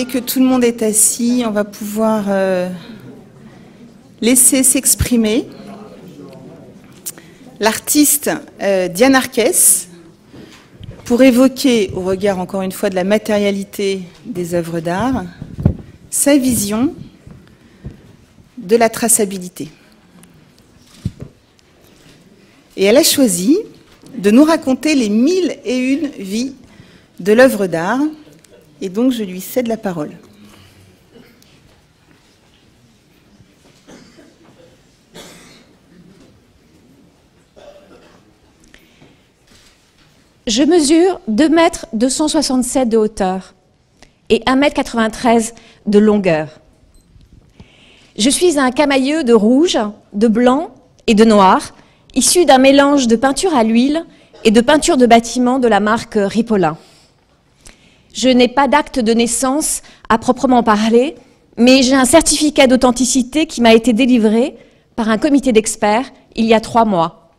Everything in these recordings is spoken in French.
Dès que tout le monde est assis, on va pouvoir euh, laisser s'exprimer l'artiste euh, Diane Arquès pour évoquer, au regard encore une fois de la matérialité des œuvres d'art, sa vision de la traçabilité. Et elle a choisi de nous raconter les mille et une vies de l'œuvre d'art, et donc je lui cède la parole. Je mesure 2 mètres 267 de hauteur et 1 mètre 93 de longueur. Je suis un camailleux de rouge, de blanc et de noir, issu d'un mélange de peinture à l'huile et de peinture de bâtiment de la marque Ripollin. Je n'ai pas d'acte de naissance à proprement parler, mais j'ai un certificat d'authenticité qui m'a été délivré par un comité d'experts il y a trois mois.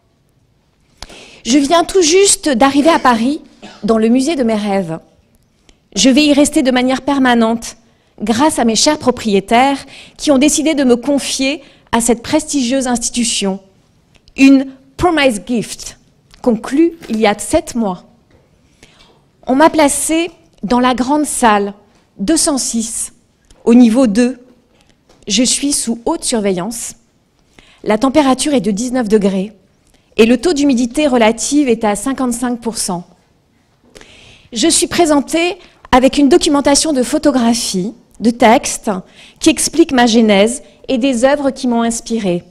Je viens tout juste d'arriver à Paris, dans le musée de mes rêves. Je vais y rester de manière permanente, grâce à mes chers propriétaires qui ont décidé de me confier à cette prestigieuse institution. Une promise gift, conclue il y a sept mois. On m'a placé dans la grande salle 206, au niveau 2. Je suis sous haute surveillance. La température est de 19 degrés et le taux d'humidité relative est à 55%. Je suis présentée avec une documentation de photographie, de textes, qui explique ma genèse et des œuvres qui m'ont inspirée.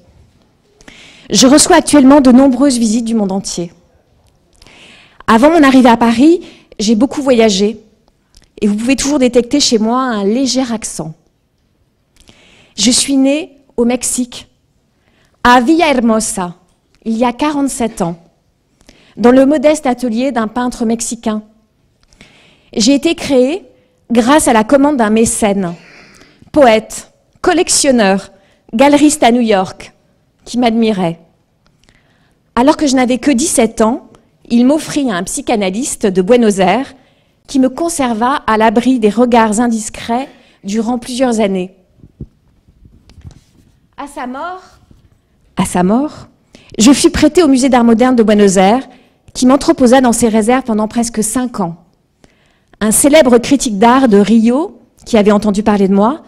Je reçois actuellement de nombreuses visites du monde entier. Avant mon arrivée à Paris, j'ai beaucoup voyagé et vous pouvez toujours détecter chez moi un léger accent. Je suis née au Mexique, à Villahermosa, il y a 47 ans, dans le modeste atelier d'un peintre mexicain. J'ai été créée grâce à la commande d'un mécène, poète, collectionneur, galeriste à New York, qui m'admirait. Alors que je n'avais que 17 ans, il m'offrit un psychanalyste de Buenos Aires qui me conserva à l'abri des regards indiscrets durant plusieurs années. À sa mort, à sa mort, je fus prêtée au musée d'art moderne de Buenos Aires, qui m'entreposa dans ses réserves pendant presque cinq ans. Un célèbre critique d'art de Rio, qui avait entendu parler de moi,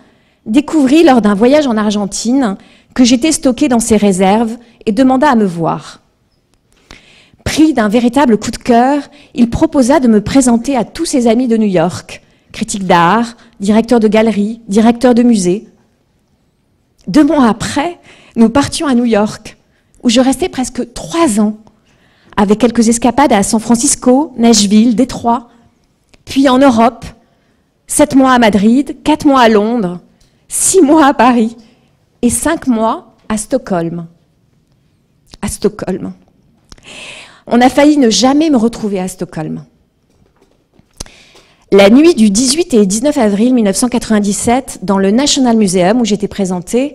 découvrit lors d'un voyage en Argentine que j'étais stockée dans ses réserves et demanda à me voir. Pris d'un véritable coup de cœur, il proposa de me présenter à tous ses amis de New York, critique d'art, directeur de galerie, directeur de musée. Deux mois après, nous partions à New York, où je restais presque trois ans, avec quelques escapades à San Francisco, Nashville, Détroit, puis en Europe, sept mois à Madrid, quatre mois à Londres, six mois à Paris et cinq mois à Stockholm. À Stockholm on a failli ne jamais me retrouver à Stockholm. La nuit du 18 et 19 avril 1997, dans le National Museum où j'étais présentée,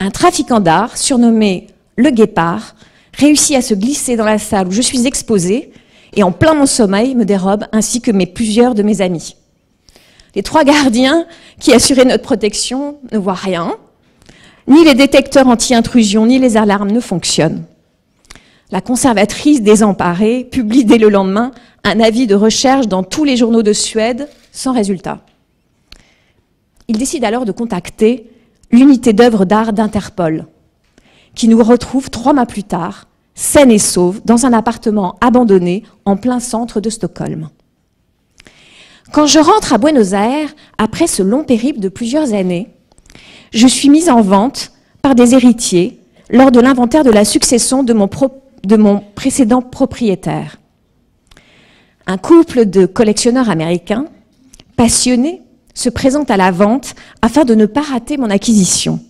un trafiquant d'art, surnommé le Guépard, réussit à se glisser dans la salle où je suis exposée et en plein mon sommeil me dérobe ainsi que plusieurs de mes amis. Les trois gardiens qui assuraient notre protection ne voient rien, ni les détecteurs anti-intrusion ni les alarmes ne fonctionnent. La conservatrice désemparée publie dès le lendemain un avis de recherche dans tous les journaux de Suède sans résultat. Il décide alors de contacter l'unité d'œuvres d'art d'Interpol, qui nous retrouve trois mois plus tard, saine et sauve, dans un appartement abandonné en plein centre de Stockholm. Quand je rentre à Buenos Aires, après ce long périple de plusieurs années, je suis mise en vente par des héritiers lors de l'inventaire de la succession de mon, propre de mon précédent propriétaire. Un couple de collectionneurs américains, passionnés, se présente à la vente afin de ne pas rater mon acquisition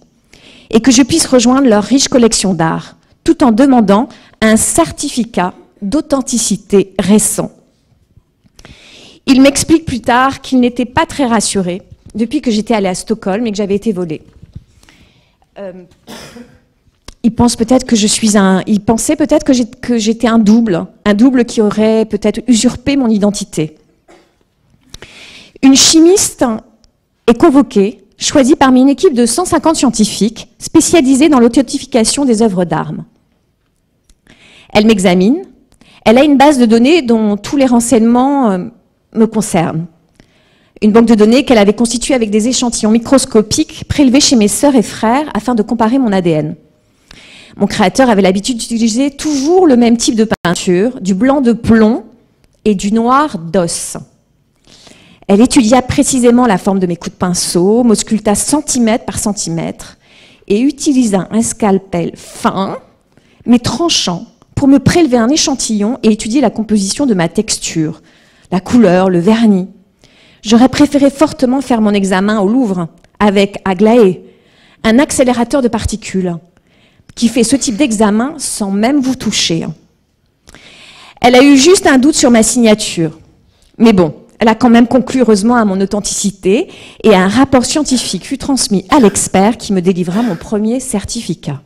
et que je puisse rejoindre leur riche collection d'art, tout en demandant un certificat d'authenticité récent. Il m'explique plus tard qu'il n'était pas très rassuré depuis que j'étais allée à Stockholm et que j'avais été volée. Euh, il pensait peut-être que j'étais un double, un double qui aurait peut-être usurpé mon identité. Une chimiste est convoquée, choisie parmi une équipe de 150 scientifiques spécialisés dans l'authentification des œuvres d'art. Elle m'examine, elle a une base de données dont tous les renseignements euh, me concernent. Une banque de données qu'elle avait constituée avec des échantillons microscopiques prélevés chez mes sœurs et frères afin de comparer mon ADN. Mon créateur avait l'habitude d'utiliser toujours le même type de peinture, du blanc de plomb et du noir d'os. Elle étudia précisément la forme de mes coups de pinceau, m'ausculta centimètre par centimètre et utilisa un scalpel fin, mais tranchant, pour me prélever un échantillon et étudier la composition de ma texture, la couleur, le vernis. J'aurais préféré fortement faire mon examen au Louvre avec Aglaé, un accélérateur de particules, qui fait ce type d'examen sans même vous toucher. Elle a eu juste un doute sur ma signature. Mais bon, elle a quand même conclu heureusement à mon authenticité et un rapport scientifique fut transmis à l'expert qui me délivra mon premier certificat.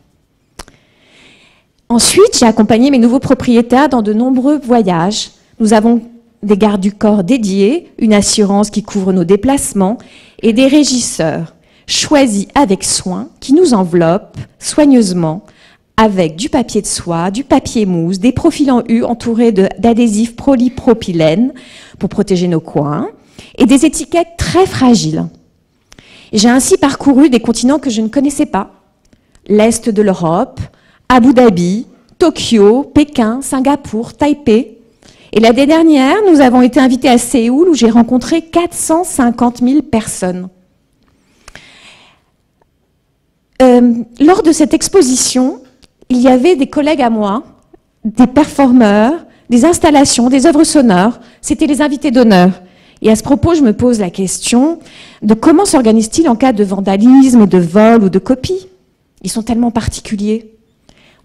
Ensuite, j'ai accompagné mes nouveaux propriétaires dans de nombreux voyages. Nous avons des gardes du corps dédiés, une assurance qui couvre nos déplacements et des régisseurs choisis avec soin qui nous enveloppent soigneusement avec du papier de soie, du papier mousse, des profils en U entourés d'adhésifs polypropylène pour protéger nos coins et des étiquettes très fragiles. J'ai ainsi parcouru des continents que je ne connaissais pas. L'Est de l'Europe, Abu Dhabi, Tokyo, Pékin, Singapour, Taipei. Et l'année dernière, nous avons été invités à Séoul où j'ai rencontré 450 000 personnes. Euh, lors de cette exposition, il y avait des collègues à moi, des performeurs, des installations, des œuvres sonores. C'était les invités d'honneur. Et à ce propos, je me pose la question de comment s'organise-t-il en cas de vandalisme, de vol ou de copie? Ils sont tellement particuliers.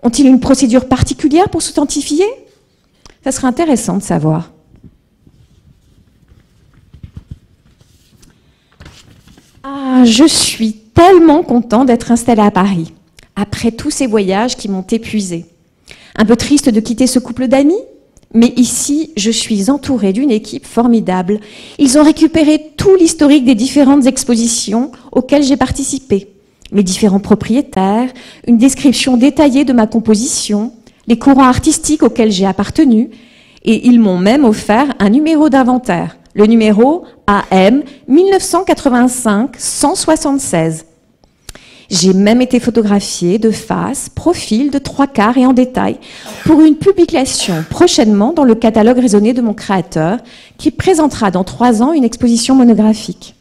Ont-ils une procédure particulière pour s'authentifier? Ça serait intéressant de savoir. Ah, je suis tellement content d'être installée à Paris après tous ces voyages qui m'ont épuisé. Un peu triste de quitter ce couple d'amis, mais ici, je suis entourée d'une équipe formidable. Ils ont récupéré tout l'historique des différentes expositions auxquelles j'ai participé. Mes différents propriétaires, une description détaillée de ma composition, les courants artistiques auxquels j'ai appartenu, et ils m'ont même offert un numéro d'inventaire, le numéro AM 1985-176. J'ai même été photographiée de face, profil, de trois quarts et en détail pour une publication prochainement dans le catalogue raisonné de mon créateur qui présentera dans trois ans une exposition monographique.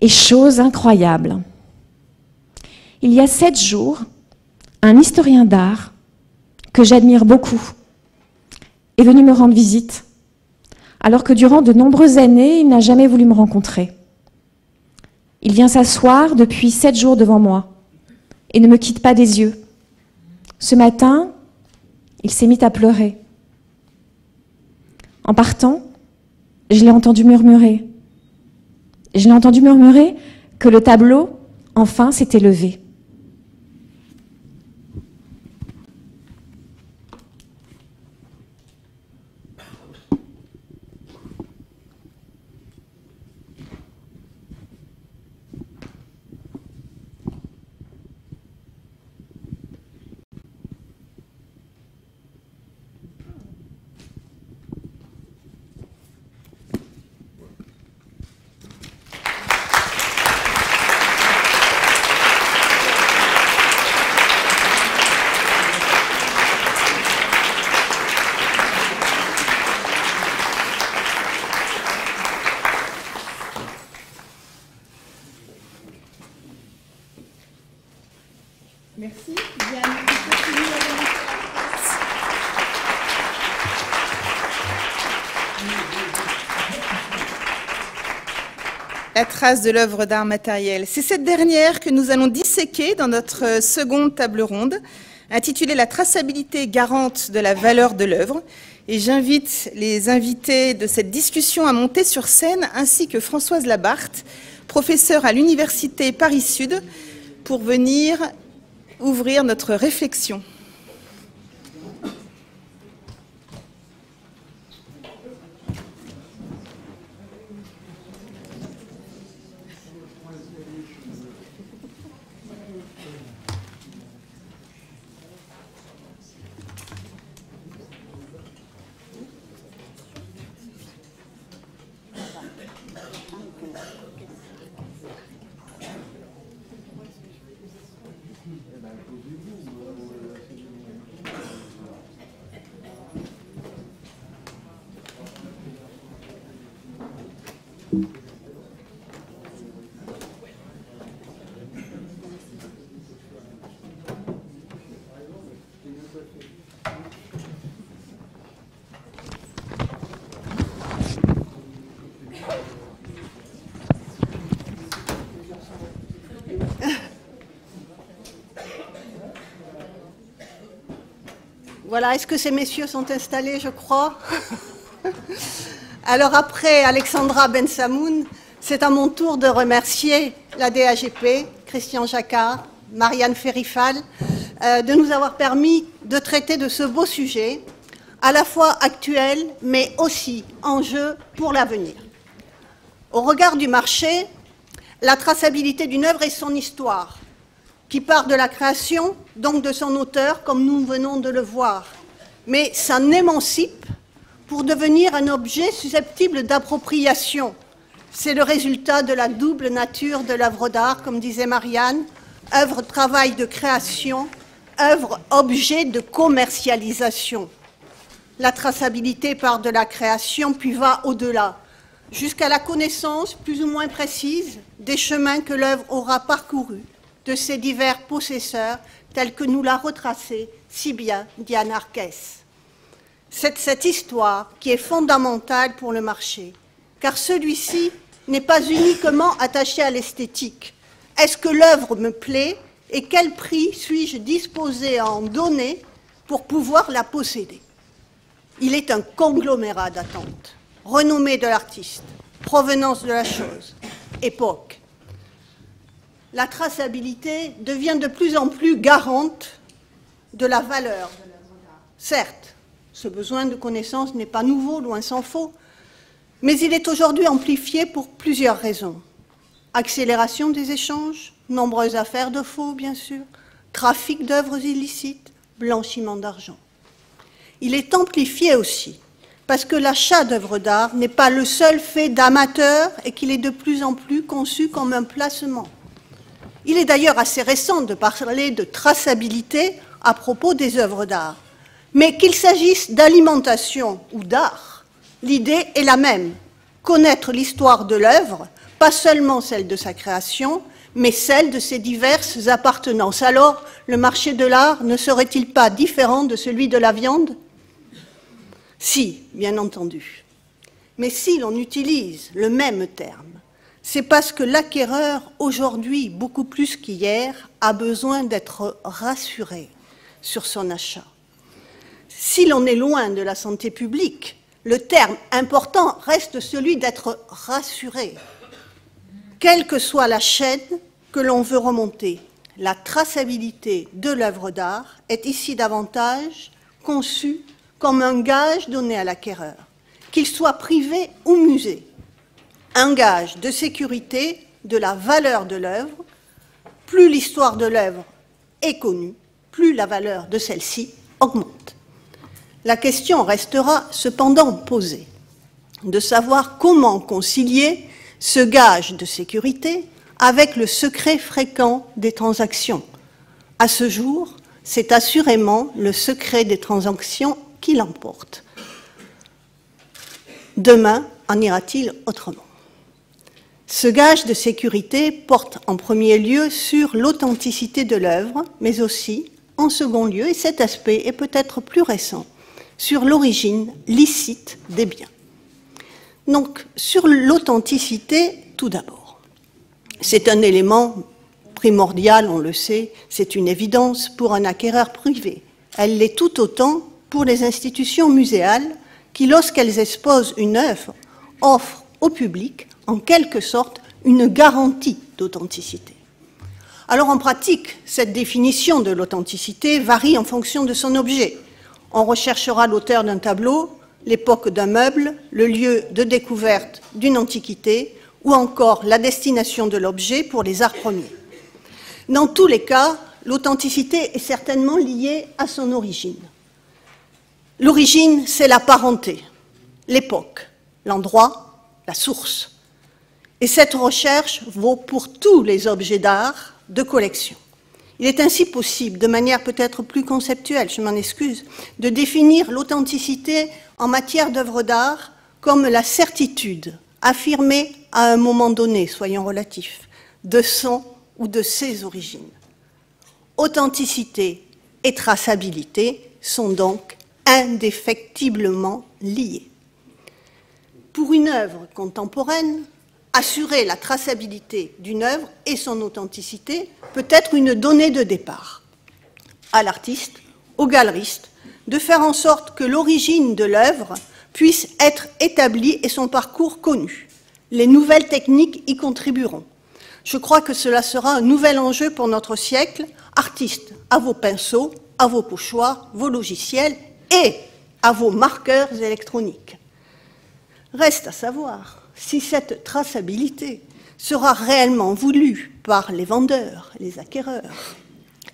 Et chose incroyable, il y a sept jours, un historien d'art que j'admire beaucoup est venu me rendre visite, alors que durant de nombreuses années, il n'a jamais voulu me rencontrer. Il vient s'asseoir depuis sept jours devant moi et ne me quitte pas des yeux. Ce matin, il s'est mis à pleurer. En partant, je l'ai entendu murmurer. Je l'ai entendu murmurer que le tableau, enfin, s'était levé. Merci. La trace de l'œuvre d'art matériel. C'est cette dernière que nous allons disséquer dans notre seconde table ronde, intitulée La traçabilité garante de la valeur de l'œuvre. Et j'invite les invités de cette discussion à monter sur scène, ainsi que Françoise Labarthe, professeure à l'Université Paris-Sud, pour venir ouvrir notre réflexion. Est-ce que ces messieurs sont installés, je crois Alors après Alexandra Bensamoun, c'est à mon tour de remercier la DAGP, Christian Jacquard, Marianne Ferrifal, euh, de nous avoir permis de traiter de ce beau sujet, à la fois actuel, mais aussi enjeu pour l'avenir. Au regard du marché, la traçabilité d'une œuvre et son histoire, qui part de la création, donc de son auteur, comme nous venons de le voir, mais s'en émancipe pour devenir un objet susceptible d'appropriation. C'est le résultat de la double nature de l'œuvre d'art, comme disait Marianne, œuvre travail de création, œuvre objet de commercialisation. La traçabilité part de la création puis va au-delà, jusqu'à la connaissance plus ou moins précise des chemins que l'œuvre aura parcourus, de ses divers possesseurs, tels que nous l'a retracé si bien Diane Arquès. C'est cette histoire qui est fondamentale pour le marché, car celui-ci n'est pas uniquement attaché à l'esthétique. Est-ce que l'œuvre me plaît et quel prix suis-je disposé à en donner pour pouvoir la posséder? Il est un conglomérat d'attentes. Renommée de l'artiste, provenance de la chose, époque. La traçabilité devient de plus en plus garante de la valeur Certes, ce besoin de connaissance n'est pas nouveau, loin s'en faut, mais il est aujourd'hui amplifié pour plusieurs raisons. Accélération des échanges, nombreuses affaires de faux, bien sûr, trafic d'œuvres illicites, blanchiment d'argent. Il est amplifié aussi parce que l'achat d'œuvres d'art n'est pas le seul fait d'amateur et qu'il est de plus en plus conçu comme un placement. Il est d'ailleurs assez récent de parler de traçabilité à propos des œuvres d'art. Mais qu'il s'agisse d'alimentation ou d'art, l'idée est la même. Connaître l'histoire de l'œuvre, pas seulement celle de sa création, mais celle de ses diverses appartenances. Alors, le marché de l'art ne serait-il pas différent de celui de la viande? Si, bien entendu. Mais si l'on utilise le même terme, c'est parce que l'acquéreur, aujourd'hui, beaucoup plus qu'hier, a besoin d'être rassuré sur son achat. Si l'on est loin de la santé publique, le terme important reste celui d'être rassuré. Quelle que soit la chaîne que l'on veut remonter, la traçabilité de l'œuvre d'art est ici davantage conçue comme un gage donné à l'acquéreur, qu'il soit privé ou musée, un gage de sécurité de la valeur de l'œuvre. Plus l'histoire de l'œuvre est connue, plus la valeur de celle-ci augmente. La question restera cependant posée de savoir comment concilier ce gage de sécurité avec le secret fréquent des transactions. À ce jour, c'est assurément le secret des transactions qui l'emporte. Demain, en ira-t-il autrement? Ce gage de sécurité porte en premier lieu sur l'authenticité de l'œuvre, mais aussi, en second lieu, et cet aspect est peut-être plus récent, sur l'origine licite des biens. Donc, sur l'authenticité, tout d'abord. C'est un élément primordial, on le sait, c'est une évidence pour un acquéreur privé. Elle l'est tout autant pour les institutions muséales qui, lorsqu'elles exposent une œuvre, offrent au public, en quelque sorte, une garantie d'authenticité. Alors en pratique, cette définition de l'authenticité varie en fonction de son objet. On recherchera l'auteur d'un tableau, l'époque d'un meuble, le lieu de découverte d'une antiquité ou encore la destination de l'objet pour les arts premiers. Dans tous les cas, l'authenticité est certainement liée à son origine. L'origine, c'est la parenté, l'époque, l'endroit, la source. Et cette recherche vaut pour tous les objets d'art de collection. Il est ainsi possible, de manière peut-être plus conceptuelle, je m'en excuse, de définir l'authenticité en matière d'œuvre d'art comme la certitude affirmée à un moment donné, soyons relatifs, de son ou de ses origines. Authenticité et traçabilité sont donc indéfectiblement liées. Pour une œuvre contemporaine, Assurer la traçabilité d'une œuvre et son authenticité peut être une donnée de départ. À l'artiste, au galeriste, de faire en sorte que l'origine de l'œuvre puisse être établie et son parcours connu. Les nouvelles techniques y contribueront. Je crois que cela sera un nouvel enjeu pour notre siècle. Artistes, à vos pinceaux, à vos pochoirs, vos logiciels et à vos marqueurs électroniques. Reste à savoir si cette traçabilité sera réellement voulue par les vendeurs, les acquéreurs,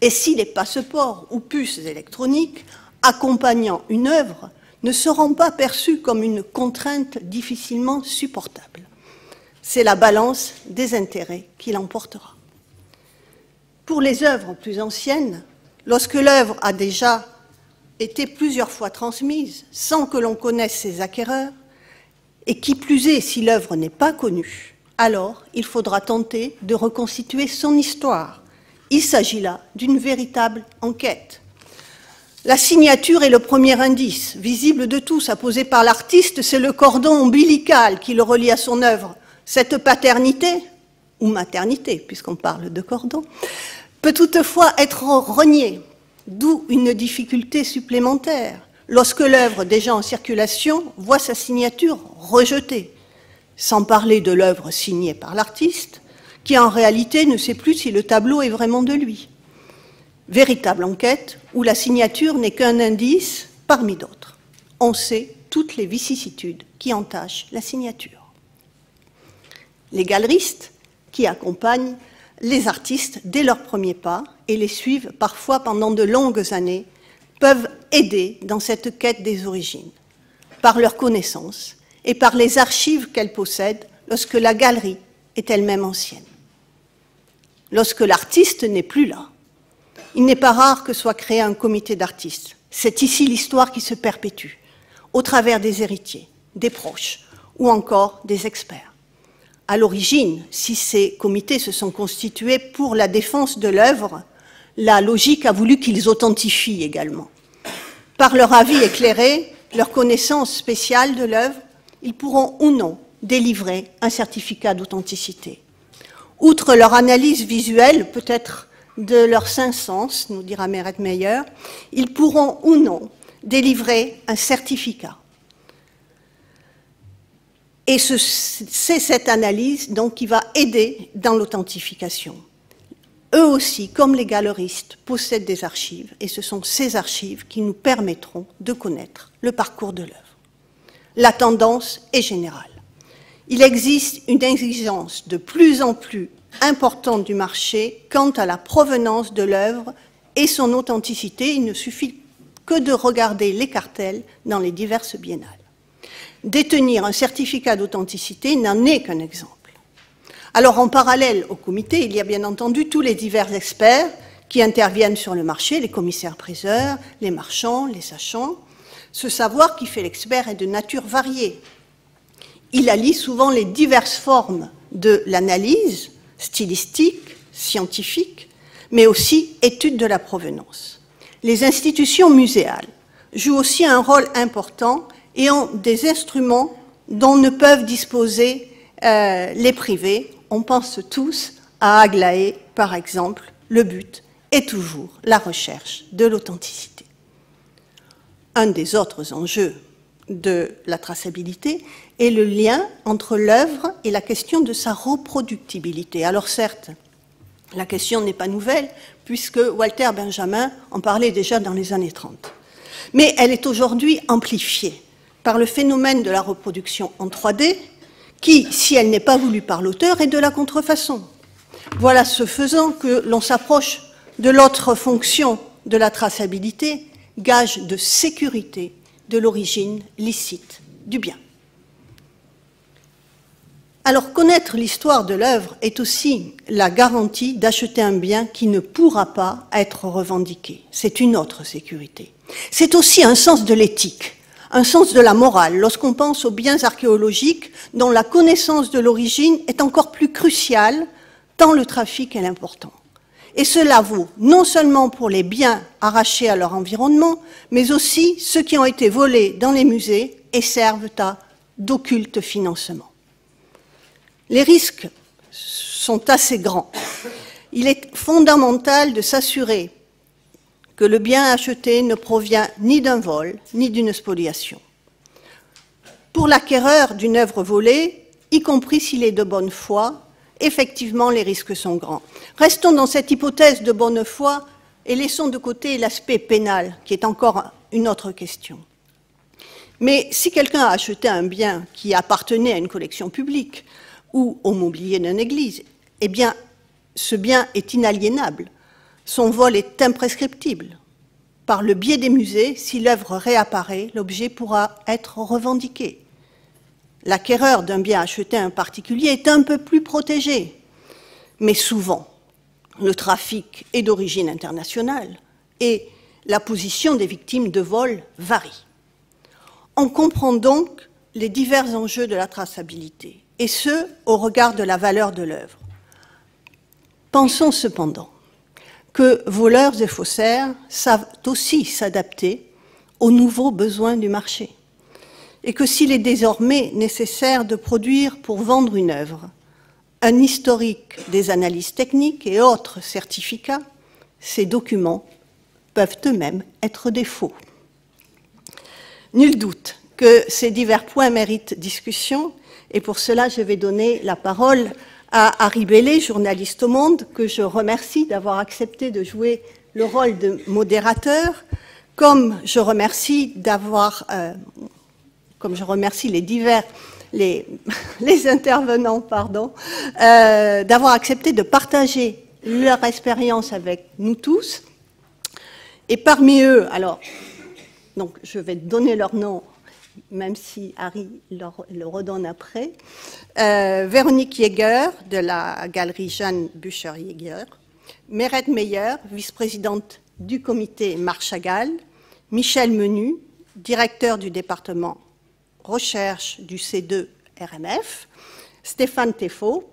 et si les passeports ou puces électroniques accompagnant une œuvre ne seront pas perçus comme une contrainte difficilement supportable. C'est la balance des intérêts qui l'emportera. Pour les œuvres plus anciennes, lorsque l'œuvre a déjà été plusieurs fois transmise sans que l'on connaisse ses acquéreurs, et qui plus est si l'œuvre n'est pas connue, alors il faudra tenter de reconstituer son histoire. Il s'agit là d'une véritable enquête. La signature est le premier indice, visible de tous, apposé par l'artiste, c'est le cordon ombilical qui le relie à son œuvre. Cette paternité, ou maternité, puisqu'on parle de cordon, peut toutefois être reniée, d'où une difficulté supplémentaire lorsque l'œuvre déjà en circulation voit sa signature rejetée, sans parler de l'œuvre signée par l'artiste, qui en réalité ne sait plus si le tableau est vraiment de lui véritable enquête où la signature n'est qu'un indice parmi d'autres. On sait toutes les vicissitudes qui entachent la signature. Les galeristes qui accompagnent les artistes dès leurs premiers pas et les suivent parfois pendant de longues années peuvent aider dans cette quête des origines, par leur connaissance et par les archives qu'elles possèdent lorsque la galerie est elle-même ancienne. Lorsque l'artiste n'est plus là, il n'est pas rare que soit créé un comité d'artistes. C'est ici l'histoire qui se perpétue, au travers des héritiers, des proches ou encore des experts. À l'origine, si ces comités se sont constitués pour la défense de l'œuvre, la logique a voulu qu'ils authentifient également. Par leur avis éclairé, leur connaissance spéciale de l'œuvre, ils pourront ou non délivrer un certificat d'authenticité. Outre leur analyse visuelle, peut-être de leur cinq sens, nous dira Meret Meyer, ils pourront ou non délivrer un certificat. Et c'est cette analyse qui va aider dans l'authentification. Eux aussi, comme les galeristes, possèdent des archives, et ce sont ces archives qui nous permettront de connaître le parcours de l'œuvre. La tendance est générale. Il existe une exigence de plus en plus importante du marché quant à la provenance de l'œuvre et son authenticité. Il ne suffit que de regarder les cartels dans les diverses biennales. Détenir un certificat d'authenticité n'en est qu'un exemple. Alors en parallèle au comité, il y a bien entendu tous les divers experts qui interviennent sur le marché, les commissaires-priseurs, les marchands, les sachants. Ce savoir qui fait l'expert est de nature variée. Il allie souvent les diverses formes de l'analyse, stylistique, scientifique, mais aussi étude de la provenance. Les institutions muséales jouent aussi un rôle important et ont des instruments dont ne peuvent disposer euh, les privés. On pense tous à Aglaé, par exemple. Le but est toujours la recherche de l'authenticité. Un des autres enjeux de la traçabilité est le lien entre l'œuvre et la question de sa reproductibilité. Alors certes, la question n'est pas nouvelle, puisque Walter Benjamin en parlait déjà dans les années 30. Mais elle est aujourd'hui amplifiée par le phénomène de la reproduction en 3D, qui, si elle n'est pas voulue par l'auteur, est de la contrefaçon. Voilà ce faisant que l'on s'approche de l'autre fonction de la traçabilité, gage de sécurité de l'origine licite du bien. Alors connaître l'histoire de l'œuvre est aussi la garantie d'acheter un bien qui ne pourra pas être revendiqué. C'est une autre sécurité. C'est aussi un sens de l'éthique, un sens de la morale lorsqu'on pense aux biens archéologiques dont la connaissance de l'origine est encore plus cruciale tant le trafic est important. Et cela vaut non seulement pour les biens arrachés à leur environnement, mais aussi ceux qui ont été volés dans les musées et servent à d'occultes financements. Les risques sont assez grands. Il est fondamental de s'assurer que le bien acheté ne provient ni d'un vol ni d'une spoliation. Pour l'acquéreur d'une œuvre volée, y compris s'il est de bonne foi, effectivement les risques sont grands. Restons dans cette hypothèse de bonne foi et laissons de côté l'aspect pénal, qui est encore une autre question. Mais si quelqu'un a acheté un bien qui appartenait à une collection publique ou au mobilier d'une église, eh bien, ce bien est inaliénable. Son vol est imprescriptible. Par le biais des musées, si l'œuvre réapparaît, l'objet pourra être revendiqué. L'acquéreur d'un bien acheté à un particulier est un peu plus protégé, mais souvent, le trafic est d'origine internationale et la position des victimes de vol varie. On comprend donc les divers enjeux de la traçabilité, et ce, au regard de la valeur de l'œuvre. Pensons cependant que voleurs et faussaires savent aussi s'adapter aux nouveaux besoins du marché, et que s'il est désormais nécessaire de produire pour vendre une œuvre un historique des analyses techniques et autres certificats, ces documents peuvent eux-mêmes être des faux. Nul doute que ces divers points méritent discussion et pour cela je vais donner la parole à Harry Bellé, journaliste au Monde, que je remercie d'avoir accepté de jouer le rôle de modérateur, comme je remercie d'avoir, euh, comme je remercie les divers, les, les intervenants, pardon, euh, d'avoir accepté de partager leur expérience avec nous tous. Et parmi eux, alors donc, je vais donner leur nom, même si Harry le redonne après. Euh, Véronique Jäger, de la galerie Jeanne Bücher-Jäger. Meret Meyer, vice-présidente du comité Marchagall. Michel Menu, directeur du département recherche du C2 RMF. Stéphane Teffaut,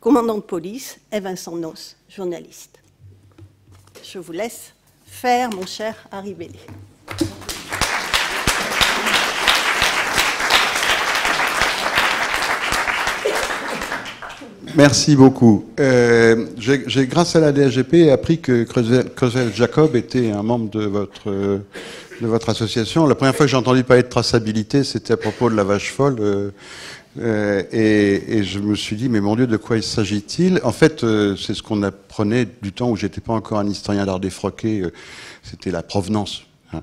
commandant de police. Et Vincent Nos, journaliste. Je vous laisse faire, mon cher Harry Bellé. Merci beaucoup. Euh, J'ai, grâce à la DGP, appris que Creusel Jacob était un membre de votre, de votre association. La première fois que j'ai entendu parler de traçabilité, c'était à propos de la vache folle. Euh, euh, et, et, je me suis dit, mais mon Dieu, de quoi il s'agit-il? En fait, euh, c'est ce qu'on apprenait du temps où j'étais pas encore un historien d'art défroqué. Euh, c'était la provenance. Hein.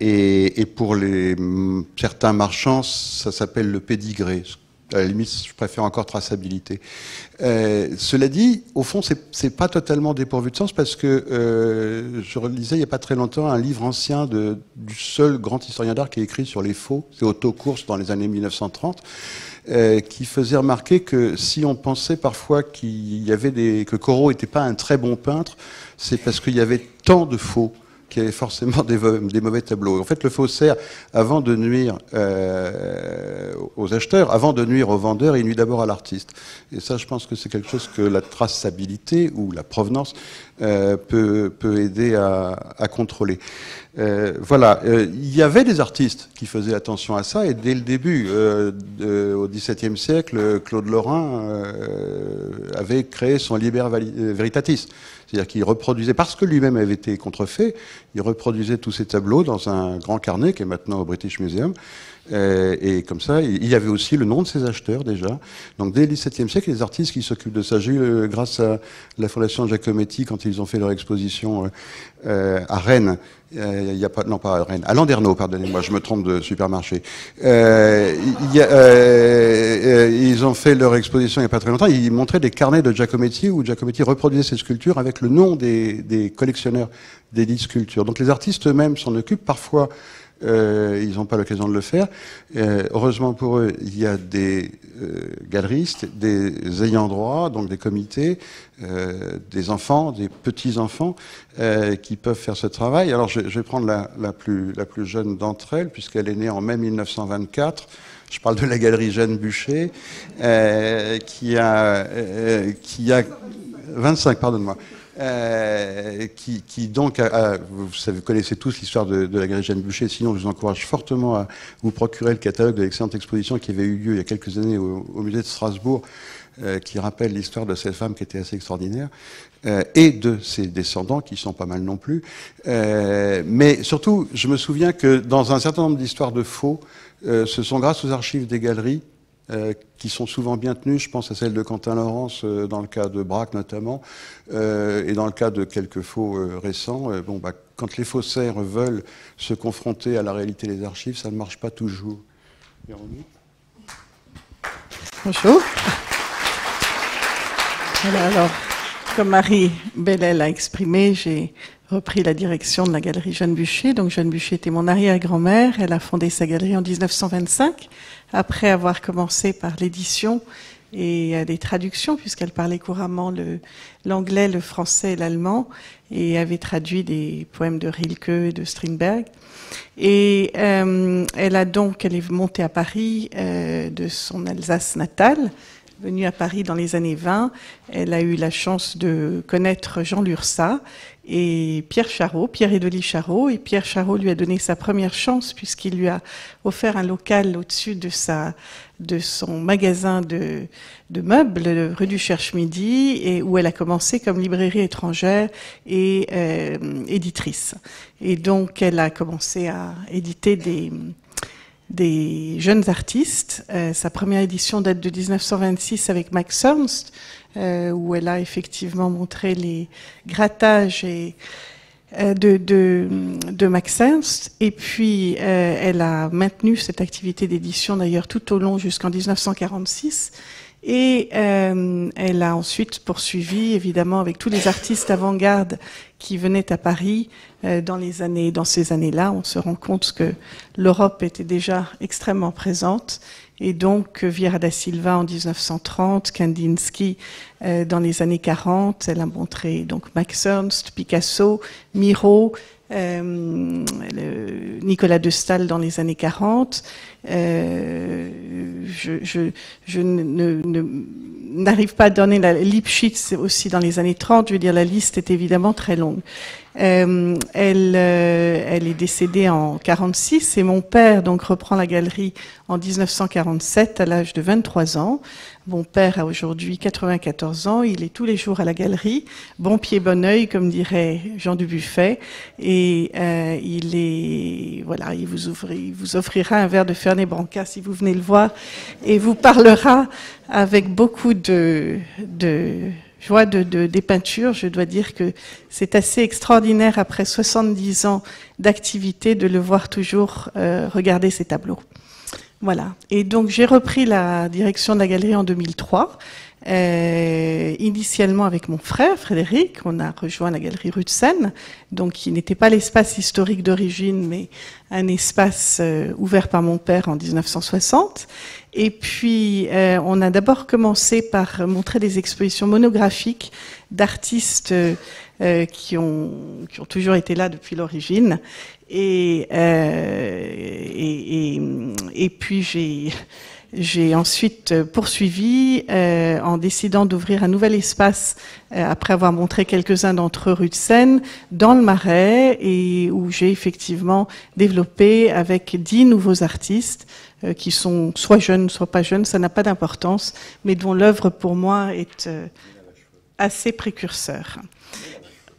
Et, et, pour les certains marchands, ça s'appelle le pédigré, à la limite, je préfère encore traçabilité. Euh, cela dit, au fond, c'est pas totalement dépourvu de sens parce que euh, je relisais il n'y a pas très longtemps un livre ancien du seul grand historien d'art qui est écrit sur les faux, c'est Otto Course dans les années 1930. Euh, qui faisait remarquer que si on pensait parfois qu'il y avait des que Corot n'était pas un très bon peintre, c'est parce qu'il y avait tant de faux qui avait forcément des, mauvais tableaux. En fait, le faussaire, avant de nuire euh, aux acheteurs, avant de nuire aux vendeurs, il nuit d'abord à l'artiste. Et ça, je pense que c'est quelque chose que la traçabilité ou la provenance euh, peut, peut, aider à, contrôler. Euh, voilà, il y avait des artistes qui faisaient attention à ça, et dès le début, au XVIIe siècle, Claude Lorrain avait créé son Liber Veritatis. C'est-à-dire qu'il reproduisait, parce que lui-même avait été contrefait, il reproduisait tous ces tableaux dans un grand carnet qui est maintenant au British Museum. Euh, et comme ça, il y avait aussi le nom de ses acheteurs déjà. Donc dès le XVIIe siècle, les artistes qui s'occupent de ça, j'ai eu, euh, grâce à la Fondation Giacometti, quand ils ont fait leur exposition euh, à Rennes, il y a pas, non pas à Rennes, à Landerneau, pardonnez-moi, je me trompe de supermarché. Y a, ils ont fait leur exposition il n'y a pas très longtemps. Ils montraient des carnets de Giacometti où Giacometti reproduisait ses sculptures avec le nom des, des collectionneurs des dix sculptures. Donc les artistes eux-mêmes s'en occupent parfois. Euh, ils n'ont pas l'occasion de le faire. Euh, heureusement pour eux, il y a des euh, galeristes, des ayants droit, donc des comités, euh, des enfants, des petits-enfants euh, qui peuvent faire ce travail. Alors je, je vais prendre la, la, plus, la plus jeune d'entre elles, puisqu'elle est née en mai 1924. Je parle de la galerie Jeanne Bûcher, qui, a, qui a 25, pardonne-moi. Euh, qui, qui, donc, vous, savez, connaissez tous l'histoire de, de, la galerie Jeanne Boucher, sinon je vous encourage fortement à vous procurer le catalogue de l'excellente exposition qui avait eu lieu il y a quelques années au, au musée de Strasbourg, euh, qui rappelle l'histoire de cette femme qui était assez extraordinaire, euh, et de ses descendants, qui sont pas mal non plus. Euh, mais surtout, je me souviens que dans un certain nombre d'histoires de faux, euh, ce sont grâce aux archives des galeries euh, qui sont souvent bien tenues. Je pense à celle de Quentin Laurence, euh, dans le cas de Braque notamment, euh, et dans le cas de quelques faux récents. bon, bah, quand les faussaires veulent se confronter à la réalité des archives, ça ne marche pas toujours. Bonjour. alors, comme Marie Bellel a exprimé, j'ai repris la direction de la galerie Jeanne Bûcher. Donc Jeanne Bûcher était mon arrière-grand-mère. Elle a fondé sa galerie en 1925, après avoir commencé par l'édition et les traductions, puisqu'elle parlait couramment l'anglais, le, le, français et l'allemand, et avait traduit des poèmes de Rilke et de Strindberg. Et euh, elle a donc, elle est montée à Paris euh, de son Alsace natale, venue à Paris dans les années 20. Elle a eu la chance de connaître Jean Lursa et Pierre Charot, Pierre Edoli Charot, et Pierre Charot lui a donné sa première chance puisqu'il lui a offert un local au-dessus de sa de son magasin de, de meubles rue du Cherche-Midi et où elle a commencé comme librairie étrangère et euh, éditrice. Et donc elle a commencé à éditer des des jeunes artistes. Euh, sa première édition date de 1926 avec Max Ernst, euh, où elle a effectivement montré les grattages et, euh, de, de, de, Max Ernst. Et puis, euh, elle a maintenu cette activité d'édition d'ailleurs tout au long jusqu'en 1946. Et euh, elle a ensuite poursuivi, évidemment, avec tous les artistes avant-garde qui venaient à Paris euh, dans les années, dans ces années-là. On se rend compte que l'Europe était déjà extrêmement présente. Et donc, Vieira da Silva en 1930, Kandinsky euh, dans les années 40. Elle a montré donc Max Ernst, Picasso, Miro, euh, le Nicolas de Stahl dans les années 40. Euh, je, je, je n'arrive pas à donner la Lipschitz aussi dans les années 30. Je veux dire, la liste est évidemment très longue. Euh, elle, euh, elle est décédée en 46 et mon père donc reprend la galerie en 1947 à l'âge de 23 ans. Mon père a aujourd'hui 94 ans, il est tous les jours à la galerie, bon pied bon oeil comme dirait Jean Dubuffet et euh, il est voilà, il vous, ouvre, il vous offrira un verre de Fernet Branca si vous venez le voir et vous parlera avec beaucoup de, de joie de, de, des peintures. Je dois dire que c'est assez extraordinaire après 70 ans d'activité de le voir toujours euh, regarder ces tableaux. Voilà. Et donc j'ai repris la direction de la galerie en 2003. Euh, initialement avec mon frère Frédéric, on a rejoint la galerie rue de Seine, donc qui n'était pas l'espace historique d'origine, mais un espace euh, ouvert par mon père en 1960. Et puis, euh, on a d'abord commencé par montrer des expositions monographiques d'artistes euh, qui, ont, qui ont toujours été là depuis l'origine. Et, euh, et, et, et, puis, j'ai... J'ai ensuite poursuivi euh, en décidant d'ouvrir un nouvel espace euh, après avoir montré quelques-uns d'entre eux rue de Seine dans le Marais et où j'ai effectivement développé avec dix nouveaux artistes euh, qui sont soit jeunes, soit pas jeunes, ça n'a pas d'importance, mais dont l'œuvre pour moi est euh, assez précurseur.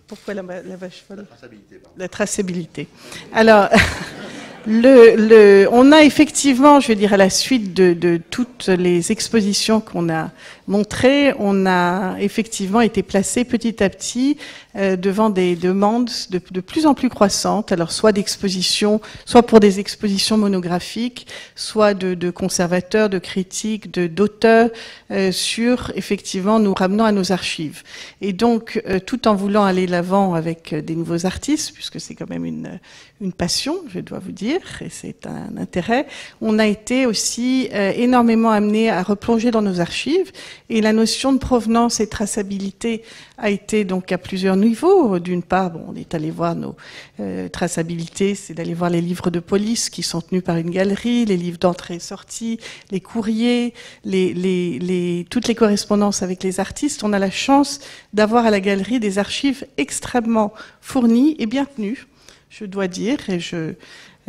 Pourquoi la, la vache folle? La traçabilité. La traçabilité. Alors. Le, le, on a effectivement, je veux dire, à la suite de, de toutes les expositions qu'on a montrées, on a effectivement été placé petit à petit euh, devant des demandes de, de, plus en plus croissantes, alors soit d'expositions, soit pour des expositions monographiques, soit de, de conservateurs, de critiques, d'auteurs, euh, sur effectivement nous ramenant à nos archives. Et donc, euh, tout en voulant aller l'avant avec des nouveaux artistes, puisque c'est quand même une, une passion, je dois vous dire, et c'est un intérêt, on a été aussi euh, énormément amené à replonger dans nos archives, et la notion de provenance et traçabilité a été donc à plusieurs niveaux. D'une part, bon, on est allé voir nos euh, traçabilités, c'est d'aller voir les livres de police qui sont tenus par une galerie, les livres d'entrée et sortie, les courriers, les, les, les, toutes les correspondances avec les artistes. On a la chance d'avoir à la galerie des archives extrêmement fournies et bien tenues je dois dire, et je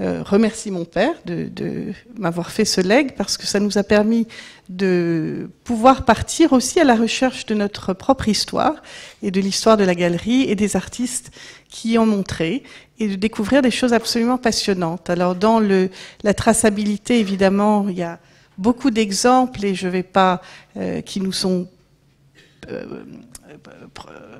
euh, remercie mon père de, de m'avoir fait ce leg parce que ça nous a permis de pouvoir partir aussi à la recherche de notre propre histoire et de l'histoire de la galerie et des artistes qui y ont montré et de découvrir des choses absolument passionnantes. Alors dans le, la traçabilité, évidemment, il y a beaucoup d'exemples et je vais pas euh, qui nous sont euh,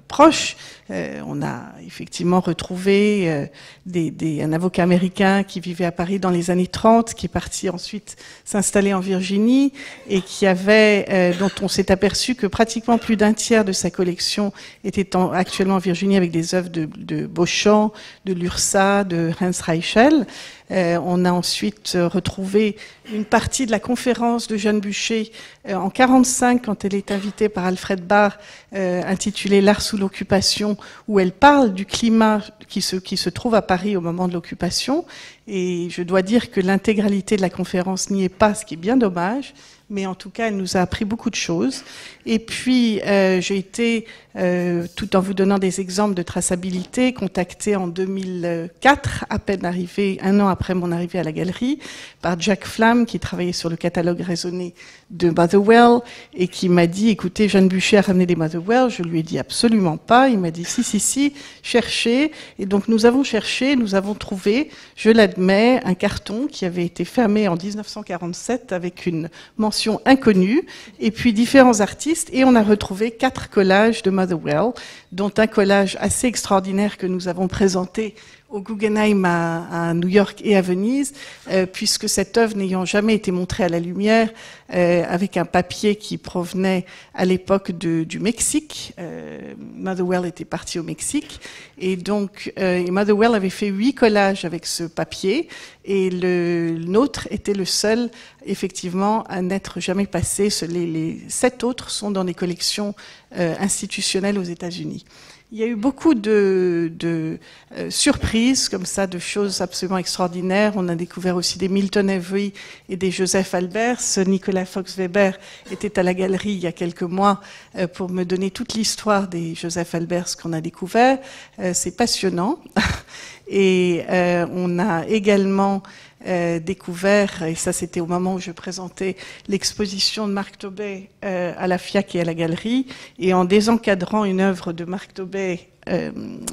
proches. Euh, on a effectivement retrouvé euh, des, des, un avocat américain qui vivait à Paris dans les années 30, qui est parti ensuite s'installer en Virginie et qui avait, euh, dont on s'est aperçu que pratiquement plus d'un tiers de sa collection était en, actuellement en Virginie avec des œuvres de, de Beauchamp, de Lursa, de Hans Reichel. Euh, on a ensuite retrouvé une partie de la conférence de Jeanne Bûcher euh, en 45 quand elle est invitée par Alfred Barr, euh, intitulée L'art sous l'occupation, où elle parle du climat qui se, qui se trouve à Paris au moment de l'occupation. Et je dois dire que l'intégralité de la conférence n'y est pas, ce qui est bien dommage mais en tout cas, elle nous a appris beaucoup de choses. Et puis, euh, j'ai été, euh, tout en vous donnant des exemples de traçabilité, contactée en 2004, à peine arrivée, un an après mon arrivée à la galerie, par Jack Flam, qui travaillait sur le catalogue raisonné de Motherwell, et qui m'a dit, écoutez, Jeanne Bûcher a ramené des Motherwell. Je lui ai dit absolument pas. Il m'a dit, si, si, si, cherchez. Et donc, nous avons cherché, nous avons trouvé, je l'admets, un carton qui avait été fermé en 1947 avec une mention inconnue, et puis différents artistes, et on a retrouvé quatre collages de Motherwell, dont un collage assez extraordinaire que nous avons présenté au Guggenheim à, à, New York et à Venise, euh, puisque cette œuvre n'ayant jamais été montrée à la lumière, euh, avec un papier qui provenait à l'époque du Mexique. Euh, Motherwell était parti au Mexique, et donc euh, et Motherwell avait fait huit collages avec ce papier, et le nôtre était le seul, effectivement, à n'être jamais passé. Les, les, sept autres sont dans des collections euh, institutionnelles aux États-Unis. Il y a eu beaucoup de, de euh, surprises comme ça, de choses absolument extraordinaires. On a découvert aussi des Milton Avery et des Joseph Albers. Nicolas Fox-Weber était à la galerie il y a quelques mois euh, pour me donner toute l'histoire des Joseph Albers qu'on a découvert. Euh, C'est passionnant. Et euh, on a également euh, découvert, et ça c'était au moment où je présentais l'exposition de Marc Tobet euh, à la FIAC et à la galerie, et en désencadrant une œuvre de Marc Tobet euh,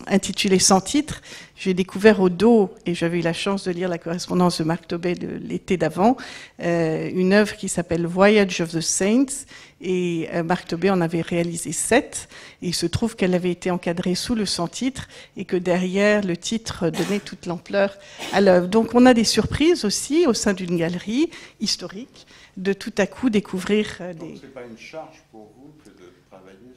intitulée Sans titre, j'ai découvert au dos, et j'avais eu la chance de lire la correspondance de Marc Tobet de l'été d'avant, euh, une œuvre qui s'appelle Voyage of the Saints, et euh, Marc Tobet en avait réalisé sept, et il se trouve qu'elle avait été encadrée sous le sans-titre, et que derrière, le titre donnait toute l'ampleur à l'œuvre. Donc on a des surprises aussi au sein d'une galerie historique, de tout à coup découvrir des... Pas une charge pour vous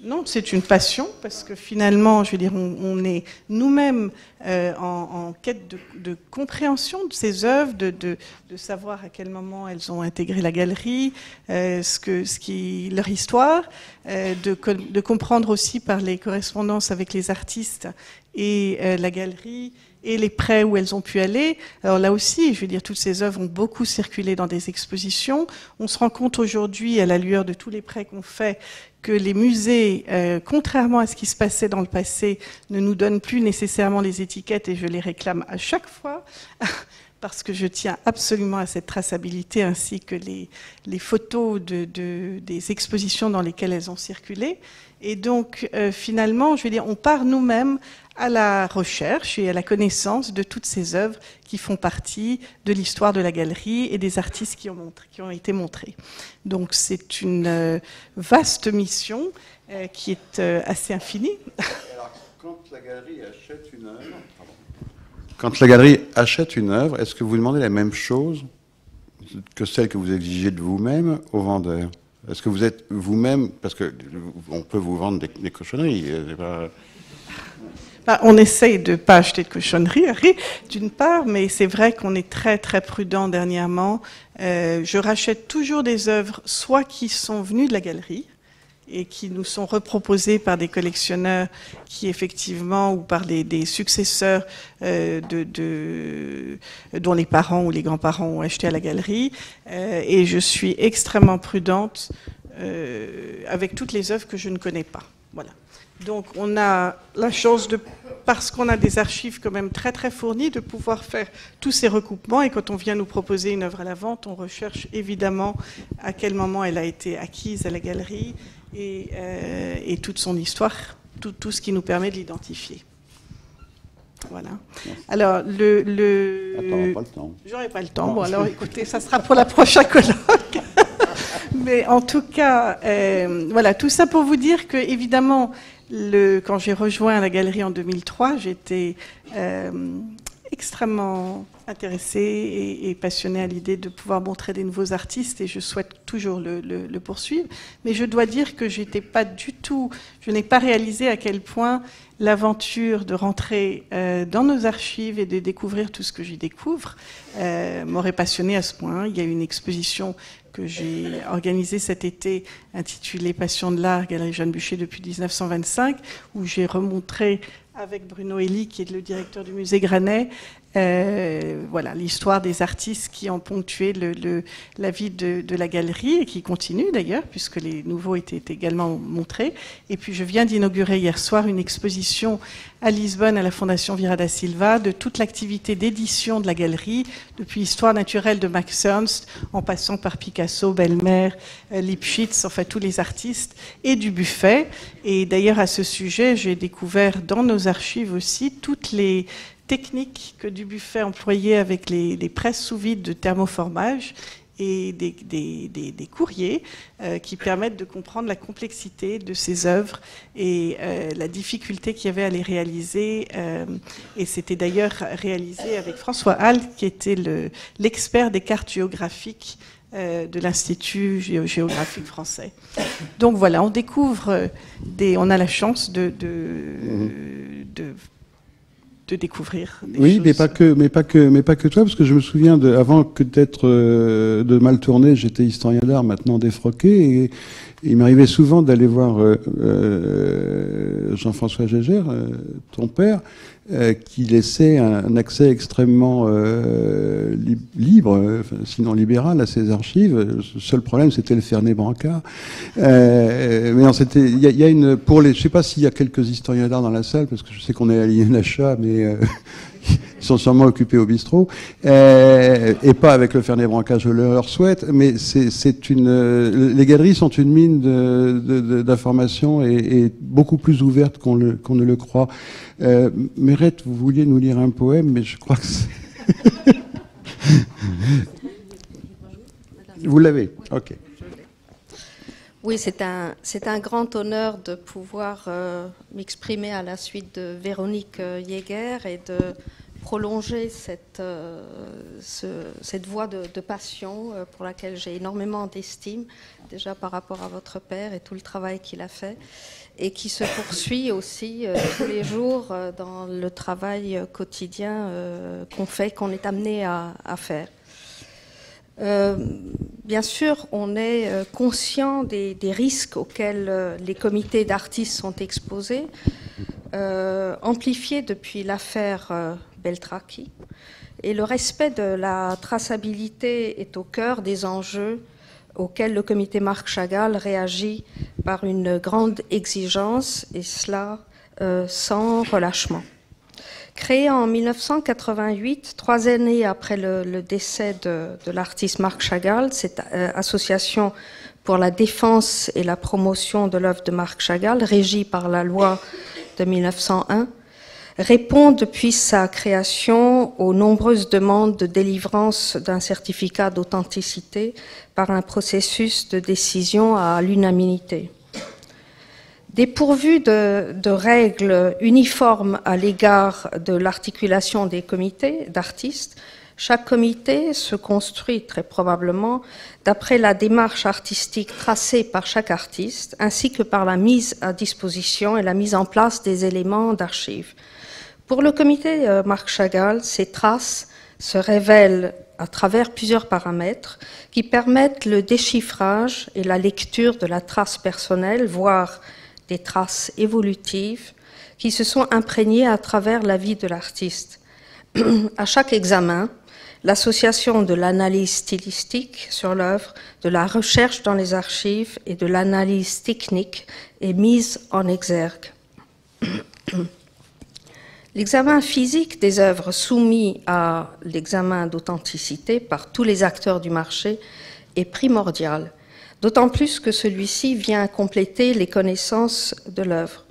non, c'est une passion parce que finalement, je veux dire, on, on est nous-mêmes euh, en, en, quête de, de, compréhension de ces œuvres, de, de, de, savoir à quel moment elles ont intégré la galerie, euh, ce que, ce qui, leur histoire, euh, de, comprendre aussi par les correspondances avec les artistes et euh, la galerie et les prêts où elles ont pu aller. Alors là aussi, je veux dire, toutes ces œuvres ont beaucoup circulé dans des expositions. On se rend compte aujourd'hui, à la lueur de tous les prêts qu'on fait, que les musées, euh, contrairement à ce qui se passait dans le passé, ne nous donnent plus nécessairement les étiquettes et je les réclame à chaque fois. parce que je tiens absolument à cette traçabilité ainsi que les, photos de, de, des expositions dans lesquelles elles ont circulé. Et donc, euh, finalement, je veux dire, on part nous-mêmes à la recherche et à la connaissance de toutes ces œuvres qui font partie de l'histoire de la galerie et des artistes qui ont, été montrés. Donc, c'est une euh, vaste mission euh, qui est euh, assez infinie. Alors, quand la galerie achète une œuvre, quand la galerie achète une œuvre, est-ce que vous demandez la même chose que celle que vous exigez de vous-même au vendeur? Est-ce que vous êtes vous-même, parce que on peut vous vendre des, cochonneries. On essaye de pas acheter de cochonneries, d'une part, mais c'est vrai qu'on est très très prudent dernièrement. Euh, je rachète toujours des œuvres, soit qui sont venues de la galerie, et qui nous sont reproposés par des collectionneurs qui effectivement ou par des, successeurs euh, dont les parents ou les grands-parents ont acheté à la galerie. Euh, et je suis extrêmement prudente avec toutes les œuvres que je ne connais pas. Voilà. Donc on a la chance de, parce qu'on a des archives quand même très très fournies, de pouvoir faire tous ces recoupements. Et quand on vient nous proposer une œuvre à la vente, on recherche évidemment à quel moment elle a été acquise à la galerie et, euh, et toute son histoire, tout, tout, ce qui nous permet de l'identifier. Voilà. Alors, le. le... Attends, pas le temps. J'aurai pas le temps. Bon, alors écoutez, ça sera pour la prochaine colloque. Mais en tout cas, euh, voilà, tout ça pour vous dire que, évidemment, quand j'ai rejoint la galerie en 2003, j'étais euh, extrêmement intéressée et, passionnée à l'idée de pouvoir montrer des nouveaux artistes et je souhaite toujours le, poursuivre. Mais je dois dire que j'étais pas du tout, je n'ai pas réalisé à quel point l'aventure de rentrer euh, dans nos archives et de découvrir tout ce que j'y découvre euh, m'aurait passionné à ce point. Il y a une exposition que j'ai organisée cet été intitulée Passion de l'art, Galerie Jeanne Bûcher depuis 1925, où j'ai remontré avec Bruno Elie, qui est le directeur du musée Granet, euh, voilà l'histoire des artistes qui ont ponctué le, la vie de, la galerie et qui continuent d'ailleurs, puisque les nouveaux étaient également montrés. Et puis je viens d'inaugurer hier soir une exposition à Lisbonne, à la Fondation Vira da Silva, de toute l'activité d'édition de la galerie, depuis Histoire naturelle de Max Ernst, en passant par Picasso, Belmer, euh, Lipschitz, enfin tous les artistes, et du buffet. Et d'ailleurs à ce sujet, j'ai découvert dans nos archives aussi toutes les techniques que Dubuffet employait avec les, presses sous vide de thermoformage et des, des, courriers euh, qui permettent de comprendre la complexité de ces œuvres et euh, la difficulté qu'il y avait à les réaliser. Euh, et c'était d'ailleurs réalisé avec François Hall, qui était l'expert des cartes géographiques de l'Institut géographique français. Donc voilà, on découvre des, on a la chance de, de, mmh. de de découvrir. Des oui, mais pas que, mais pas que, mais pas que toi, parce que je me souviens de, avant que d'être euh, de mal tourné, j'étais historien d'art, maintenant défroqué, et, il m'arrivait souvent d'aller voir euh, euh, Jean-François Gégère, ton père, euh, qui laissait un, accès extrêmement euh, libre, euh, sinon libéral, à ces archives. Le seul problème, c'était le Fernet Branca. Euh, mais c'était, il y, y, a une, pour les, je sais pas s'il y a quelques historiens d'art dans la salle, parce que je sais qu'on est à l'INHA, mais ils sont sûrement occupés au bistrot, euh, et pas avec le Fernet Brancard, je leur souhaite, mais c'est une, les galeries sont une mine d'informations et, beaucoup plus ouvertes qu'on ne le croit. Euh, Mérette, vous vouliez nous lire un poème, mais je crois que c'est... vous l'avez? Ok. Oui, c'est un, un grand honneur de pouvoir euh, m'exprimer à la suite de Véronique euh, Jäger et de prolonger cette, euh, cette voie de, passion euh, pour laquelle j'ai énormément d'estime, déjà par rapport à votre père et tout le travail qu'il a fait, et qui se poursuit aussi euh, tous les jours dans le travail quotidien qu'on fait, qu'on est amené à, faire. bien sûr, on est conscient des risques auxquels les comités d'artistes sont exposés, amplifiés depuis l'affaire Beltraki. Et le respect de la traçabilité est au cœur des enjeux auxquels le comité Marc Chagall réagit par une grande exigence, et cela euh, sans relâchement. Créé en 1988, trois années après le, décès de, l'artiste Marc Chagall, cette euh, association pour la défense et la promotion de l'œuvre de Marc Chagall, régie par la loi de 1901, répond depuis sa création aux nombreuses demandes de délivrance d'un certificat d'authenticité par un processus de décision à l'unanimité. Dépourvu de, de, règles uniformes à l'égard de l'articulation des comités d'artistes, chaque comité se construit très probablement d'après la démarche artistique tracée par chaque artiste, ainsi que par la mise à disposition et la mise en place des éléments d'archives. Pour le comité euh, Marc Chagall, ces traces se révèlent à travers plusieurs paramètres qui permettent le déchiffrage et la lecture de la trace personnelle, voire des traces évolutives qui se sont imprégnées à travers la vie de l'artiste. à chaque examen, l'association de l'analyse stylistique sur l'œuvre, de la recherche dans les archives et de l'analyse technique est mise en exergue. L'examen physique des œuvres soumis à l'examen d'authenticité par tous les acteurs du marché est primordial, d'autant plus que celui-ci vient compléter les connaissances de l'œuvre.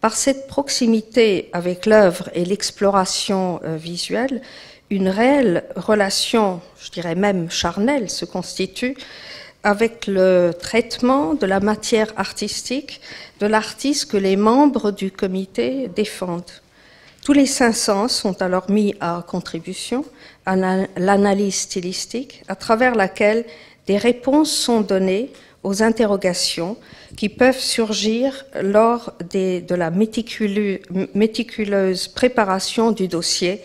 Par cette proximité avec l'œuvre et l'exploration euh, visuelle, une réelle relation, je dirais même charnelle, se constitue avec le traitement de la matière artistique de l'artiste que les membres du comité défendent. Tous les cinq sens sont alors mis à contribution à l'analyse stylistique à travers laquelle des réponses sont données aux interrogations qui peuvent surgir lors de la méticuleuse préparation du dossier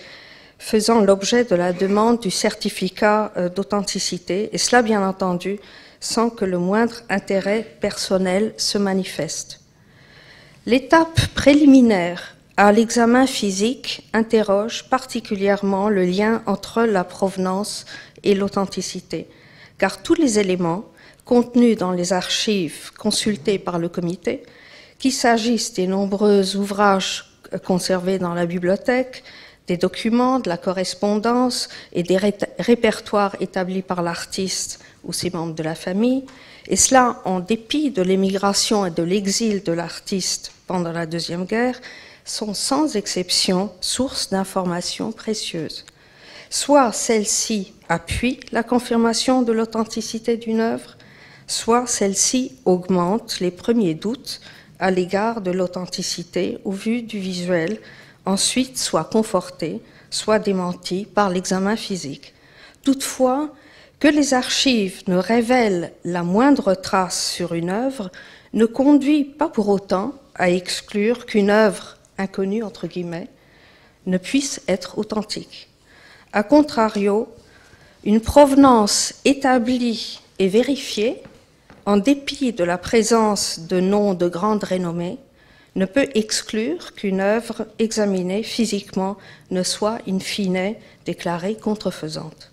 faisant l'objet de la demande du certificat euh, d'authenticité, et cela bien entendu sans que le moindre intérêt personnel se manifeste. L'étape préliminaire à l'examen physique interroge particulièrement le lien entre la provenance et l'authenticité, car tous les éléments contenus dans les archives consultées par le comité, qu'il s'agisse des nombreux ouvrages conservés dans la bibliothèque, des documents, de la correspondance et des répertoires établis par l'artiste ou ses membres de la famille, et cela en dépit de l'émigration et de l'exil de l'artiste pendant la Deuxième Guerre, sont sans exception source d'informations précieuses. Soit celles-ci appuient la confirmation de l'authenticité d'une œuvre, soit celles-ci augmentent les premiers doutes à l'égard de l'authenticité au vu du visuel, ensuite soit confortées, soit démenties par l'examen physique. Toutefois, que les archives ne révèlent la moindre trace sur une œuvre ne conduit pas pour autant à exclure qu'une œuvre inconnu, entre guillemets, ne puisse être authentique. A contrario, une provenance établie et vérifiée, en dépit de la présence de noms de grande renommée, ne peut exclure qu'une œuvre examinée physiquement ne soit in fine déclarée contrefaisante.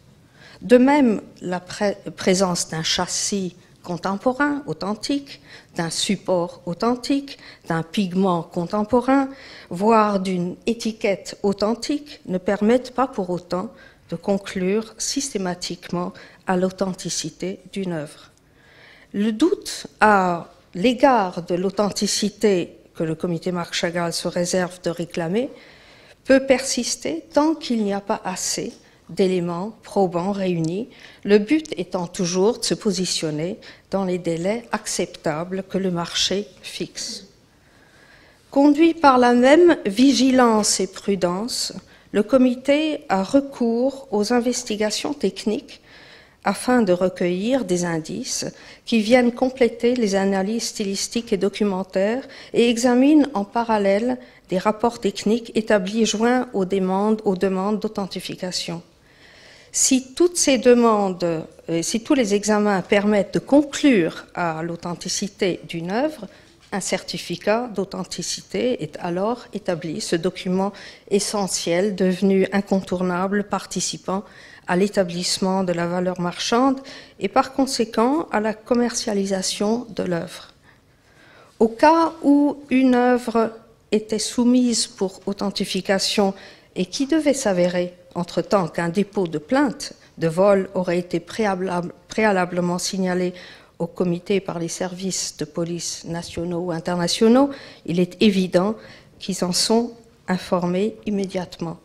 De même, la présence d'un châssis contemporain, authentique, d'un support authentique, d'un pigment contemporain, voire d'une étiquette authentique, ne permettent pas pour autant de conclure systématiquement à l'authenticité d'une œuvre. Le doute à l'égard de l'authenticité que le comité Marc Chagall se réserve de réclamer peut persister tant qu'il n'y a pas assez d'éléments probants réunis, le but étant toujours de se positionner dans les délais acceptables que le marché fixe. Conduit par la même vigilance et prudence, le comité a recours aux investigations techniques afin de recueillir des indices qui viennent compléter les analyses stylistiques et documentaires et examine en parallèle des rapports techniques établis joints aux demandes, aux demandes d'authentification. Si toutes ces demandes, euh, si tous les examens permettent de conclure à l'authenticité d'une œuvre, un certificat d'authenticité est alors établi, ce document essentiel devenu incontournable participant à l'établissement de la valeur marchande et par conséquent à la commercialisation de l'œuvre. Au cas où une œuvre était soumise pour authentification et qui devait s'avérer entre-temps qu'un dépôt de plainte de vol aurait été préalablement signalé au comité par les services de police nationaux ou internationaux, il est évident qu'ils en sont informés immédiatement.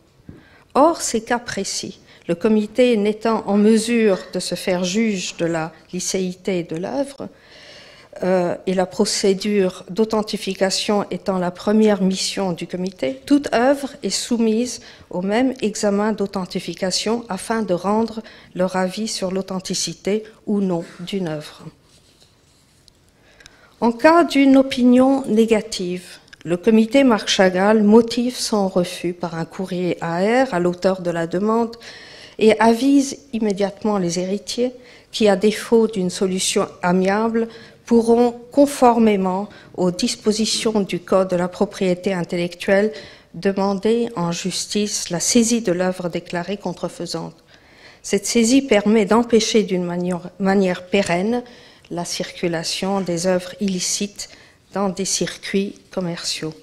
Or, ces cas précis, le comité n'étant en mesure de se faire juge de la licéité de l'œuvre, euh, et la procédure d'authentification étant la première mission du comité, toute œuvre est soumise au même examen d'authentification afin de rendre leur avis sur l'authenticité ou non d'une œuvre. En cas d'une opinion négative, Le comité Marc Chagall motive son refus par un courrier AR à l'auteur de la demande et avise immédiatement les héritiers qui, à défaut d'une solution amiable, pourront, conformément aux dispositions du Code de la propriété intellectuelle, demander en justice la saisie de l'œuvre déclarée contrefaisante. Cette saisie permet d'empêcher d'une manière, pérenne la circulation des œuvres illicites dans des circuits commerciaux.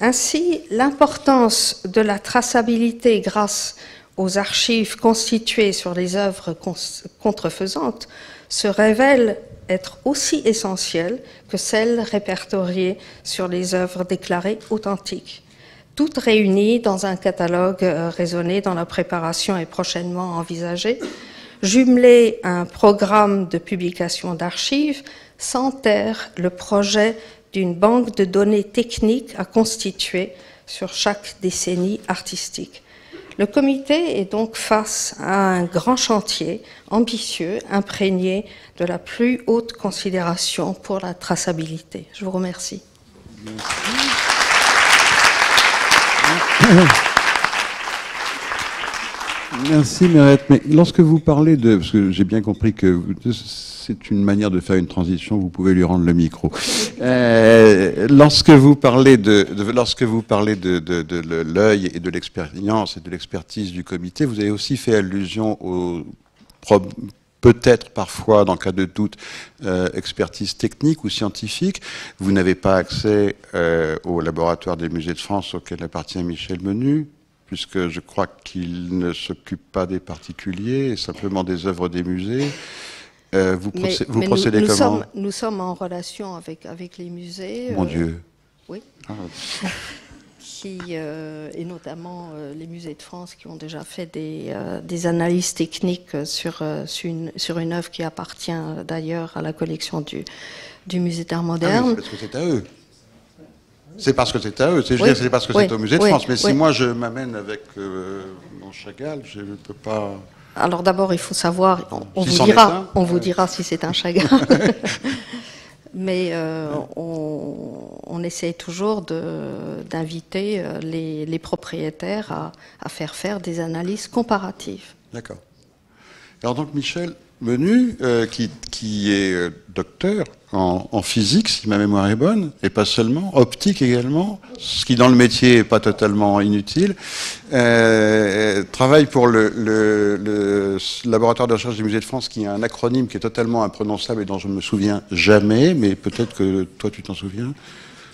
Ainsi, l'importance de la traçabilité grâce aux archives constituées sur les œuvres contrefaisantes se révèle être aussi essentielle que celle répertoriée sur les œuvres déclarées authentiques, toutes réunies dans un catalogue euh, raisonné dans la préparation et prochainement envisagé, jumelé à un programme de publication d'archives, s'enterre le projet d'une banque de données techniques à constituer sur chaque décennie artistique. Le comité est donc face à un grand chantier ambitieux, imprégné de la plus haute considération pour la traçabilité. Je vous remercie. Merci Mérette. Mais lorsque vous parlez de, parce que j'ai bien compris que c'est une manière de faire une transition, vous pouvez lui rendre le micro. Euh, lorsque vous parlez de, lorsque vous parlez de, de, de l'œil et de l'expérience et de l'expertise du comité, vous avez aussi fait allusion au peut-être parfois, dans cas de doute, euh, expertise technique ou scientifique. Vous n'avez pas accès euh, au laboratoire des musées de France auquel appartient Michel Menu, puisque je crois qu'il ne s'occupe pas des particuliers, simplement des œuvres des musées. Euh, vous, mais, vous mais procédez nous, nous comment sommes, nous sommes en relation avec, avec les musées. Mon euh, Dieu. Oui. Ah, Qui, euh, et notamment les musées de France qui ont déjà fait des, des analyses techniques sur, sur, une, sur une œuvre qui appartient d'ailleurs à la collection du, du musée d'art ah oui, moderne. parce que c'est à eux. C'est parce que c'est à eux. C'est Oui, parce que oui, c'est au musée de oui, France. Mais si moi je m'amène avec euh, mon Chagall, je ne peux pas. Alors d'abord, il faut savoir, on, on Si vous dira, un, on vous dira si c'est un Chagall. Mais euh, on, on essaie toujours d'inviter euh, les, les propriétaires à, à faire faire des analyses comparatives. D'accord. Alors donc Michel Menu, euh, qui, est euh, docteur en, physique, si ma mémoire est bonne, et pas seulement, optique également, ce qui dans le métier est pas totalement inutile, euh, travaille pour le, le- le laboratoire de recherche du Musée de France, qui a un acronyme qui est totalement imprononçable et dont je ne me souviens jamais, mais peut-être que toi tu t'en souviens.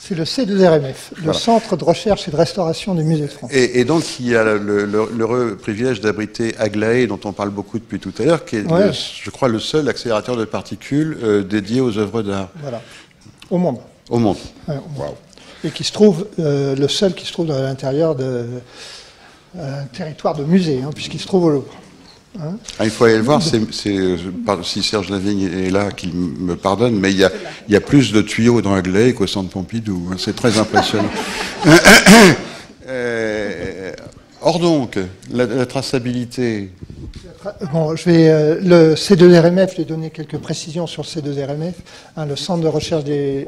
C'est le C2RMF, le Voilà. Centre de recherche et de restauration du Musée de France. Et, et donc, il y a l'heureux privilège d'abriter Aglaé, dont on parle beaucoup depuis tout à l'heure, qui est, Ouais. le- je crois, le seul accélérateur de particules euh, dédié aux œuvres d'art Voilà, au monde. au monde. Ouais, au monde. Et qui se trouve, euh, le seul qui se trouve dans l'intérieur d'un territoire de musée, hein, puisqu'il se trouve au Louvre. Ah, il faut aller le voir, euh, pardon, si Serge Lavigne est là, qu'il me pardonne, mais il y a, il y a plus de tuyaux dans Aglaé qu'au centre Pompidou. hein, c'est très impressionnant. Euh, or donc, la, la traçabilité, Bon, je vais, euh, le C2RMF, je vais donner quelques précisions sur le C2RMF, hein, le centre de recherche des...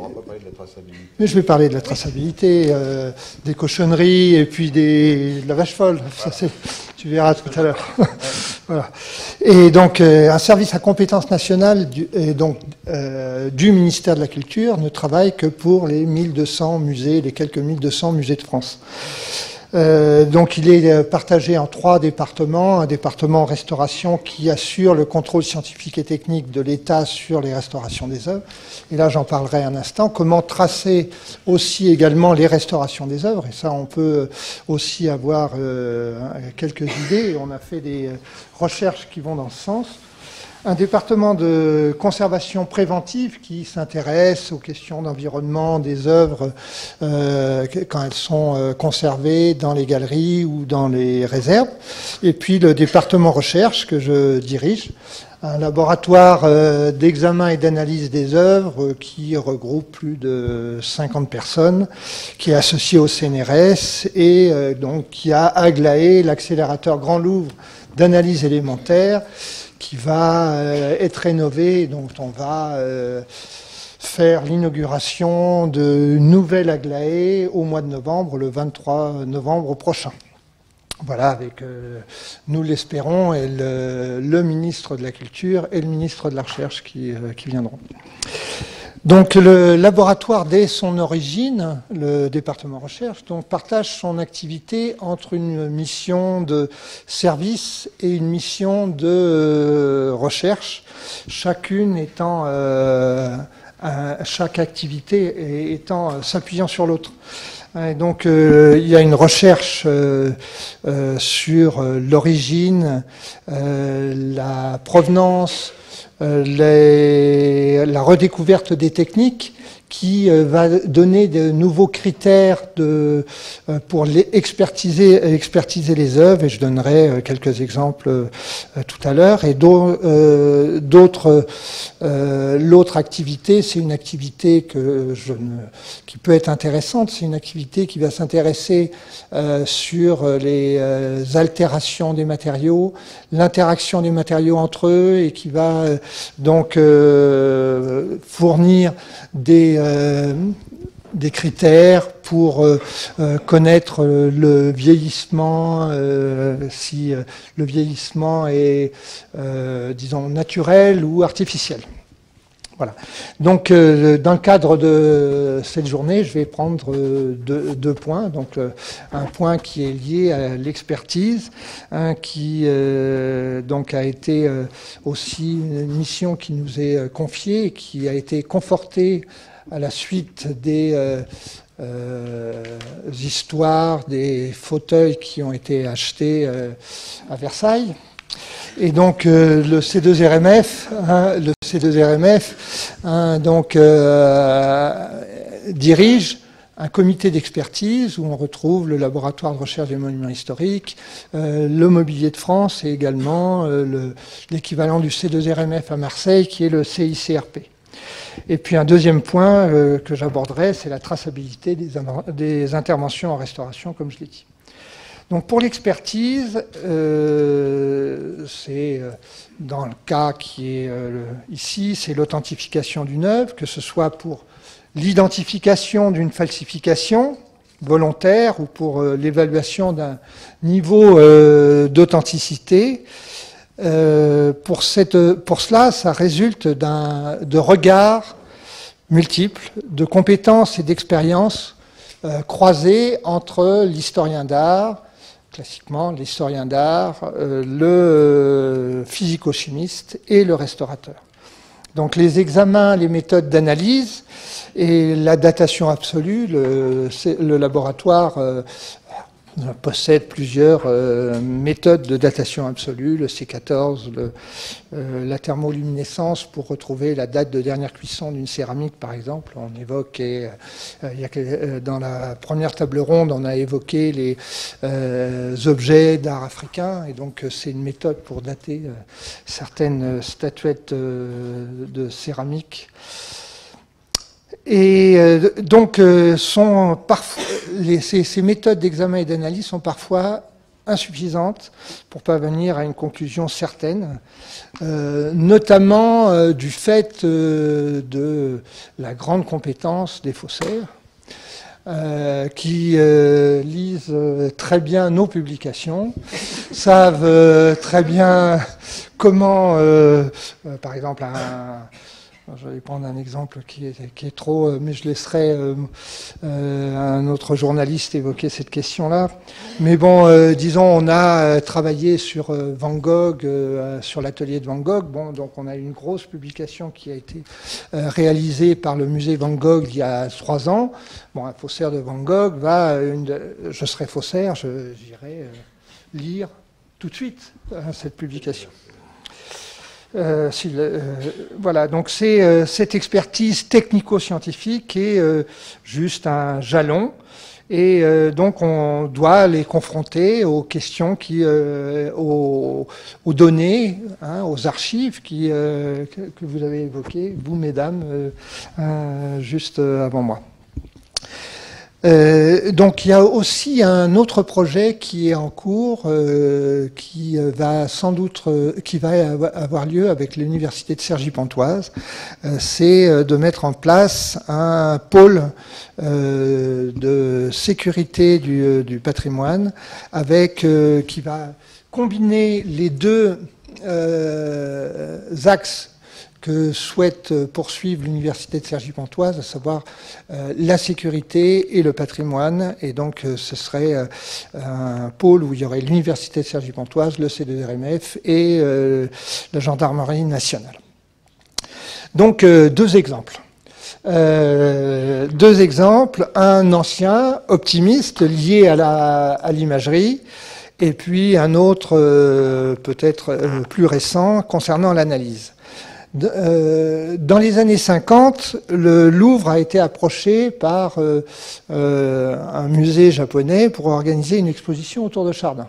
Mais je vais parler de la traçabilité, euh, des cochonneries et puis des, de la vache folle. Ça, c'est- tu verras tout à l'heure. voilà. Et donc, euh, un service à compétence nationale du, et donc, euh, du ministère de la Culture ne travaille que pour les 1200 musées, les quelques 1200 musées de France. Euh, donc il est euh, partagé en trois départements. Un département restauration qui assure le contrôle scientifique et technique de l'État sur les restaurations des œuvres. Et là j'en parlerai un instant. Comment tracer aussi également les restaurations des œuvres. Et ça on peut aussi avoir euh, quelques idées. On a fait des recherches qui vont dans ce sens un département de conservation préventive qui s'intéresse aux questions d'environnement des œuvres euh, quand elles sont euh, conservées dans les galeries ou dans les réserves. Et puis le département recherche que je dirige, un laboratoire euh, d'examen et d'analyse des œuvres qui regroupe plus de 50 personnes, qui est associé au CNRS et euh, donc qui a aglaé l'accélérateur Grand Louvre d'analyse élémentaire qui va euh, être rénové, donc on va euh, faire l'inauguration de nouvelle Aglaé au mois de novembre, le 23 novembre prochain. Voilà, avec, nous l'espérons, le, le, ministre de la Culture et le ministre de la Recherche qui, qui viendront. Donc le laboratoire, dès son origine, le département recherche, donc, partage son activité entre une mission de service et une mission de euh, recherche, chacune étant, euh, chaque activité étant euh, s'appuyant sur l'autre. donc il y a une recherche sur l'origine, la provenance, euh, la redécouverte des techniques qui euh, va donner de nouveaux critères de, euh, pour les expertiser, expertiser les œuvres, et je donnerai euh, quelques exemples tout à l'heure. Et d'autres, l'autre activité, c'est une activité que je ne, qui peut être intéressante, c'est une activité qui va s'intéresser sur les altérations des matériaux, l'interaction des matériaux entre eux, et qui va donc fournir des euh, des critères pour euh, euh, connaître le vieillissement, si le vieillissement est, disons, naturel ou artificiel. Voilà. Donc, dans le cadre de cette journée, je vais prendre deux, points. Donc, un point qui est lié à l'expertise, qui a été aussi une mission qui nous est confiée, qui a été confortée à la suite des euh, euh, histoires des fauteuils qui ont été achetés euh, à Versailles. Et donc le C2RMF, hein, le C2RMF hein, donc, dirige un comité d'expertise où on retrouve le laboratoire de recherche des monuments historiques, le mobilier de France et également l'équivalent du C2RMF à Marseille qui est le CICRP. Et puis un deuxième point euh, que j'aborderai, c'est la traçabilité des, interventions en restauration, comme je l'ai dit. Donc pour l'expertise, euh, c'est euh, dans le cas qui est ici, c'est l'authentification d'une œuvre, que ce soit pour l'identification d'une falsification volontaire ou pour l'évaluation d'un niveau d'authenticité. Euh, pour, cette, pour cela, ça résulte de regards multiples, de compétences et d'expériences euh, croisées entre l'historien d'art, classiquement l'historien d'art, euh, le physico-chimiste et le restaurateur. Donc les examens, les méthodes d'analyse et la datation absolue, le, le laboratoire possède plusieurs euh, méthodes de datation absolue, le C14, euh, la thermoluminescence pour retrouver la date de dernière cuisson d'une céramique, par exemple. On évoque, euh, dans la première table ronde, on a évoqué les objets d'art africain, et donc c'est une méthode pour dater certaines statuettes de céramique. Et euh, donc, euh, ces, méthodes d'examen et d'analyse sont parfois insuffisantes pour parvenir à une conclusion certaine, euh, notamment du fait de la grande compétence des faussaires. qui lisent très bien nos publications, savent très bien comment, par exemple, un, je vais prendre un exemple qui est, trop, euh, mais je laisserai euh, euh, un autre journaliste évoquer cette question-là. Mais bon, disons, on a travaillé sur Van Gogh, sur l'atelier de Van Gogh. Bon, donc on a une grosse publication qui a été réalisée par le musée Van Gogh il y a trois ans. Bon, un faussaire de Van Gogh va, je serai faussaire, j'irai lire tout de suite cette publication. Euh, euh, voilà, donc c'est euh, cette expertise technico-scientifique est juste un jalon. Et donc on doit les confronter aux questions qui, aux, données, hein, aux archives qui, que, vous avez évoquées, vous mesdames, juste avant moi. Euh, donc il y a aussi un autre projet qui est en cours, euh, qui va sans doute, euh, qui va avoir lieu avec l'université de Cergy-Pontoise. Euh, c'est de mettre en place un pôle de sécurité du, du patrimoine, avec qui va combiner les deux axes que souhaite euh, poursuivre l'université de Cergy-Pontoise, à savoir euh, la sécurité et le patrimoine. Et donc, euh, ce serait un pôle où il y aurait l'université de Cergy-Pontoise, le C2RMF et la gendarmerie nationale. Donc, deux exemples. deux exemples, un ancien optimiste lié à l'imagerie, et puis un autre peut-être plus récent concernant l'analyse. Euh, dans les années 50, le Louvre a été approché par euh, euh, un musée japonais pour organiser une exposition autour de Chardin.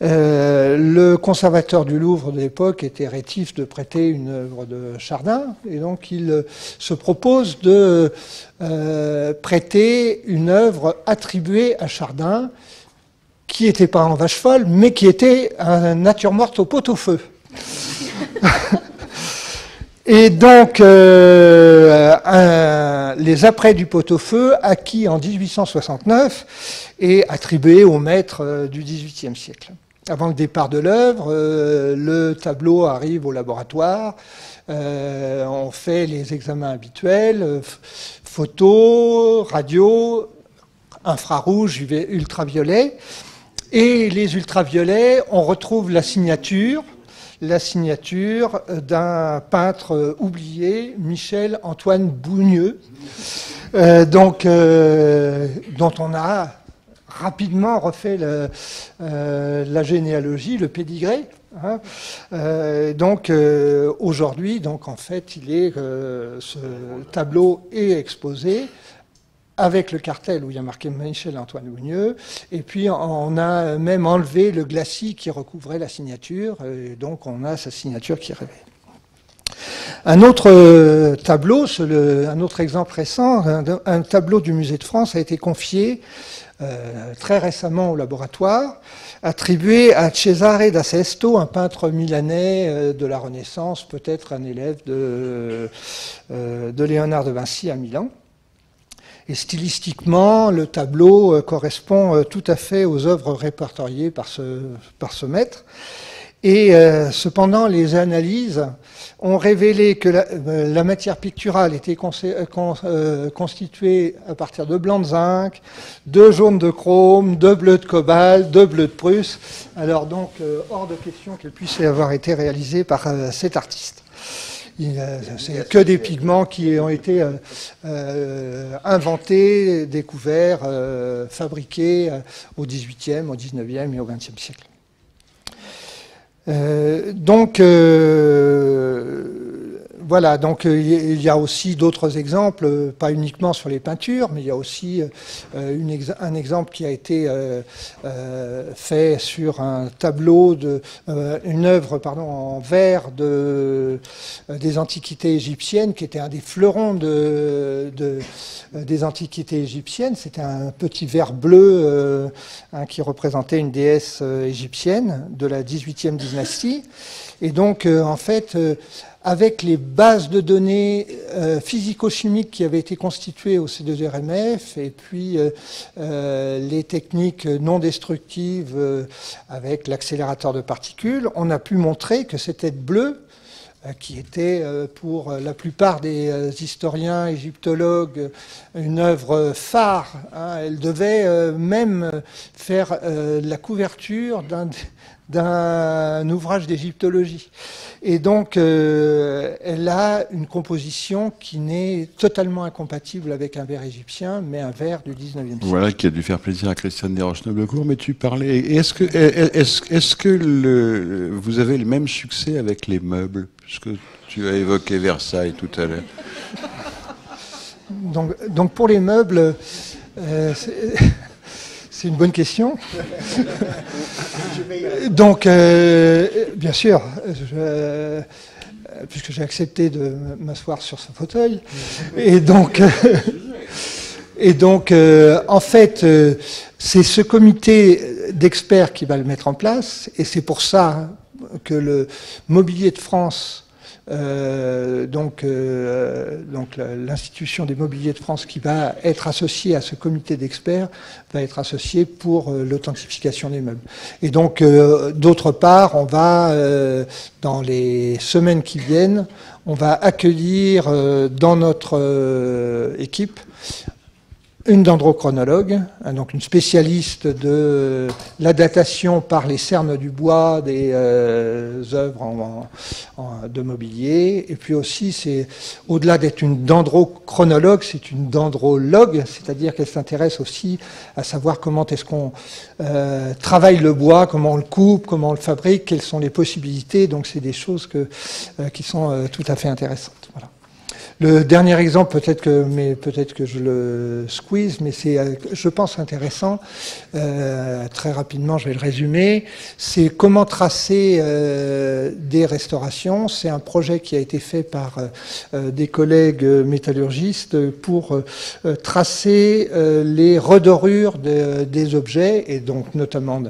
le conservateur du Louvre de l'époque était rétif de prêter une œuvre de Chardin, et donc il se propose de prêter une œuvre attribuée à Chardin, qui n'était pas en vache folle, mais qui était un nature morte au pot-au-feu. Et donc, euh, les apprêts du pot-au-feu, acquis en 1869 et attribués au maître euh, du XVIIIe siècle. Avant le départ de l'œuvre, euh, le tableau arrive au laboratoire, on fait les examens habituels, photo, radio, infrarouge, ultraviolet. Et les ultraviolets, on retrouve la signature, la signature d'un peintre oublié, Michel Antoine Bougneux, euh, euh, dont on a rapidement refait euh, la généalogie, le pédigré. Hein. donc aujourd'hui, en fait, il est ce tableau est exposé avec le cartel où il y a marqué Michel-Antoine Ougneux. Et puis on a même enlevé le glacis qui recouvrait la signature, et donc on a sa signature qui révèle. Un autre euh, tableau, un autre exemple récent, un, tableau du Musée de France a été confié euh, très récemment au laboratoire, attribué à Cesare da Sesto, un peintre milanais euh, de la Renaissance, peut-être un élève de, de Léonard de Vinci à Milan. Stylistiquement, le tableau euh, correspond euh, tout à fait aux œuvres répertoriées par ce, par ce maître. Et euh, cependant, les analyses ont révélé que la, matière picturale était constituée à partir de blanc de zinc, de jaune de chrome, de bleu de cobalt, de bleu de Prusse. Alors donc, hors de question qu'elle puisse avoir été réalisée par cet artiste. C'est que des pigments qui ont été euh, euh, inventés, découverts, euh, fabriqués au XVIIIe, au XIXe et au XXe siècle. donc, voilà, donc euh, il y a aussi d'autres exemples, euh, pas uniquement sur les peintures, mais il y a aussi euh, un exemple qui a été fait sur un tableau, de, une œuvre pardon, en verre de, des antiquités égyptiennes, qui était un des fleurons de, des antiquités égyptiennes. C'était un petit verre bleu hein, qui représentait une déesse égyptienne de la 18e dynastie. Et donc, en fait, avec les bases de données euh, physico-chimiques qui avaient été constituées au C2RMF et puis euh, euh, les techniques non destructives avec l'accélérateur de particules, on a pu montrer que cette tête bleue, qui était pour la plupart des historiens égyptologues une œuvre phare, hein, elle devait même faire la couverture d'un ouvrage d'égyptologie. Et donc, euh, elle a une composition qui n'est totalement incompatible avec un verre égyptien, mais un verre du 19e siècle. Voilà, qui a dû faire plaisir à Christiane Desroches-Noblecourt. Mais tu parlais. Est-ce que, est -ce, que le, vous avez le même succès avec les meubles Puisque tu as évoqué Versailles tout à l'heure? Donc, donc, pour les meubles. Euh, c'est une bonne question. Donc, euh, bien sûr, euh, puisque j'ai accepté de m'asseoir sur ce fauteuil. Et donc, Et donc, en fait, c'est ce comité d'experts qui va le mettre en place, et c'est pour ça que le Mobilier de France euh, donc, euh, donc l'institution des mobiliers de France qui va être associée à ce comité d'experts va être associée pour euh, l'authentification des meubles. Et donc, d'autre part, on va, dans les semaines qui viennent, on va accueillir dans notre équipe une dendrochronologue, hein, donc une spécialiste de la datation par les cernes du bois des euh, œuvres de mobilier. Et puis aussi, c'est au-delà d'être une dendrochronologue, c'est une dendrologue, c'est-à-dire qu'elle s'intéresse aussi à savoir comment est-ce qu'on euh, travaille le bois, comment on le coupe, comment on le fabrique, quelles sont les possibilités. Donc, c'est des choses que, euh, qui sont tout à fait intéressantes. Voilà. Le dernier exemple, peut-être que, mais peut-être que je le squeeze, mais c'est, euh, je pense, intéressant. Euh, très rapidement, je vais le résumer. C'est comment tracer euh, des restaurations. C'est un projet qui a été fait par des collègues métallurgistes pour tracer les redorures des objets et donc notamment,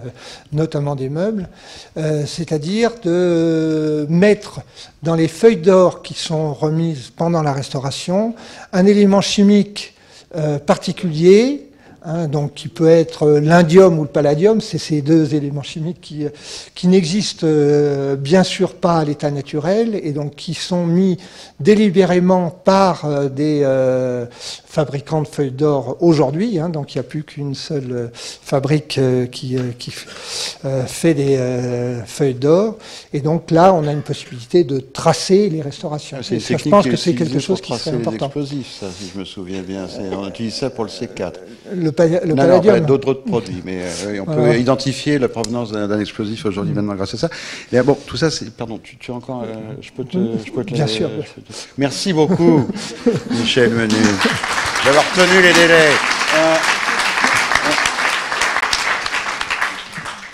notamment des meubles. c'est-à-dire de mettre dans les feuilles d'or qui sont remises pendant la restauration, un élément chimique euh, particulier Hein, donc qui peut être l'indium ou le palladium, c'est ces deux éléments chimiques qui, qui n'existent euh, bien sûr pas à l'état naturel et donc qui sont mis délibérément par euh, des euh, fabricants de feuilles d'or aujourd'hui. Hein, donc il n'y a plus qu'une seule fabrique qui, qui fait des feuilles d'or. Et donc là, on a une possibilité de tracer les restaurations. Ah, je pense que c'est quelque chose qui serait important. C'est explosif, ça, si je me souviens bien. On utilise ça pour le C4 le, palladium. d'autres produits, mais euh, on peut identifier la provenance d'un explosif aujourd'hui maintenant grâce à ça. Et, bon, tout ça, c'est. Pardon, tu, tu as encore. Euh, je peux te. Je peux te bien sûr. Merci beaucoup, Michel Menu, d'avoir tenu les délais.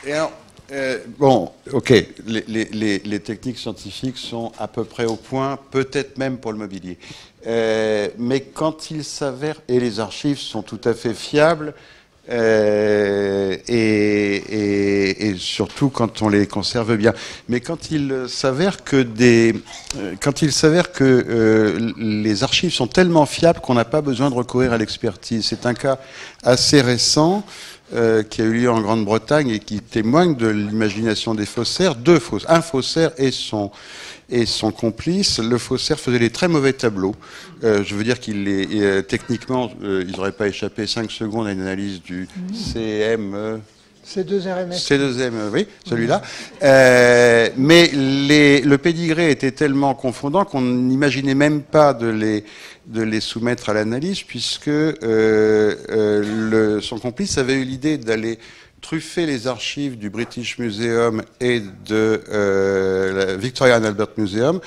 et alors, euh, bon, ok, les, les, les, techniques scientifiques sont à peu près au point, peut-être même pour le mobilier. Euh, mais quand il s'avère, et les archives sont tout à fait fiables, euh, et, et, surtout quand on les conserve bien. Mais quand il s'avère que des, euh, quand il s'avère que euh, les archives sont tellement fiables qu'on n'a pas besoin de recourir à l'expertise. C'est un cas assez récent. Euh, qui a eu lieu en Grande-Bretagne et qui témoigne de l'imagination des faussaires. Deux un faussaire et son, et son complice. Le faussaire faisait des très mauvais tableaux. Euh, je veux dire qu'il est euh, techniquement, ils n'auraient pas échappé cinq secondes à une analyse du CM. C2RMF. C2M, oui, celui-là. Euh, mais les, le pédigré était tellement confondant qu'on n'imaginait même pas de les, de les soumettre à l'analyse, puisque euh, euh, son complice avait eu l'idée d'aller truffer les archives du British Museum et de euh, la Victoria and Albert Museum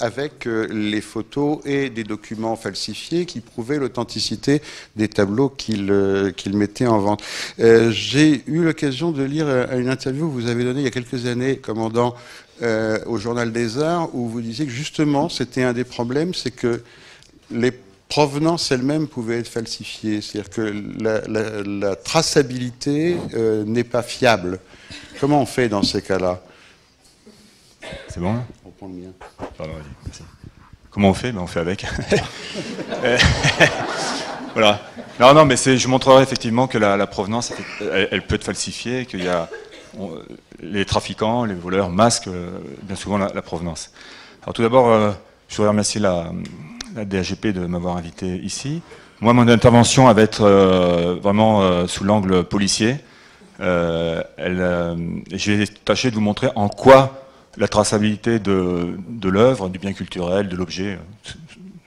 avec les photos et des documents falsifiés qui prouvaient l'authenticité des tableaux qu'il qu'il mettait en vente. J'ai eu l'occasion de lire une interview que vous avez donnée il y a quelques années, commandant au Journal des Arts, où vous disiez que justement c'était un des problèmes, c'est que les provenance elle-même pouvait être falsifiée. C'est-à-dire que la, traçabilité euh, n'est pas fiable. Comment on fait dans ces cas-là? C'est bon On prend le mien. Comment on fait? Ben, On fait avec. voilà. Non, non, mais je montrerai effectivement que la, provenance, elle, peut être falsifiée, qu'il y a les trafiquants, les voleurs masquent euh, bien souvent la, provenance. Alors tout d'abord, euh, je voudrais remercier la, la DHGP de m'avoir invité ici. Moi, mon intervention va être euh, vraiment sous l'angle policier. Euh, je vais tâcher de vous montrer en quoi la traçabilité de, l'œuvre, du bien culturel, de l'objet,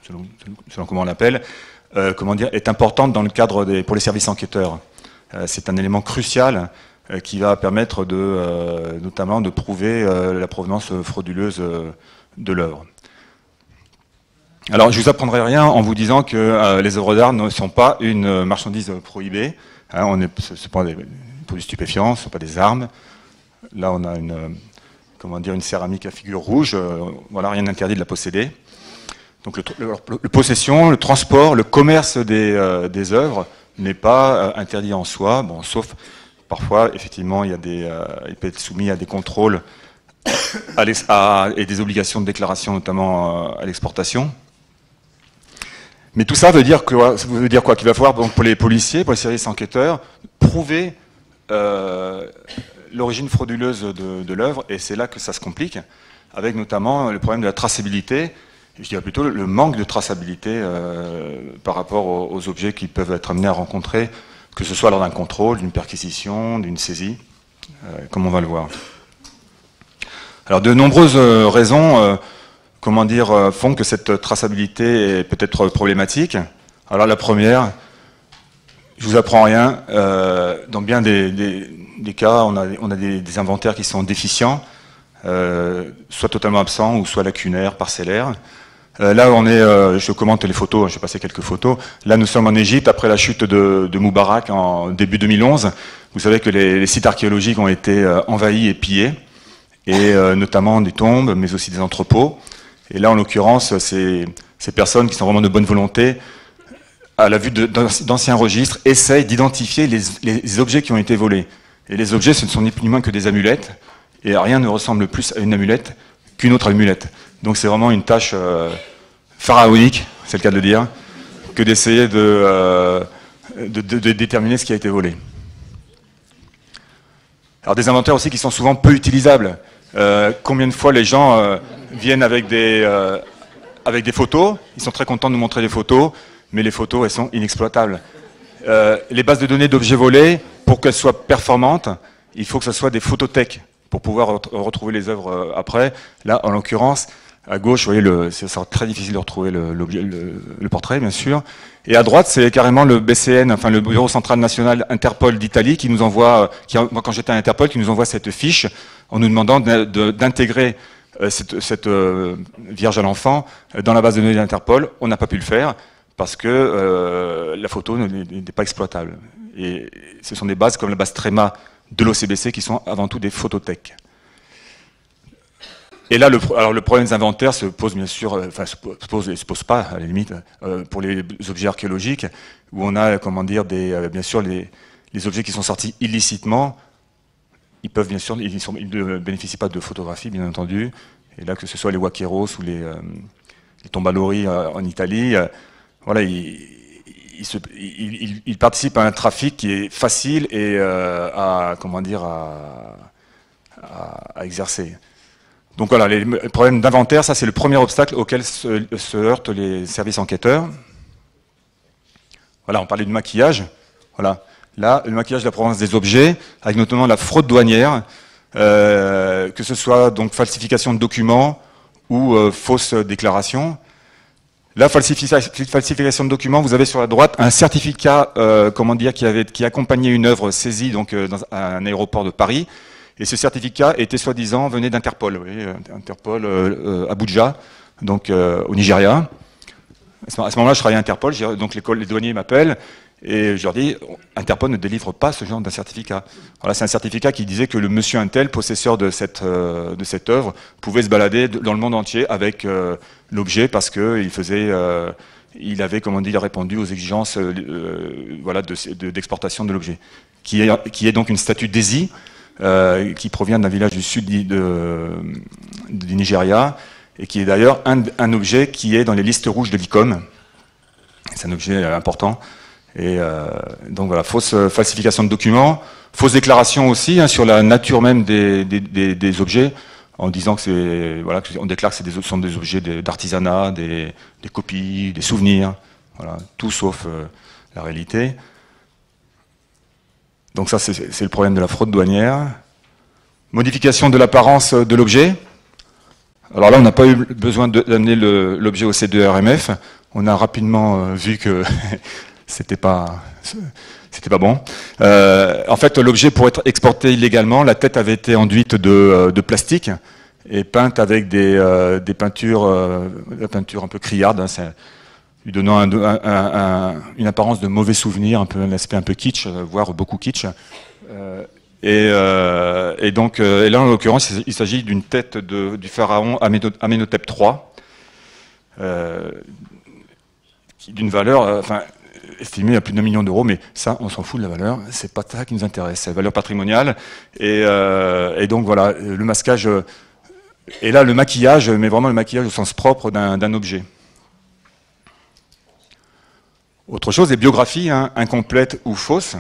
selon, comment on l'appelle, comment dire, est importante dans le cadre pour les services enquêteurs. C'est un élément crucial qui va permettre de, notamment de prouver la provenance frauduleuse de l'œuvre. Alors, je vous apprendrai rien en vous disant que euh, les œuvres d'art ne sont pas une marchandise prohibée. Hein, on est, ce pas des produits stupéfiants, ce ne sont pas des armes. Là, on a une, comment dire, une céramique à figure rouge. Euh, voilà, rien n'interdit de la posséder. Donc le, possession, le transport, le commerce des, des œuvres n'est pas interdit en soi, bon, sauf parfois, effectivement, des, il peut être soumis à des contrôles et des obligations de déclaration, notamment à l'exportation. Mais tout ça veut dire quoi Qu'il va falloir pour les policiers, pour les services enquêteurs, prouver euh, l'origine frauduleuse de, l'œuvre, et c'est là que ça se complique, avec notamment le problème de la traçabilité, je dirais plutôt le manque de traçabilité euh, par rapport aux, objets qui peuvent être amenés à rencontrer, que ce soit lors d'un contrôle, d'une perquisition, d'une saisie, euh, comme on va le voir. Alors de nombreuses raisons comment dire, euh, font que cette traçabilité est peut-être problématique. Alors la première, je vous apprends rien, euh, dans bien des, cas, on a, des, inventaires qui sont déficients, euh, soit totalement absents ou soit lacunaires, parcellaires. Là, on est, je commente les photos, je vais passer quelques photos. Là, nous sommes en Égypte après la chute de, Moubarak en début 2011. Vous savez que les, sites archéologiques ont été envahis et pillés, et notamment des tombes, mais aussi des entrepôts. Et là, en l'occurrence, ces, ces personnes qui sont vraiment de bonne volonté, à la vue d'anciens registres, essayent d'identifier les, objets qui ont été volés. Et les objets, ce ne sont ni plus ni moins que des amulettes, et rien ne ressemble plus à une amulette qu'une autre amulette. Donc c'est vraiment une tâche euh, pharaonique, c'est le cas de le dire, que d'essayer de, euh, de, déterminer ce qui a été volé. Alors des inventaires aussi qui sont souvent peu utilisables. Euh, combien de fois les gens viennent avec des, des photos? Ils sont très contents de nous montrer les photos, mais les photos, elles sont inexploitables. Les bases de données d'objets volés, pour qu'elles soient performantes, il faut que ce soit des photothèques pour pouvoir retrouver les œuvres après. Là, en l'occurrence, à gauche, vous voyez, c'est très difficile de retrouver le, portrait, bien sûr. Et à droite, c'est carrément le BCN, enfin le Bureau Central National Interpol d'Italie, qui nous envoie, moi quand j'étais à Interpol, qui nous envoie cette fiche en nous demandant d'intégrer euh, cette, euh, Vierge à l'enfant euh, dans la base de données d'Interpol. On n'a pas pu le faire parce que la photo n'est pas exploitable. Et ce sont des bases comme la base Trema de l'OCBC qui sont avant tout des photothèques. Et là, le, alors le problème des inventaires se pose bien sûr, enfin se pose se pose pas à la limite pour les objets archéologiques où on a comment dire des bien sûr les, les objets qui sont sortis illicitement ils peuvent bien sûr, ils, ne bénéficient pas de photographie, bien entendu. Et là, que ce soit les Wakeros ou les, euh, Tombalori euh, en Italie, euh, voilà, ils, participent à un trafic qui est facile et à, comment dire, à, exercer. Donc voilà, les problèmes d'inventaire, ça c'est le premier obstacle auquel se, heurtent les services enquêteurs. Voilà, on parlait de maquillage. Voilà. Là, le maquillage de la provenance des objets, avec notamment la fraude douanière, euh, que ce soit donc falsification de documents ou euh, fausse déclaration. La falsification de documents, vous avez sur la droite un certificat, euh, comment dire, qui accompagnait une œuvre saisie donc dans un aéroport de Paris. Et ce certificat était soi-disant venait d'Interpol, Interpol Abuja, donc au Nigeria. À ce moment-là, je travaillais à Interpol, donc les douaniers m'appellent et je leur dis, Interpol ne délivre pas ce genre d'un certificat. Voilà, c'est un certificat qui disait que le monsieur Intel, possesseur de cette, euh, œuvre, pouvait se balader dans le monde entier avec euh, l'objet parce qu'il faisait, euh, il avait, comment dire, répondu aux exigences voilà, d'exportation de, de l'objet, qui est, qui est donc une statue d'ESI, qui provient d'un village du sud du Nigeria, et qui est d'ailleurs un, objet qui est dans les listes rouges de l'ICOM. C'est un objet important. Et euh, donc voilà, fausse euh, falsification de documents, fausse déclaration aussi hein, sur la nature même des, des, des, objets, en disant que c'est voilà, on déclare que ce sont des objets d'artisanat, des, des, copies, des souvenirs, voilà, tout sauf euh, la réalité. Donc ça, c'est le problème de la fraude douanière. Modification de l'apparence de l'objet. Alors là, on n'a pas eu besoin d'amener l'objet au C2RMF. On a rapidement vu que c'était pas pas bon. Euh, en fait, l'objet pour être exporté illégalement, la tête avait été enduite de, euh, plastique et peinte avec des, euh, des peintures, peinture un peu criarde, hein, lui donnant une apparence de mauvais souvenir, un aspect un peu kitsch, voire beaucoup kitsch. Et, et, donc, là, en l'occurrence, il s'agit d'une tête du pharaon Amenhotep III, d'une valeur, estimée à plus d'un million d'euros, mais ça, on s'en fout de la valeur, c'est pas ça qui nous intéresse, c'est la valeur patrimoniale. Et, et, donc voilà, le masquage, et là le maquillage, mais vraiment le maquillage au sens propre d'un objet. Autre chose, les biographies hein, incomplètes ou fausses,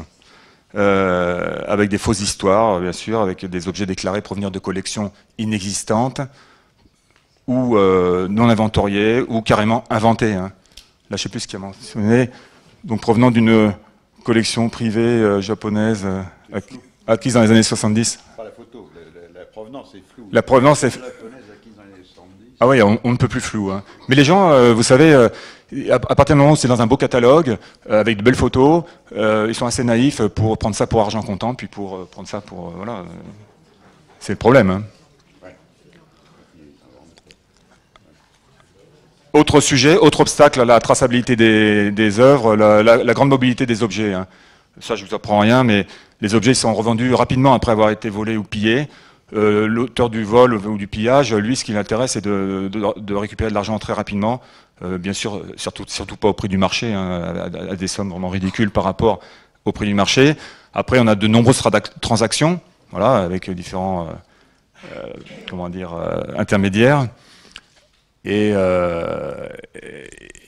euh, avec des fausses histoires, bien sûr, avec des objets déclarés provenir de collections inexistantes, ou euh, non inventoriés, ou carrément inventés. Hein. Là, je ne sais plus ce qu'il y a mentionné. Donc, provenant d'une collection privée euh, japonaise acquise dans les années 70. Pas la photo, la, provenance est floue. La provenance est Ah oui, on, ne peut plus flou. Hein. Mais les gens, vous savez, à, partir du moment où c'est dans un beau catalogue, euh, avec de belles photos, euh, ils sont assez naïfs pour prendre ça pour argent comptant, puis pour euh, prendre ça pour... voilà, c'est le problème. Hein. Autre sujet, autre obstacle à la traçabilité des, œuvres, la, grande mobilité des objets. Hein. Ça, je vous apprends rien, mais les objets sont revendus rapidement après avoir été volés ou pillés. L'auteur du vol ou du pillage, lui, ce qui l'intéresse, c'est de, récupérer de l'argent très rapidement euh, bien sûr, surtout, pas au prix du marché, hein, à, des sommes vraiment ridicules par rapport au prix du marché. Après, on a de nombreuses transactions, voilà, avec différents euh, euh, comment dire, intermédiaires. Et,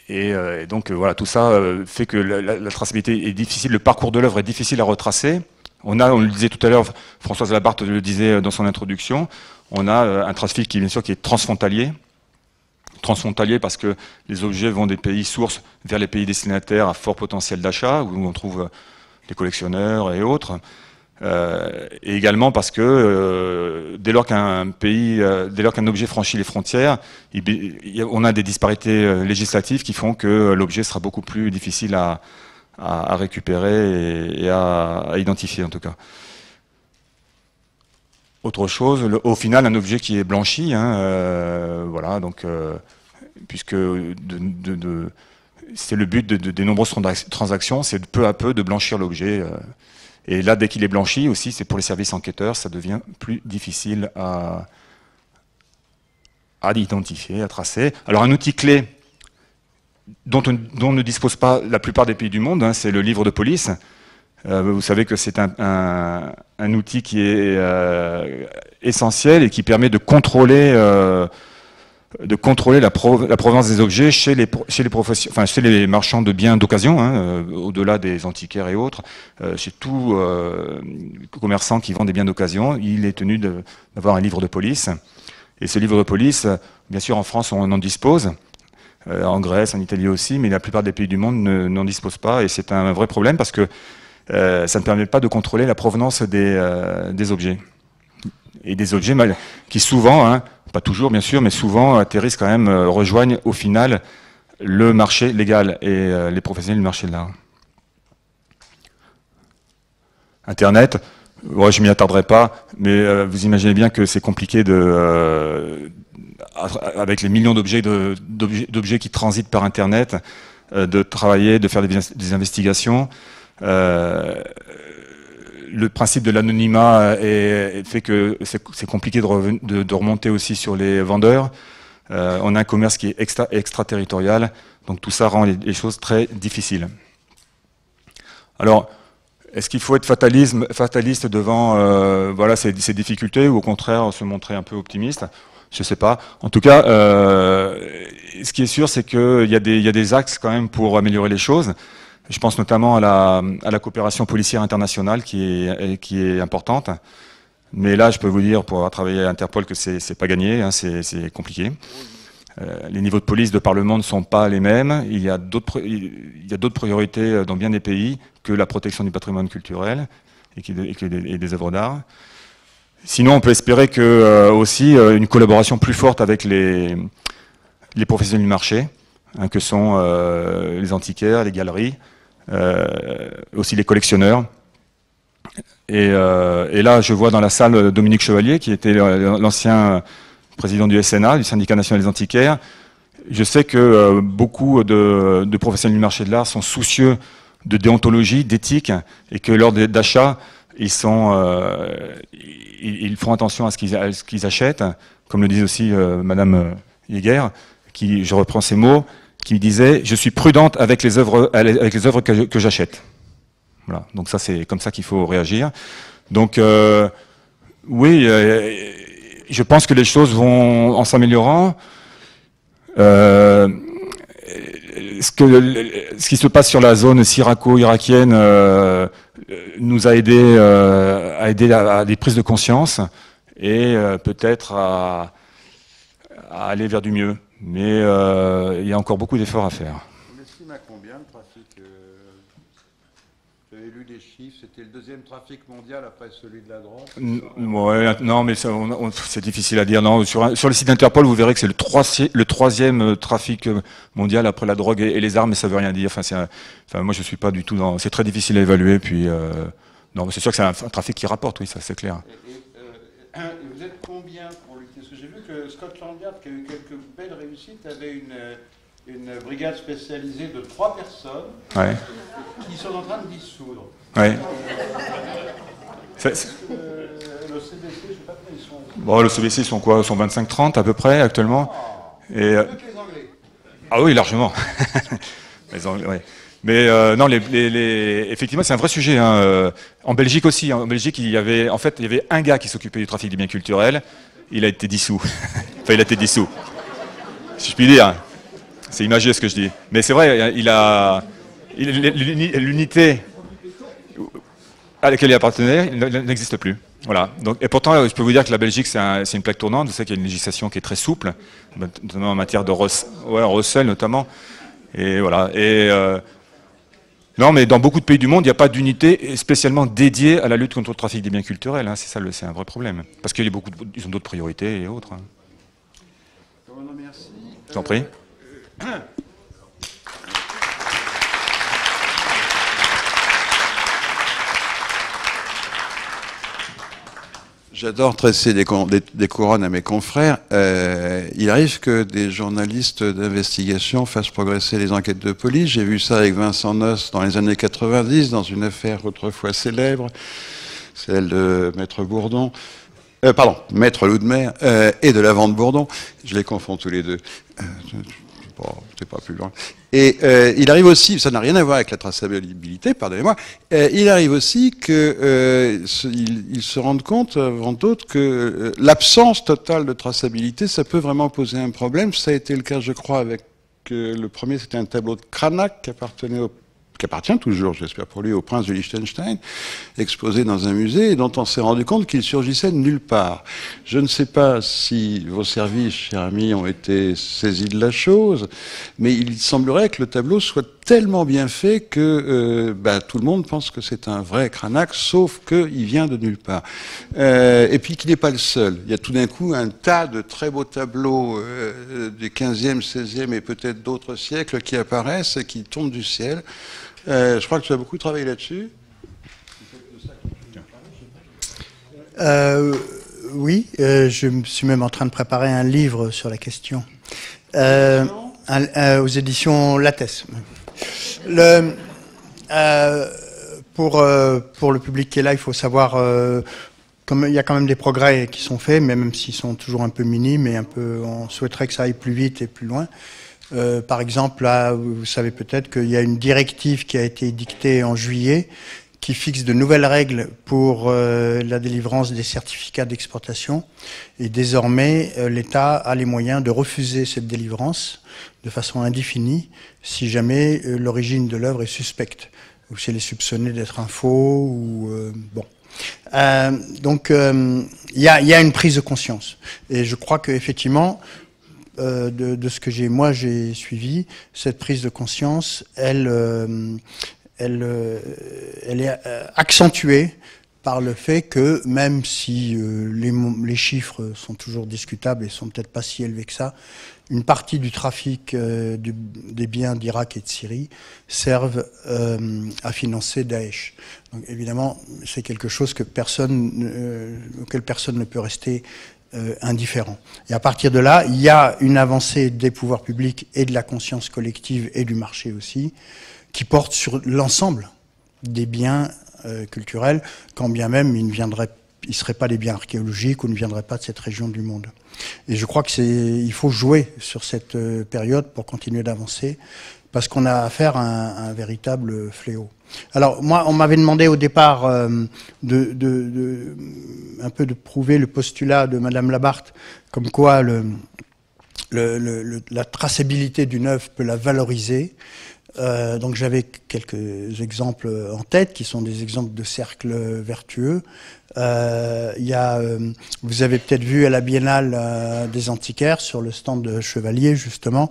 et, donc voilà, tout ça fait que la, traçabilité est difficile, le parcours de l'œuvre est difficile à retracer. On a, on le disait tout à l'heure, Françoise Labarthe le disait dans son introduction, on a un trafic qui bien sûr qui est transfrontalier, transfrontalier parce que les objets vont des pays sources vers les pays destinataires à fort potentiel d'achat, où on trouve euh, des collectionneurs et autres. Euh, et également parce que euh, dès lors qu'un pays, dès lors qu'un objet franchit les frontières, on a des disparités législatives qui font que l'objet sera beaucoup plus difficile à, récupérer et, à, identifier en tout cas. Autre chose, au final, un objet qui est blanchi, hein, voilà, donc puisque c'est le but de, des nombreuses transactions, c'est peu à peu de blanchir l'objet. Euh. et là, dès qu'il est blanchi aussi, c'est pour les services enquêteurs, ça devient plus difficile à, à identifier, à tracer. Alors un outil clé dont, on, ne dispose pas la plupart des pays du monde, hein, c'est le livre de police. Euh, vous savez que c'est un, outil qui est euh, essentiel et qui permet de contrôler de contrôler la, provenance des objets chez les, marchands de biens d'occasion, hein, euh, au-delà des antiquaires et autres, euh, chez tout euh, commerçant qui vend des biens d'occasion, il est tenu d'avoir un livre de police. Et ce livre de police, bien sûr en France on en dispose, en Grèce, en Italie aussi, mais la plupart des pays du monde n'en disposent pas, et c'est un vrai problème parce que ça ne permet pas de contrôler la provenance des, des objets. Et des objets qui souvent, hein, pas toujours bien sûr, mais souvent atterrissent quand même, euh, rejoignent au final le marché légal et euh, les professionnels du marché de l'art. Internet, ouais, je m'y attarderai pas, mais euh, vous imaginez bien que c'est compliqué de, avec les millions d'objets qui transitent par Internet, de travailler, de faire des investigations le principe de l'anonymat fait que c'est compliqué de, remonter aussi sur les vendeurs. Euh, on a un commerce qui est extra, extraterritorial, donc tout ça rend les, choses très difficiles. Alors, est-ce qu'il faut être fataliste devant euh, ces, difficultés ou au contraire se montrer un peu optimiste? Je ne sais pas. En tout cas, euh, ce qui est sûr, c'est qu'il y, a des axes quand même pour améliorer les choses. Je pense notamment à la, coopération policière internationale qui est, importante. Mais là, je peux vous dire, pour avoir travaillé à Interpol, que c'est pas gagné, hein, c'est compliqué. Euh, les niveaux de police de par le monde ne sont pas les mêmes. Il y a d'autres priorités dans bien des pays que la protection du patrimoine culturel et, des, œuvres d'art. Sinon, on peut espérer que euh, aussi euh, une collaboration plus forte avec les professionnels du marché, hein, que sont les antiquaires, les galeries, euh, aussi les collectionneurs. Euh, et, là, je vois dans la salle Dominique Chevalier, qui était l'ancien président du SNA, du Syndicat national des antiquaires. Je sais que euh, beaucoup de, professionnels du marché de l'art sont soucieux de déontologie, d'éthique, et que lors d'achat, ils, ils, font attention à ce qu'ils achètent, comme le disait aussi Madame Yeguer, qui, je reprends ces mots, qui disait Je suis prudente avec les œuvres, que, j'achète. Voilà. Donc, ça, c'est comme ça qu'il faut réagir. Donc, euh, oui, euh, je pense que les choses vont en s'améliorant. Euh, ce, qui se passe sur la zone syraco-irakienne nous a aidé, à des prises de conscience et peut-être à, aller vers du mieux. Mais il y a encore beaucoup d'efforts à faire. c'était le deuxième trafic mondial après celui de la drogue Non, mais c'est difficile à dire. Non, sur, sur le site d'Interpol, vous verrez que c'est le, le, troisième euh, trafic euh, mondial après la drogue et, les armes, mais ça veut rien dire. Enfin, enfin moi, je suis pas du tout dans. C'est très difficile à évaluer. Puis, euh, non, c'est sûr que c'est un, trafic qui rapporte, oui, ça c'est clair. Et, vous êtes combien pour lutter Parce que j'ai vu que Yard, qui a eu quelques belles réussites, avait une une brigade spécialisée de trois personnes qui sont en train de dissoudre. Oui. Euh, le CBC, je sais pas ils sont. Bon, le CBC, ils sont quoi? Ils sont 25-30 à peu près actuellement. Et, euh, les Anglais. Ah oui, largement. les Anglais, Mais euh, non, les, les, effectivement, c'est un vrai sujet. Hein. En Belgique aussi. Hein. En Belgique, il y avait, en fait, il y avait un gars qui s'occupait du trafic des biens culturels. Il a été dissous. enfin, il a été dissous. Si je puis dire. C'est imagé ce que je dis. Mais c'est vrai, il a l'unité à laquelle il appartenait n'existe plus. Voilà. Et pourtant, je peux vous dire que la Belgique, c'est une plaque tournante. Vous savez qu'il y a une législation qui est très souple, notamment en matière de recel, notamment. Et voilà. Et euh, non, mais dans beaucoup de pays du monde, il n'y a pas d'unité spécialement dédiée à la lutte contre le trafic des biens culturels. Hein. C'est ça, c'est un vrai problème. Parce qu'ils ont d'autres priorités et autres. Hein. Merci. Je t'en prie. J'adore tresser des, couronnes à mes confrères. Euh, il arrive que des journalistes d'investigation fassent progresser les enquêtes de police. J'ai vu ça avec Vincent Noss dans les années 90, dans une affaire autrefois célèbre, celle de Maître Bourdon. Euh, pardon, Maître Loudemer euh, et de la vente Bourdon. Je les confonds tous les deux. C'est pas plus loin. Et euh, il arrive aussi, ça n'a rien à voir avec la traçabilité, pardonnez-moi, euh, il arrive aussi qu'ils euh, se rendent compte, avant d'autres, que l'absence totale de traçabilité, ça peut vraiment poser un problème. Ça a été le cas, je crois, avec le premier, c'était un tableau de Cranach qui appartenait au qui appartient toujours, j'espère pour lui, au prince de Liechtenstein, exposé dans un musée et dont on s'est rendu compte qu'il surgissait de nulle part. Je ne sais pas si vos services, chers amis, ont été saisis de la chose, mais il semblerait que le tableau soit tellement bien fait que euh, bah, tout le monde pense que c'est un vrai Cranach, sauf qu'il vient de nulle part. Euh, et puis qu'il n'est pas le seul. Il y a tout d'un coup un tas de très beaux tableaux euh, du 15e, 16e et peut-être d'autres siècles qui apparaissent et qui tombent du ciel. Euh, je crois que tu as beaucoup travaillé là-dessus. Euh, oui, euh, je suis même en train de préparer un livre sur la question. aux éditions Lattès. Pour, pour le public qui est là, il faut savoir comme il y a quand même des progrès qui sont faits, mais même s'ils sont toujours un peu minimes et un peu, on souhaiterait que ça aille plus vite et plus loin. Euh, par exemple, là, vous savez peut-être qu'il y a une directive qui a été dictée en juillet qui fixe de nouvelles règles pour euh, la délivrance des certificats d'exportation. Et désormais, euh, l'État a les moyens de refuser cette délivrance de façon indéfinie si jamais l'origine de l'œuvre est suspecte ou si elle est soupçonnée d'être un faux ou bon. donc, il y a, y, a, une prise de conscience. Et je crois qu'effectivement, euh, de, ce que j'ai moi j'ai suivi, cette prise de conscience, elle, euh, euh, est accentuée par le fait que même si les, chiffres sont toujours discutables et sont peut-être pas si élevés que ça, une partie du trafic des biens d'Irak et de Syrie servent à financer Daesh. Donc évidemment, c'est quelque chose que personne, auquel personne ne peut rester indifférent. Et à partir de là, il y a une avancée des pouvoirs publics et de la conscience collective et du marché aussi, qui porte sur l'ensemble des biens euh, culturels, quand bien même il ne viendrait ne seraient pas des biens archéologiques ou ne viendraient pas de cette région du monde. Et je crois que c'est, il faut jouer sur cette période pour continuer d'avancer, parce qu'on a affaire à un, véritable fléau. Alors moi, on m'avait demandé au départ de, de, un peu de prouver le postulat de Madame Labarthe, comme quoi la traçabilité d'une œuvre peut la valoriser. Euh, donc j'avais quelques exemples en tête qui sont des exemples de cercles vertueux. Euh, y a, euh, vous avez peut-être vu à la Biennale euh, des antiquaires sur le stand de Chevalier justement,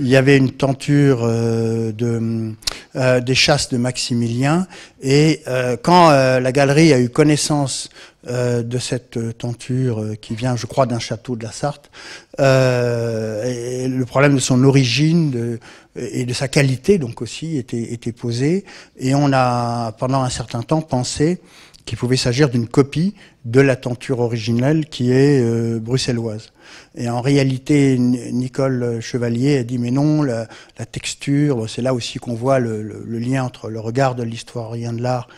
il y avait une tenture de, des chasses de Maximilien. Et quand la galerie a eu connaissance de cette tenture qui vient, je crois, d'un château de la Sarthe, le problème de son origine et de sa qualité donc aussi était posé. Et on a pendant un certain temps pensé qu'il pouvait s'agir d'une copie de la tenture originelle qui est euh, bruxelloise. Et en réalité, Nicole Chevalier a dit mais non, la, texture, c'est là aussi qu'on voit le, lien entre le regard de l'historien de l'art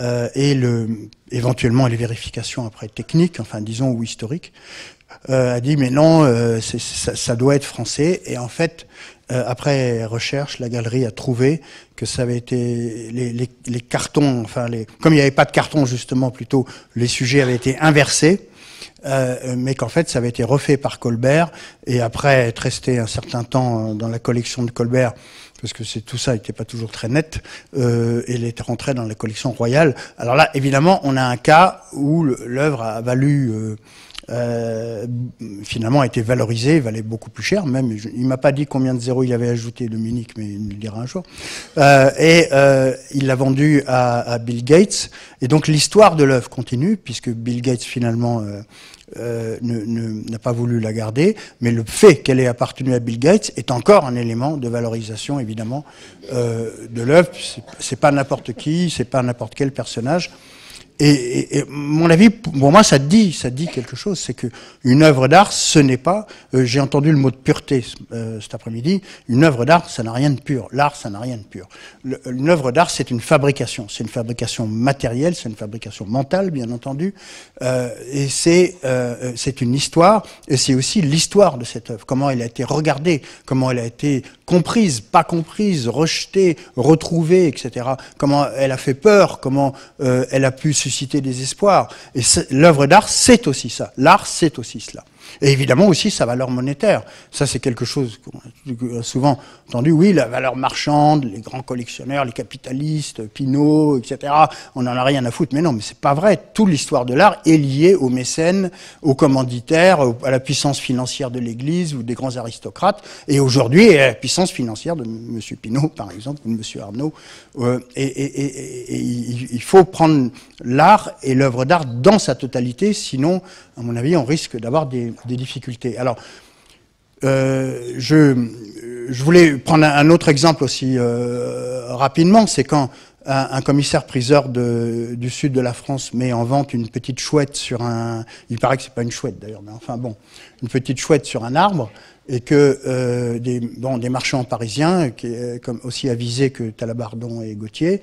euh, et le, éventuellement les vérifications après techniques, enfin disons ou historiques. Euh, a dit mais non, euh, ça, ça, doit être français. Et en fait, euh, après recherche, la galerie a trouvé que ça avait été les, les, les cartons, enfin les, comme il n'y avait pas de carton justement, plutôt les sujets avaient été inversés. Euh, mais qu'en fait ça avait été refait par Colbert et après être resté un certain temps dans la collection de Colbert parce que c'est tout ça n'était pas toujours très net, euh, et il est rentré dans la collection royale. Alors là, évidemment, on a un cas où l'œuvre a valu euh, euh, finalement a été valorisé, valait beaucoup plus cher même. il m'a pas dit combien de zéros il avait ajouté, Dominique, mais il me le dira un jour. Euh, et euh, il l'a vendu à, à, Bill Gates. Et donc l'histoire de l'œuvre continue, puisque Bill Gates finalement euh, euh, n'a pas voulu la garder, mais le fait qu'elle ait appartenu à Bill Gates est encore un élément de valorisation, évidemment, euh, de l'œuvre. C'est pas n'importe qui, c'est pas n'importe quel personnage. Et, et, mon avis, pour moi, ça dit, ça dit quelque chose. C'est que une œuvre d'art, ce n'est pas. Euh, j'ai entendu le mot de pureté euh, cet après-midi. Une œuvre d'art, ça n'a rien de pur. L'art, ça n'a rien de pur. une œuvre d'art, c'est une fabrication. C'est une fabrication matérielle, c'est une fabrication mentale, bien entendu. Euh, et c'est euh, c'est une histoire. Et c'est aussi l'histoire de cette œuvre. Comment elle a été regardée, comment elle a été comprise, pas comprise, rejetée, retrouvée, etc. Comment elle a fait peur, comment elle a pu susciter des espoirs. Et l'œuvre d'art, c'est aussi ça. L'art, c'est aussi cela. Et évidemment aussi sa valeur monétaire. Ça, c'est quelque chose qu'on a souvent entendu. Oui, la valeur marchande, les grands collectionneurs, les capitalistes, Pinault, etc. On n'en a rien à foutre. Mais non, mais c'est pas vrai. Toute l'histoire de l'art est liée aux mécènes, aux commanditaires, à la puissance financière de l'Église ou des grands aristocrates. Et aujourd'hui, à la puissance financière de M. Pinault, par exemple, ou de M. Arnaud. Euh, et, il faut prendre l'art et l'œuvre d'art dans sa totalité, sinon, à mon avis, on risque d'avoir des, des difficultés. Alors, euh, je, voulais prendre un, autre exemple aussi euh, rapidement, c'est quand un, commissaire-priseur du sud de la France met en vente une petite chouette sur un... Il paraît que c'est pas une chouette d'ailleurs, mais enfin bon, une petite chouette sur un arbre, et que euh, des, marchands parisiens, comme aussi avisés que Talabardon et Gauthier,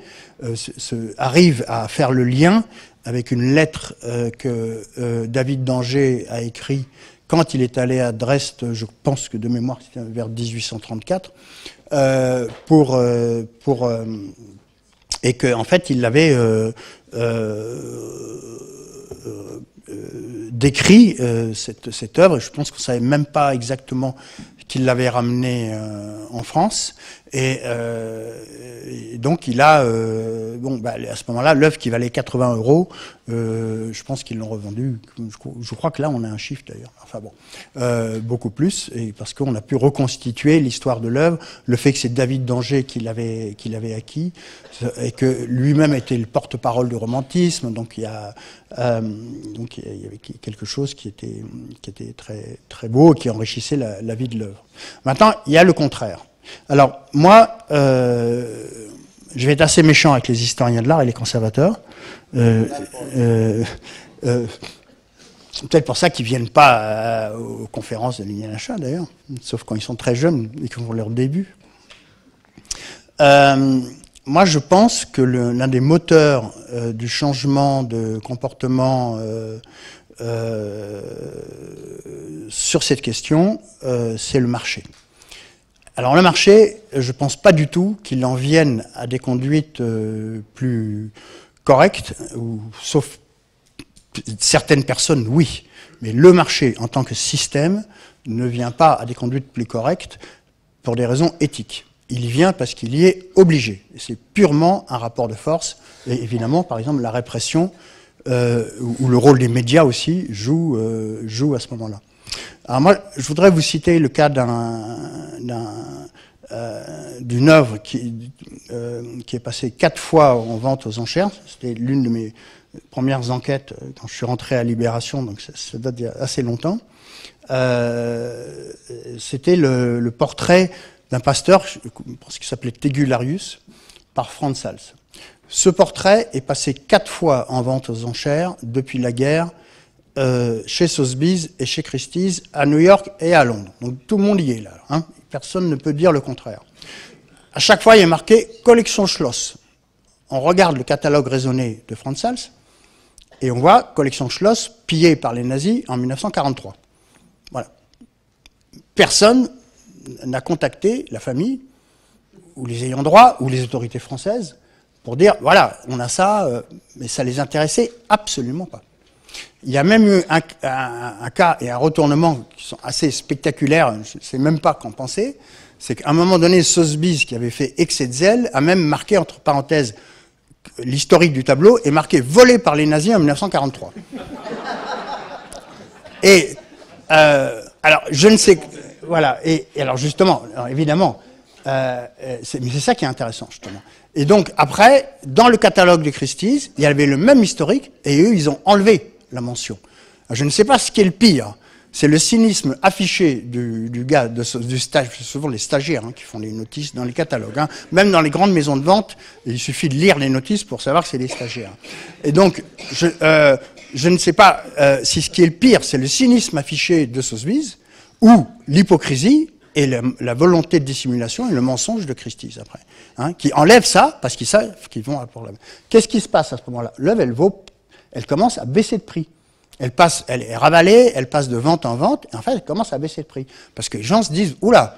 arrivent à faire le lien avec une lettre que David d'Angers a écrit quand il est allé à Dresde, je pense que de mémoire c'était vers 1834, euh, pour, euh, euh, et qu'en en fait il l'avait décrit cette, cette œuvre. Je pense qu'on savait même pas exactement qu'il l'avait ramené en France et, euh, donc il a, euh, bon, bah, à ce moment-là, l'œuvre qui valait 80 euros, euh, je pense qu'ils l'ont revendu. Je, crois que là, on a un chiffre d'ailleurs. Enfin bon, euh, beaucoup plus, et parce qu'on a pu reconstituer l'histoire de l'œuvre, le fait que c'est David d'Angers qui l'avait, qui l'avait acquis, et que lui-même était le porte-parole du romantisme. Donc il y a, euh, donc il y avait quelque chose qui était, qui était très, très beau, et qui enrichissait la, vie de l'œuvre. Maintenant, il y a le contraire. Alors, moi, euh, je vais être assez méchant avec les historiens de l'art et les conservateurs. Euh, euh, c'est peut-être pour ça qu'ils viennent pas aux conférences de Liliane Achat, d'ailleurs, sauf quand ils sont très jeunes et qu'ils font leur début. Moi, je pense que l'un des moteurs du changement de comportement sur cette question, c'est le marché. Alors le marché, je ne pense pas du tout qu'il en vienne à des conduites plus correctes, sauf certaines personnes, oui. Mais le marché, en tant que système, ne vient pas à des conduites plus correctes pour des raisons éthiques il vient parce qu'il y est obligé. C'est purement un rapport de force. Et évidemment, par exemple, la répression euh, ou, le rôle des médias aussi joue, euh, joue à ce moment-là. Alors moi, je voudrais vous citer le cas euh, d'une œuvre qui, qui est passée quatre fois en vente aux enchères. C'était l'une de mes premières enquêtes quand je suis rentré à Libération, donc ça, date d'il y a assez longtemps. C'était le, le, portrait d'un pasteur, je pense qu'il s'appelait Tegularius, par Franz Hals. Ce portrait est passé quatre fois en vente aux enchères depuis la guerre euh, chez Sotheby's et chez Christie's à New York et à Londres. Donc tout le monde y est là. Hein. Personne ne peut dire le contraire. À chaque fois, il a marqué collection Schloss. On regarde le catalogue raisonné de Franz Hals et on voit collection Schloss pillée par les nazis en 1943. Voilà. Personne n'a contacté la famille, ou les ayants droit, ou les autorités françaises, pour dire, voilà, on a ça, euh, mais ça les intéressait absolument pas. Il y a même eu un, cas et un retournement qui sont assez spectaculaires, je ne sais même pas qu'en penser, c'est qu'à un moment donné, Sotheby's, qui avait fait excès de zèle, a même marqué, entre parenthèses, l'historique du tableau, est marqué volé par les nazis en 1943. Et, euh, alors, je ne sais, voilà, et, alors justement, évidemment, euh, mais c'est ça qui est intéressant, justement. Et donc, après, dans le catalogue de Christie's, il y avait le même historique, et eux, ils ont enlevé la mention. je ne sais pas ce qui est le pire. C'est le cynisme affiché du, gars, du stage, c'est souvent les stagiaires hein, qui font les notices dans les catalogues. Hein. Même dans les grandes maisons de vente, il suffit de lire les notices pour savoir que c'est des stagiaires. Et donc, je, euh, ne sais pas si ce qui est le pire, c'est le cynisme affiché de Sotheby's, ou l'hypocrisie et la, volonté de dissimulation et le mensonge de Christie's après, hein, qui enlève ça parce qu'ils savent qu'ils vont avoir problème. Qu'est-ce qui se passe à ce moment-là? L'œuvre, elle vaut, elle commence à baisser de prix. Elle passe, elle est ravalée, elle passe de vente en vente, et en fait, elle commence à baisser de prix. Parce que les gens se disent, oula,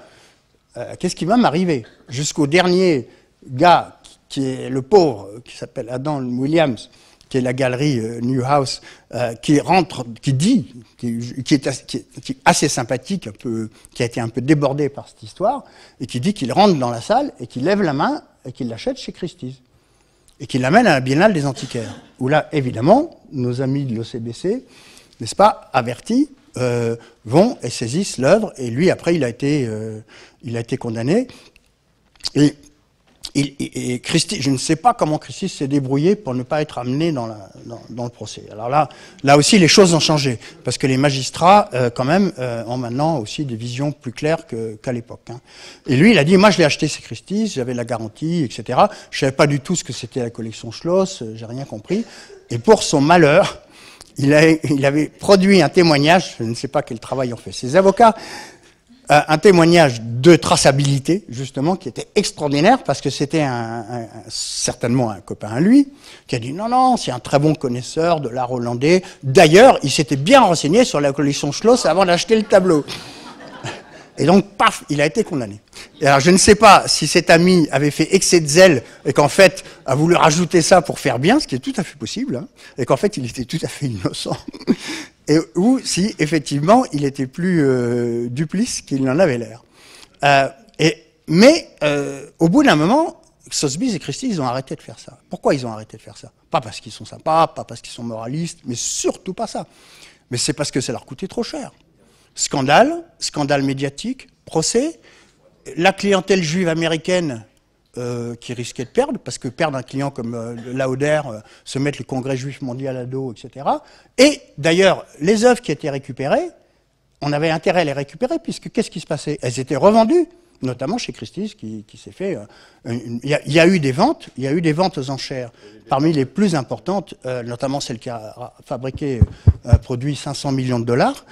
euh, qu'est-ce qui va m'arriver? Jusqu'au dernier gars, qui est le pauvre, qui s'appelle Adam Williams, qui est la galerie euh, Newhouse, euh, qui rentre, qui dit, qui, est, assez sympathique, un peu, qui a été un peu débordé par cette histoire, et qui dit qu'il rentre dans la salle et qu'il lève la main et qu'il l'achète chez Christie's. Et qu'il l'amène à la Biennale des Antiquaires. Où là, évidemment, nos amis de l'OCBC, n'est-ce pas, avertis, euh, vont et saisissent l'œuvre, et lui, après, il a été, il a été condamné. Et et, je ne sais pas comment Christie s'est débrouillé pour ne pas être amené dans, le procès. Alors là, là aussi, les choses ont changé, parce que les magistrats, euh, quand même, euh, ont maintenant aussi des visions plus claires qu'à l'époque. Hein. Et lui, il a dit, moi, je l'ai acheté, c'est Christie, j'avais la garantie, etc. Je savais pas du tout ce que c'était la collection Schloss, euh, j'ai rien compris. Et pour son malheur, il, il avait produit un témoignage, je ne sais pas quel travail ont fait ses avocats, euh, un témoignage de traçabilité, justement, qui était extraordinaire, parce que c'était un, certainement un copain à lui, qui a dit non, non, c'est un très bon connaisseur de l'art hollandais. D'ailleurs, il s'était bien renseigné sur la collection Schloss avant d'acheter le tableau. Et donc, paf, il a été condamné. Et alors, je ne sais pas si cet ami avait fait excès de zèle et qu'en fait, a voulu rajouter ça pour faire bien, ce qui est tout à fait possible, hein, et qu'en fait, il était tout à fait innocent. Et, ou si, effectivement, il était plus euh, duplice qu'il n'en avait l'air. Euh, et, mais, euh, au bout d'un moment, Sotheby's et Christie, ils ont arrêté de faire ça. Pourquoi ils ont arrêté de faire ça? Pas parce qu'ils sont sympas, pas parce qu'ils sont moralistes, mais surtout pas ça. Mais c'est parce que ça leur coûtait trop cher. Scandale, scandale médiatique, procès. La clientèle juive américaine euh, qui risquait de perdre, parce que perdre un client comme euh, Lauder, euh, se mettre le Congrès juif mondial à dos, etc. Et d'ailleurs, les œuvres qui étaient récupérées, on avait intérêt à les récupérer, puisque qu'est-ce qui se passait? Elles étaient revendues notamment chez Christie's, qui, s'est fait. Euh, il y, a eu des ventes, il y a eu des ventes aux enchères, parmi les plus importantes, euh, notamment celle qui a fabriqué, euh, produit 500 millions de dollars,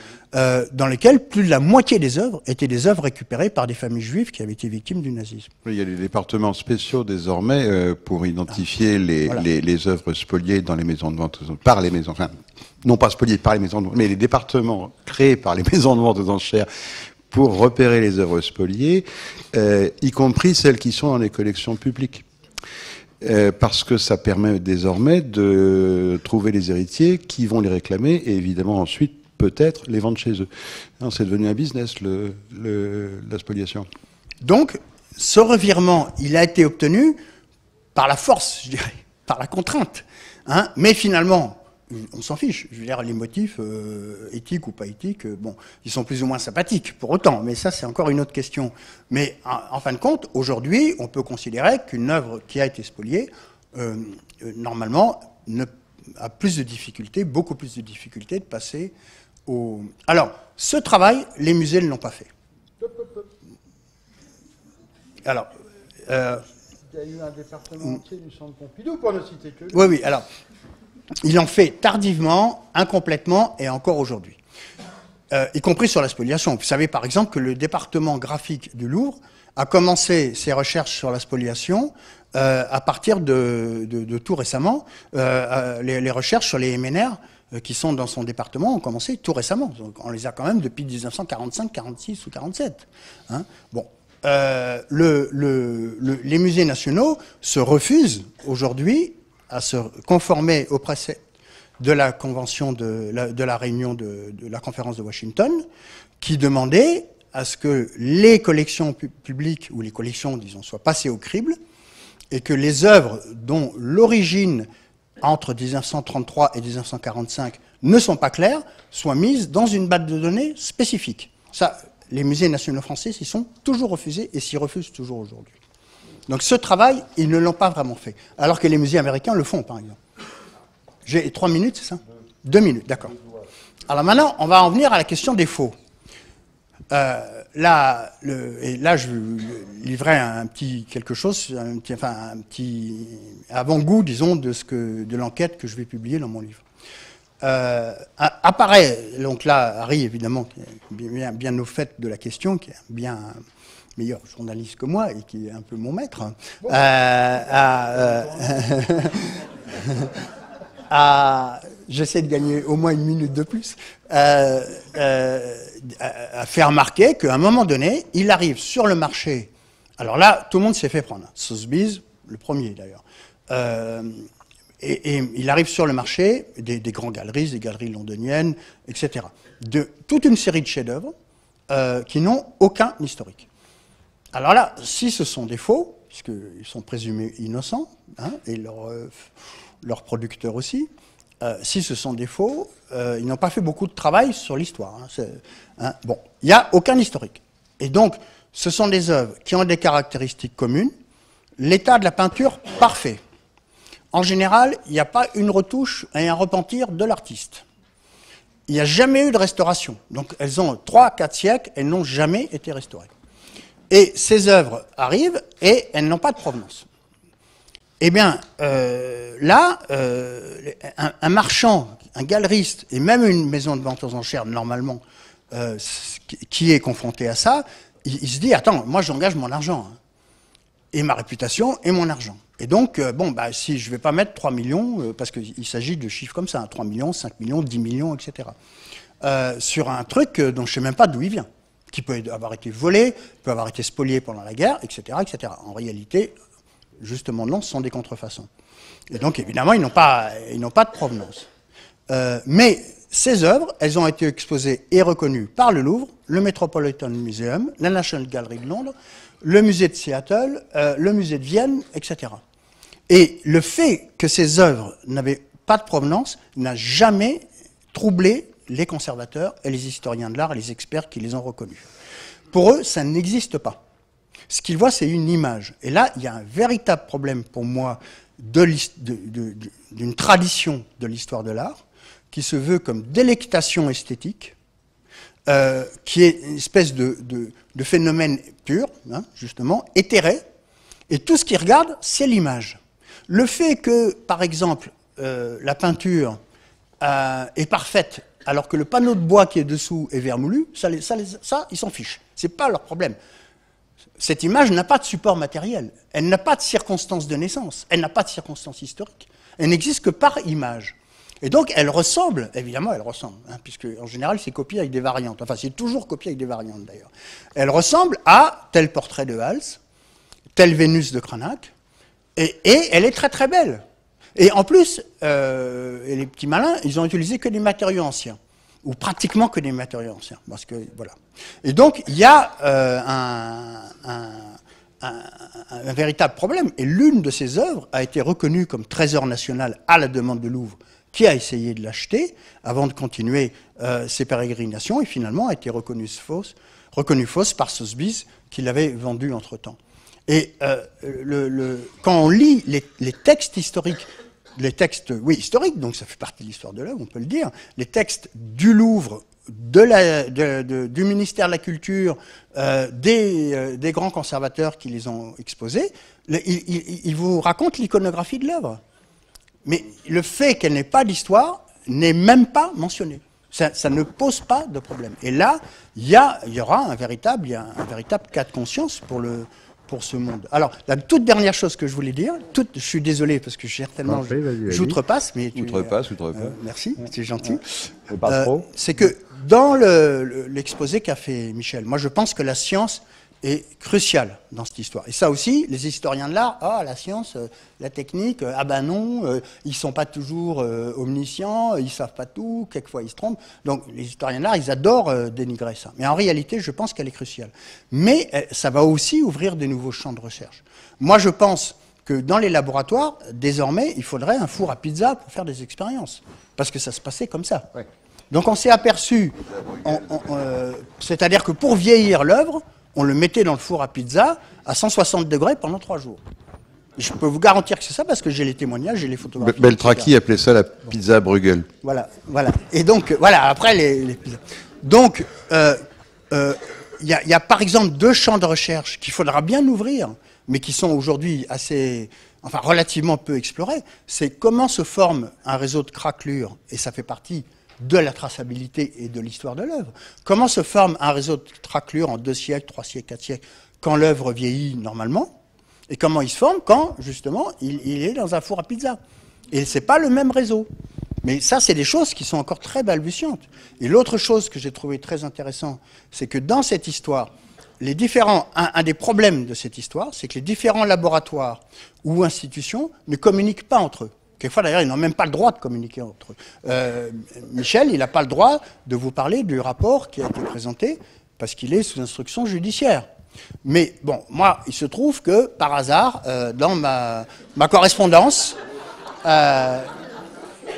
dans lesquelles plus de la moitié des œuvres étaient des œuvres récupérées par des familles juives qui avaient été victimes du nazisme. il y a des départements spéciaux désormais pour identifier ah, les, les, œuvres spoliées dans les maisons de vente, par les maisons, enfin, non pas spoliées par les maisons de vente, mais les départements créés par les maisons de vente aux enchères pour repérer les œuvres spoliées, euh, y compris celles qui sont dans les collections publiques. Euh, parce que ça permet désormais de trouver les héritiers qui vont les réclamer et évidemment ensuite peut-être les vendre chez eux. C'est devenu un business, la spoliation. Donc, ce revirement, il a été obtenu par la force, je dirais, par la contrainte. Hein mais finalement, on s'en fiche. Je veux dire, les motifs euh, éthiques ou pas éthiques, euh, bon, ils sont plus ou moins sympathiques pour autant, mais ça, c'est encore une autre question. Mais en, fin de compte, aujourd'hui, on peut considérer qu'une œuvre qui a été spoliée, euh, normalement, a plus de difficultés, beaucoup plus de difficultés de passer au. Alors, ce travail, les musées ne l'ont pas fait. Alors. il y a eu un département entier du centre Pompidou pour ne citer que. Oui, oui. Alors, il en fait tardivement, incomplètement et encore aujourd'hui. Euh, y compris sur la spoliation. Vous savez par exemple que le département graphique du Louvre a commencé ses recherches sur la spoliation euh, à partir de, tout récemment. Euh, les, recherches sur les MNR qui sont dans son département ont commencé tout récemment. on les a quand même depuis 1945, 46 ou 47. Hein. bon, les musées nationaux se refusent aujourd'hui à se conformer au précepte de la convention de la, réunion de, la conférence de Washington, qui demandait à ce que les collections publiques ou les collections, disons, soient passées au crible et que les œuvres dont l'origine entre 1933 et 1945 ne sont pas claires soient mises dans une base de données spécifique. Ça, les musées nationaux français s'y sont toujours refusés et s'y refusent toujours aujourd'hui. Donc ce travail, ils ne l'ont pas vraiment fait. Alors que les musées américains le font, par exemple. J'ai trois minutes, c'est ça Deux minutes, d'accord. Alors maintenant, on va en venir à la question des faux. Euh, là, là, je livrer un petit quelque chose, un petit, enfin un petit avant-goût, disons, de de l'enquête que je vais publier dans mon livre. Euh, apparaît donc là Harry évidemment qui est bien, bien au fait de la question, qui est bien meilleur journaliste que moi et qui est un peu mon maître, euh, euh, j'essaie de gagner au moins une minute de plus, euh, à faire remarquer qu'à un moment donné, il arrive sur le marché. Alors là, tout le monde s'est fait prendre. Sotheby's, le premier d'ailleurs. Et, il arrive sur le marché des, des grandes galeries, des galeries londoniennes, etc. De toute une série de chefs-d'œuvre qui n'ont aucun historique. Alors là, si ce sont des faux, puisqu'ils sont présumés innocents, hein, et leurs leur euh, producteurs aussi, euh, si ce sont des faux, euh, ils n'ont pas fait beaucoup de travail sur l'histoire. Hein, hein. bon, il n'y a aucun historique. Et donc, ce sont des œuvres qui ont des caractéristiques communes. L'état de la peinture, parfait. En général, il n'y a pas une retouche et un repentir de l'artiste. Il n'y a jamais eu de restauration. Donc, elles ont 3-4 siècles, elles n'ont jamais été restaurées. Et ces œuvres arrivent et elles n'ont pas de provenance. Eh bien, euh, là, euh, un, marchand, un galeriste et même une maison de vente aux enchères, normalement, euh, qui est confronté à ça, il, se dit Attends, moi j'engage mon argent, hein, et ma réputation et mon argent. Et donc, bon, bah, si je ne vais pas mettre 3 millions, parce qu'il s'agit de chiffres comme ça 3 hein, millions, 5 millions, 10 millions, etc., sur un truc dont je ne sais même pas d'où il vient qui peut avoir été volé, peut avoir été spolié pendant la guerre, etc. etc. En réalité, justement, non, ce sont des contrefaçons. Et donc, évidemment, ils n'ont pas, ils pas de provenance. Euh, mais ces œuvres, elles ont été exposées et reconnues par le Louvre, le Metropolitan Museum, la National Gallery de Londres, le musée de Seattle, euh, le musée de Vienne, etc. Et le fait que ces œuvres n'avaient pas de provenance n'a jamais troublé les conservateurs et les historiens de l'art les experts qui les ont reconnus. Pour eux, ça n'existe pas. Ce qu'ils voient, c'est une image. Et là, il y a un véritable problème pour moi d'une tradition de l'histoire de l'art qui se veut comme délectation esthétique, euh, qui est une espèce de, phénomène pur, hein, justement, éthéré, et tout ce qu'il regarde, c'est l'image. Le fait que, par exemple, euh, la peinture euh, est parfaite, alors que le panneau de bois qui est dessous est vermoulu, ça, ils s'en fichent. C'est pas leur problème. Cette image n'a pas de support matériel. Elle n'a pas de circonstances de naissance. Elle n'a pas de circonstances historiques. Elle n'existe que par image. Et donc, elle ressemble, évidemment, elle ressemble, hein, puisque en général, c'est copié avec des variantes. Enfin, c'est toujours copié avec des variantes, d'ailleurs. Elle ressemble à tel portrait de Hals, tel Vénus de Cranach, et elle est très très belle. Et en plus, euh, et les petits malins, ils ont utilisé que des matériaux anciens, ou pratiquement que des matériaux anciens, parce que voilà. Et donc il y a euh, un, véritable problème. Et l'une de ces œuvres a été reconnue comme trésor national à la demande de Louvre, qui a essayé de l'acheter avant de continuer euh, ses pérégrinations, et finalement a été reconnue fausse, reconnue fausse par Sotheby's, qui l'avait vendue entre-temps. Et euh, le- le- quand on lit les textes historiques, les textes, oui, historiques, donc ça fait partie de l'histoire de l'œuvre, on peut le dire, les textes du Louvre, du ministère de la Culture, euh, des, euh, des grands conservateurs qui les ont exposés, le- vous racontent l'iconographie de l'œuvre. Mais le fait qu'elle n'ait pas d'histoire n'est même pas mentionné. Ça, ne pose pas de problème. Et là, il y, aura un véritable, un véritable cas de conscience pour, le, pour ce monde. Alors, la toute dernière chose que je voulais dire, toute, je suis désolé parce que certainement Parfait, j'outrepasse, mais tu- Outrepasse, outrepasse. euh, merci, c'est gentil. Euh, c'est que dans le- le- l'exposé qu'a fait Michel, moi je pense que la science est cruciale dans cette histoire. Et ça aussi, les historiens de l'art, ah la science, euh, la technique, euh, ah ben non, euh, ils sont pas toujours omniscients, ils savent pas tout, quelquefois ils se trompent. Donc les historiens de l'art, ils adorent dénigrer ça. Mais en réalité, je pense qu'elle est cruciale. Mais ça va aussi ouvrir de nouveaux champs de recherche. Moi, je pense que dans les laboratoires, désormais, il faudrait un four à pizza pour faire des expériences. Parce que ça se passait comme ça. Donc on s'est aperçu, c'est-à-dire que pour vieillir l'œuvre, on le mettait dans le four à pizza à 160 degrés pendant trois jours. Je peux vous garantir que c'est ça parce que j'ai les témoignages, j'ai les photographies. Be- Beltraki appelait ça la pizza Bruegel. Voilà, voilà. Et donc, euh, voilà, après les. les- Donc, euh, euh, il y, y a par exemple deux champs de recherche qu'il faudra bien ouvrir, mais qui sont aujourd'hui assez. Enfin, relativement peu explorés. C'est comment se forme un réseau de craquelures, et ça fait partie de la traçabilité et de l'histoire de l'œuvre. Comment se forme un réseau de craquelures en deux siècles, trois siècles, quatre siècles, quand l'œuvre vieillit normalement et comment il se forme quand, justement, il, est dans un four à pizza? Et c'est pas le même réseau. Mais ça, c'est des choses qui sont encore très balbutiantes. Et l'autre chose que j'ai trouvé très intéressant, c'est que dans cette histoire, les différents, un des problèmes de cette histoire, c'est que les différents laboratoires ou institutions ne communiquent pas entre eux. Quelquefois, d'ailleurs, ils n'ont même pas le droit de communiquer entre eux. Euh, Michel, il n'a pas le droit de vous parler du rapport qui a été présenté parce qu'il est sous instruction judiciaire. Mais bon, moi, il se trouve que, par hasard, euh, dans ma, correspondance, euh,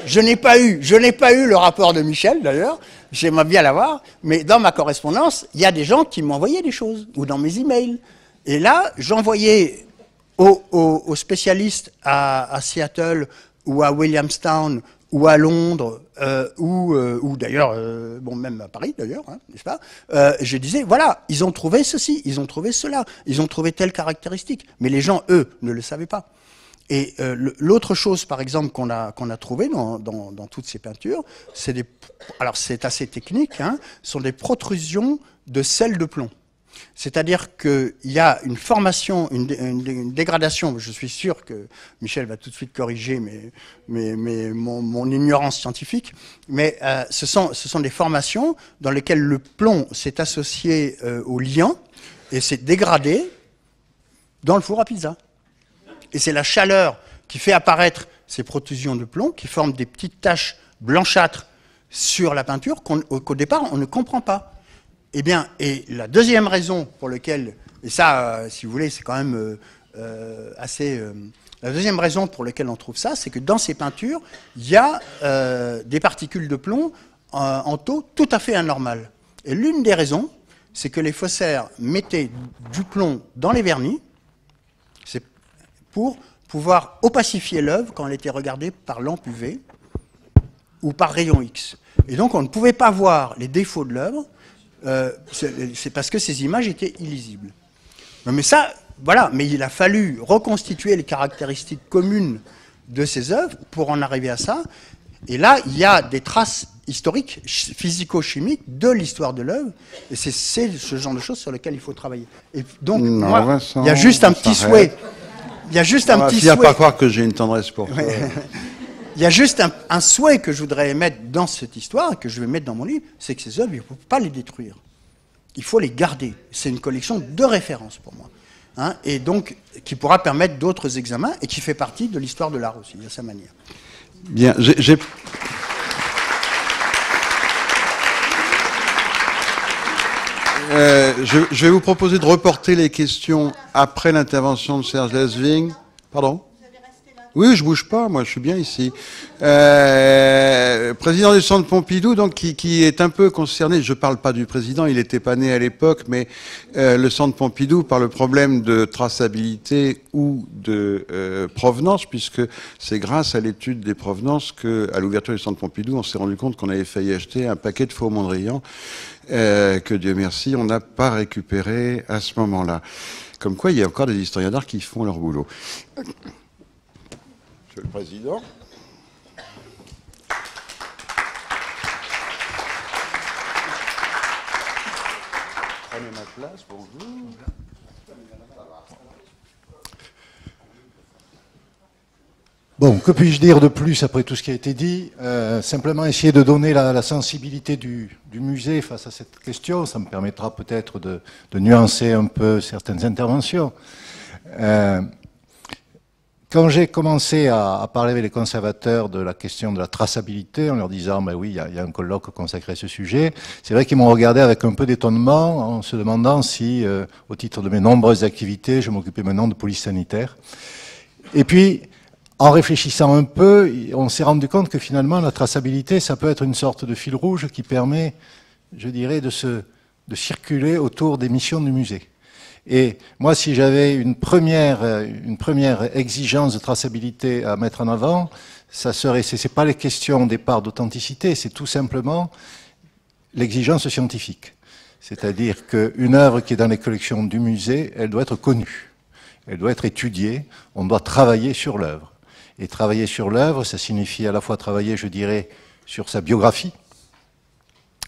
je n'ai pas eu, je n'ai pas eu le rapport de Michel d'ailleurs. J'aimerais bien l'avoir, mais dans ma correspondance, il y a des gens qui m'envoyaient des choses ou dans mes emails. Et là, j'envoyais aux, spécialistes à, Seattle ou à Williamstown ou à Londres euh, ou, euh, ou d'ailleurs, euh, bon même à Paris d'ailleurs, hein, n'est-ce pas Je disais voilà, ils ont trouvé ceci, ils ont trouvé cela, ils ont trouvé telle caractéristique, mais les gens eux ne le savaient pas. Et l'autre chose, par exemple, qu'on a, qu'on a trouvé dans, dans- dans toutes ces peintures, c'est des, alors c'est assez technique, hein, sont des protrusions de sel de plomb. C'est-à-dire qu'il y a une formation, une, dé- une dé- une dégradation, je suis sûr que Michel va tout de suite corriger mon, ignorance scientifique, mais euh, ce, sont, des formations dans lesquelles le plomb s'est associé euh, au liant et s'est dégradé dans le four à pizza. Et c'est la chaleur qui fait apparaître ces protrusions de plomb, qui forment des petites taches blanchâtres sur la peinture qu'au départ on ne comprend pas. Eh bien, et la deuxième raison pour laquelle, et ça, euh, si vous voulez, c'est quand même euh, euh, assez. la deuxième raison pour laquelle on trouve ça, c'est que dans ces peintures, il y a des particules de plomb en taux tout à fait anormal. Et l'une des raisons, c'est que les faussaires mettaient du plomb dans les vernis, pour pouvoir opacifier l'œuvre quand elle était regardée par lampe UV ou par rayon X. Et donc on ne pouvait pas voir les défauts de l'œuvre euh, c'est parce que ces images étaient illisibles. Mais ça, voilà, mais il a fallu reconstituer les caractéristiques communes de ces œuvres pour en arriver à ça. Et là, il y a des traces historiques, physico-chimiques de l'histoire de l'œuvre, et c'est ce genre de choses sur lesquelles il faut travailler. Et donc, il y a juste un petit souhait. Il y a juste un petit souhait. pas croire que j'ai une tendresse pour toi. Il y a juste un, souhait que je voudrais mettre dans cette histoire, que je vais mettre dans mon livre, c'est que ces œuvres, il ne faut pas les détruire. Il faut les garder. C'est une collection de référence pour moi. Hein, et donc qui pourra permettre d'autres examens et qui fait partie de l'histoire de l'art aussi, à sa manière. Bien, j'ai... Euh, je, je, vais vous proposer de reporter les questions après l'intervention de Serge Lesving. Pardon? Oui, je bouge pas, moi je suis bien ici. Euh, président du Centre Pompidou, donc qui, est un peu concerné. Je parle pas du président, il était pas né à l'époque, mais euh, le Centre Pompidou par le problème de traçabilité ou de euh, provenance, puisque c'est grâce à l'étude des provenances que, à l'ouverture du Centre Pompidou, on s'est rendu compte qu'on avait failli acheter un paquet de faux Mondrian que Dieu merci, on n'a pas récupéré à ce moment-là. Comme quoi, il y a encore des historiens d'art qui font leur boulot. Monsieur le Président. Prenez ma place, bonjour. Bon, que puis-je dire de plus après tout ce qui a été dit? Euh, Simplement essayer de donner la, sensibilité du, musée face à cette question. Ça me permettra peut-être de, nuancer un peu certaines interventions. Euh, quand j'ai commencé à, parler avec les conservateurs de la question de la traçabilité, en leur disant, ben oui, il y, a, un colloque consacré à ce sujet, c'est vrai qu'ils m'ont regardé avec un peu d'étonnement en se demandant si, euh, au titre de mes nombreuses activités, je m'occupais maintenant de police sanitaire. Et puis, en réfléchissant un peu, on s'est rendu compte que finalement, la traçabilité, ça peut être une sorte de fil rouge qui permet, je dirais, de, se, de circuler autour des missions du musée. Et moi, si j'avais une première, euh, une première exigence de traçabilité à mettre en avant, ça serait, ce n'est pas les questions au départ d'authenticité, c'est tout simplement l'exigence scientifique. C'est-à-dire qu'une œuvre qui est dans les collections du musée, elle doit être connue, elle doit être étudiée, on doit travailler sur l'œuvre. Et travailler sur l'œuvre, ça signifie à la fois travailler, je dirais, sur sa biographie,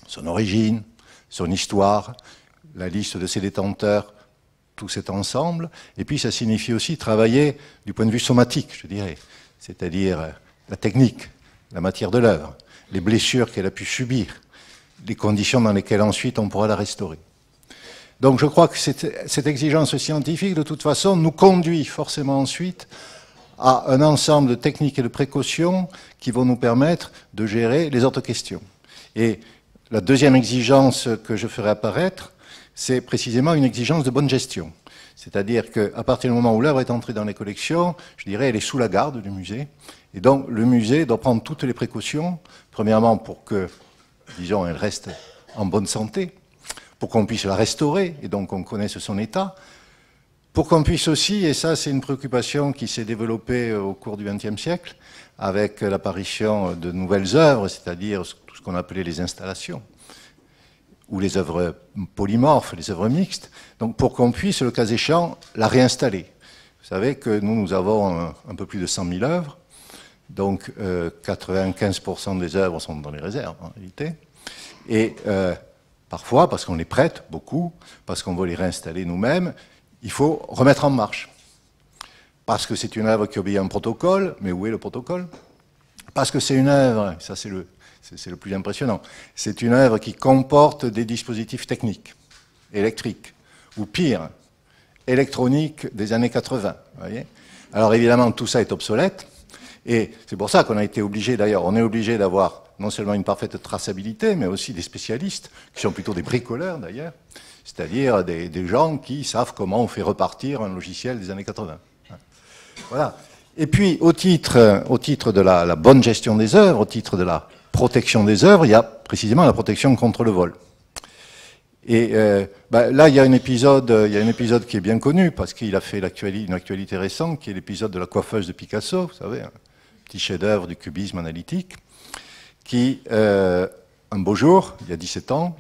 son origine, son histoire, la liste de ses détenteurs, tout cet ensemble. Et puis ça signifie aussi travailler du point de vue somatique, je dirais, c'est-à-dire euh, la technique, la matière de l'œuvre, les blessures qu'elle a pu subir, les conditions dans lesquelles ensuite on pourra la restaurer. Donc je crois que cette, cette exigence scientifique, de toute façon, nous conduit forcément ensuite à un ensemble de techniques et de précautions qui vont nous permettre de gérer les autres questions. Et la deuxième exigence que je ferai apparaître, c'est précisément une exigence de bonne gestion. C'est-à-dire qu'à partir du moment où l'œuvre est entrée dans les collections, je dirais, elle est sous la garde du musée. Et donc, le musée doit prendre toutes les précautions, premièrement pour que, disons, elle reste en bonne santé, pour qu'on puisse la restaurer, et donc qu'on connaisse son état, pour qu'on puisse aussi, et ça c'est une préoccupation qui s'est développée au cours du XXe siècle, avec l'apparition de nouvelles œuvres, c'est-à-dire tout ce qu'on appelait les installations ou les œuvres polymorphes, les œuvres mixtes, donc pour qu'on puisse, le cas échéant, la réinstaller. Vous savez que nous, nous avons un, peu plus de 100 000 œuvres, donc 95% euh, des œuvres sont dans les réserves, en réalité. Et euh, parfois, parce qu'on les prête beaucoup, parce qu'on veut les réinstaller nous-mêmes, il faut remettre en marche. Parce que c'est une œuvre qui obéit à un protocole, mais où est le protocole? Parce que c'est une œuvre, ça c'est le, c'est le plus impressionnant. C'est une œuvre qui comporte des dispositifs techniques, électriques, ou pire, électroniques des années 80. Alors évidemment, tout ça est obsolète, et c'est pour ça qu'on a été obligé, d'ailleurs, on est obligé d'avoir non seulement une parfaite traçabilité, mais aussi des spécialistes, qui sont plutôt des bricoleurs d'ailleurs, c'est-à-dire des, gens qui savent comment on fait repartir un logiciel des années 80. Voilà. Et puis, au titre, de la bonne gestion des œuvres, au titre de la protection des œuvres, il y a précisément la protection contre le vol. Et euh, bah, là, il y, a un épisode, il y a un épisode qui est bien connu, parce qu'il a fait une actualité récente, qui est l'épisode de la coiffeuse de Picasso, vous savez, un petit chef-d'œuvre du cubisme analytique, qui, euh, un beau jour, il y a 17 ans,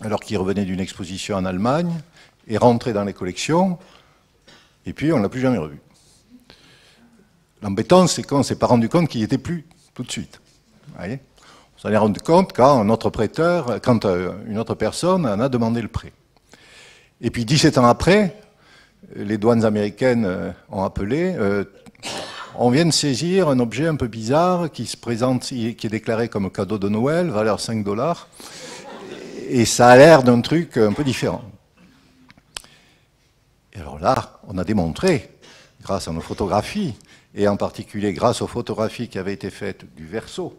alors qu'il revenait d'une exposition en Allemagne, est rentré dans les collections, et puis on ne l'a plus jamais revu. L'embêtant, c'est qu'on ne s'est pas rendu compte qu'il n'y était plus tout de suite. Voyez on s'en est rendu compte quand un autre prêteur, quand euh, une autre personne en a demandé le prêt. Et puis 17 ans après, les douanes américaines euh, ont appelé, euh, on vient de saisir un objet un peu bizarre qui se présente, qui est déclaré comme cadeau de Noël, valeur 5 dollars, et ça a l'air d'un truc un peu différent. Et alors là, on a démontré, grâce à nos photographies, et en particulier grâce aux photographies qui avaient été faites du verso,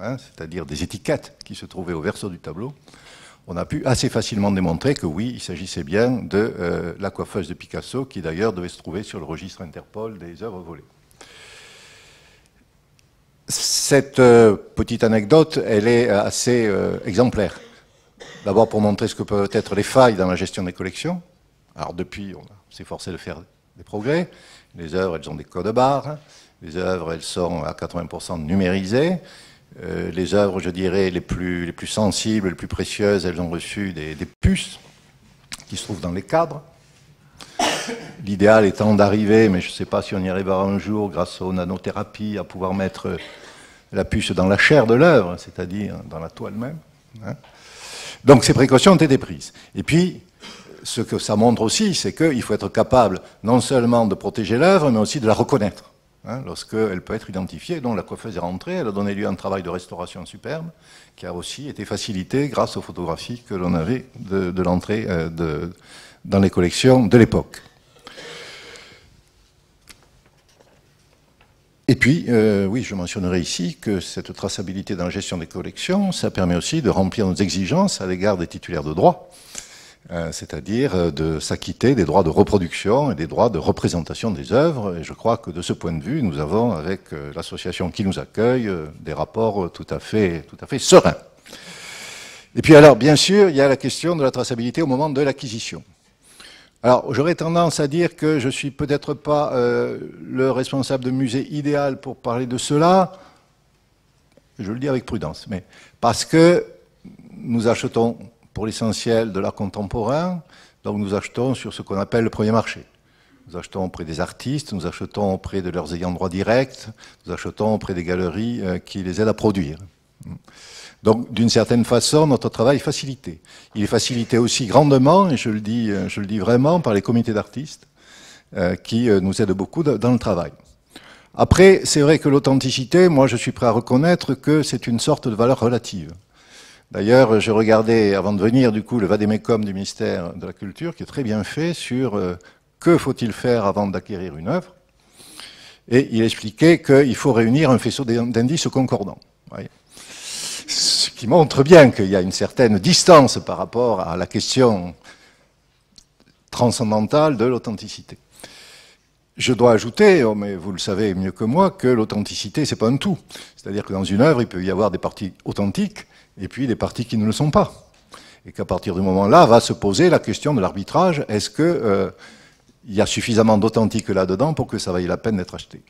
hein, c'est-à-dire des étiquettes qui se trouvaient au verso du tableau, on a pu assez facilement démontrer que oui, il s'agissait bien de euh, la coiffeuse de Picasso, qui d'ailleurs devait se trouver sur le registre Interpol des œuvres volées. Cette euh, petite anecdote, elle est assez euh, exemplaire. D'abord pour montrer ce que peuvent être les failles dans la gestion des collections. Alors depuis, on s'est forcé de faire des progrès. Les œuvres, elles ont des codes barres. Les œuvres, elles sont à 80% numérisées. Euh, les œuvres, je dirais, les plus, les plus sensibles, les plus précieuses, elles ont reçu des, puces qui se trouvent dans les cadres. L'idéal étant d'arriver, mais je ne sais pas si on y arrivera un jour, grâce aux nanothérapies, à pouvoir mettre la puce dans la chair de l'œuvre, c'est-à-dire dans la toile même. Hein. Donc ces précautions ont été prises. Et puis, ce que ça montre aussi, c'est qu'il faut être capable non seulement de protéger l'œuvre, mais aussi de la reconnaître. Hein, lorsqu'elle peut être identifiée. Donc la coiffeuse est rentrée, elle a donné lieu à un travail de restauration superbe, qui a aussi été facilité grâce aux photographies que l'on avait de, l'entrée euh, dans les collections de l'époque. Et puis, euh, oui, je mentionnerai ici que cette traçabilité dans la gestion des collections, ça permet aussi de remplir nos exigences à l'égard des titulaires de droits. Euh, c'est-à-dire euh, de s'acquitter des droits de reproduction et des droits de représentation des œuvres. Et je crois que de ce point de vue, nous avons, avec euh, l'association qui nous accueille, des rapports tout à fait, sereins. Et puis alors, bien sûr, il y a la question de la traçabilité au moment de l'acquisition. Alors, j'aurais tendance à dire que je suis peut-être pas le responsable de musée idéal pour parler de cela. Je le dis avec prudence, mais parce que nous achetons pour l'essentiel de l'art contemporain, donc nous achetons sur ce qu'on appelle le premier marché. Nous achetons auprès des artistes, nous achetons auprès de leurs ayants droit directs, nous achetons auprès des galeries euh, qui les aident à produire. Donc, d'une certaine façon, notre travail est facilité. Il est facilité aussi grandement, et je le dis, euh, vraiment, par les comités d'artistes, euh, qui nous aident beaucoup dans le travail. Après, c'est vrai que l'authenticité, moi, je suis prêt à reconnaître que c'est une sorte de valeur relative. D'ailleurs, je regardais, avant de venir, du coup, le vadémécum du ministère de la Culture, qui est très bien fait sur euh, que faut-il faire avant d'acquérir une œuvre. Et il expliquait qu'il faut réunir un faisceau d'indices concordants. Ce qui montre bien qu'il y a une certaine distance par rapport à la question transcendantale de l'authenticité. Je dois ajouter, oh, mais vous le savez mieux que moi, que l'authenticité, c'est pas un tout. C'est-à-dire que dans une œuvre, il peut y avoir des parties authentiques, et puis des parties qui ne le sont pas. Et qu'à partir du moment-là, va se poser la question de l'arbitrage. Est-ce qu'il euh, y a suffisamment d'authentique là-dedans pour que ça vaille la peine d'être acheté?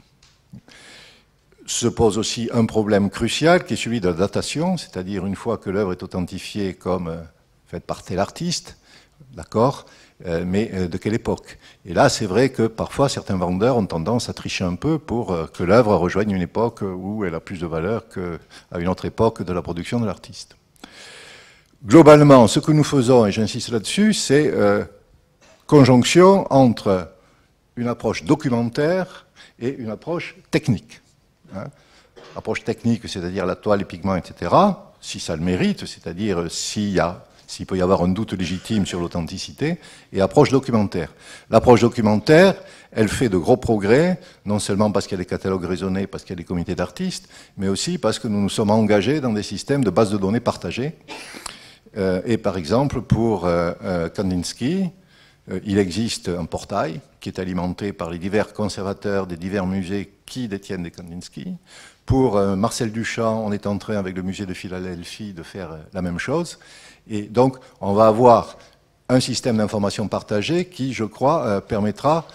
Se pose aussi un problème crucial qui est celui de la datation, c'est-à-dire une fois que l'œuvre est authentifiée comme euh, faite par tel artiste, d'accord, euh, mais de quelle époque? Et là, c'est vrai que parfois certains vendeurs ont tendance à tricher un peu pour que l'œuvre rejoigne une époque où elle a plus de valeur qu'à une autre époque de la production de l'artiste. Globalement, ce que nous faisons, et j'insiste là-dessus, c'est euh, conjonction entre une approche documentaire et une approche technique. Hein. Approche technique, c'est-à-dire la toile, les pigments, etc., si ça le mérite, c'est-à-dire s'il y a s'il peut y avoir un doute légitime sur l'authenticité, et approche documentaire. L'approche documentaire, elle fait de gros progrès, non seulement parce qu'il y a des catalogues raisonnés, parce qu'il y a des comités d'artistes, mais aussi parce que nous nous sommes engagés dans des systèmes de bases de données partagées. Euh, et par exemple, pour euh, euh, Kandinsky, il existe un portail qui est alimenté par les divers conservateurs des divers musées qui détiennent des Kandinsky. Pour Marcel Duchamp, on est en train, avec le musée de Philadelphie, de faire la même chose. Et donc, on va avoir un système d'information partagé qui, je crois, euh, permettra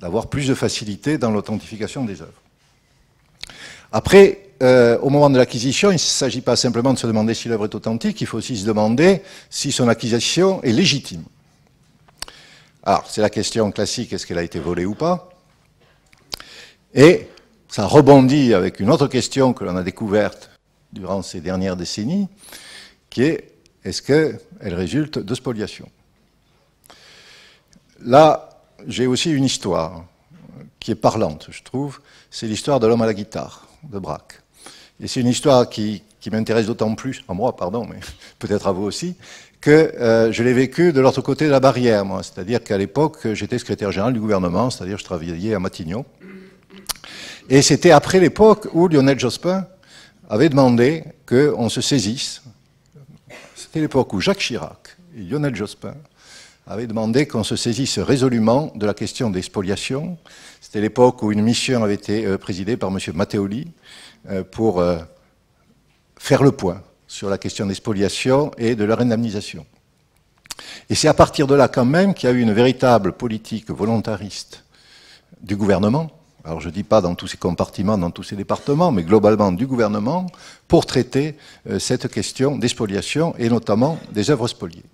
d'avoir plus de facilité dans l'authentification des œuvres. Après, euh, au moment de l'acquisition, il ne s'agit pas simplement de se demander si l'œuvre est authentique, il faut aussi se demander si son acquisition est légitime. Alors, c'est la question classique, est-ce qu'elle a été volée ou pas? Et ça rebondit avec une autre question que l'on a découverte durant ces dernières décennies, qui est, est-ce qu'elle résulte de spoliation Là, j'ai aussi une histoire qui est parlante, je trouve, c'est l'histoire de l'homme à la guitare, de Braque. Et c'est une histoire qui, m'intéresse d'autant plus, à moi, pardon, mais peut-être à vous aussi, que euh, je l'ai vécu de l'autre côté de la barrière, moi. C'est-à-dire qu'à l'époque, j'étais secrétaire général du gouvernement, c'est-à-dire je travaillais à Matignon. Et c'était après l'époque où Lionel Jospin avait demandé qu'on se saisisse. C'était l'époque où Jacques Chirac et Lionel Jospin avaient demandé qu'on se saisisse résolument de la question des spoliations. C'était l'époque où une mission avait été euh, présidée par M. Matteoli euh, pour euh, faire le point sur la question des spoliations et de leur indemnisation. Et c'est à partir de là quand même qu'il y a eu une véritable politique volontariste du gouvernement, alors je ne dis pas dans tous ces compartiments, dans tous ces départements, mais globalement du gouvernement, pour traiter cette question des spoliations et notamment des œuvres spoliées.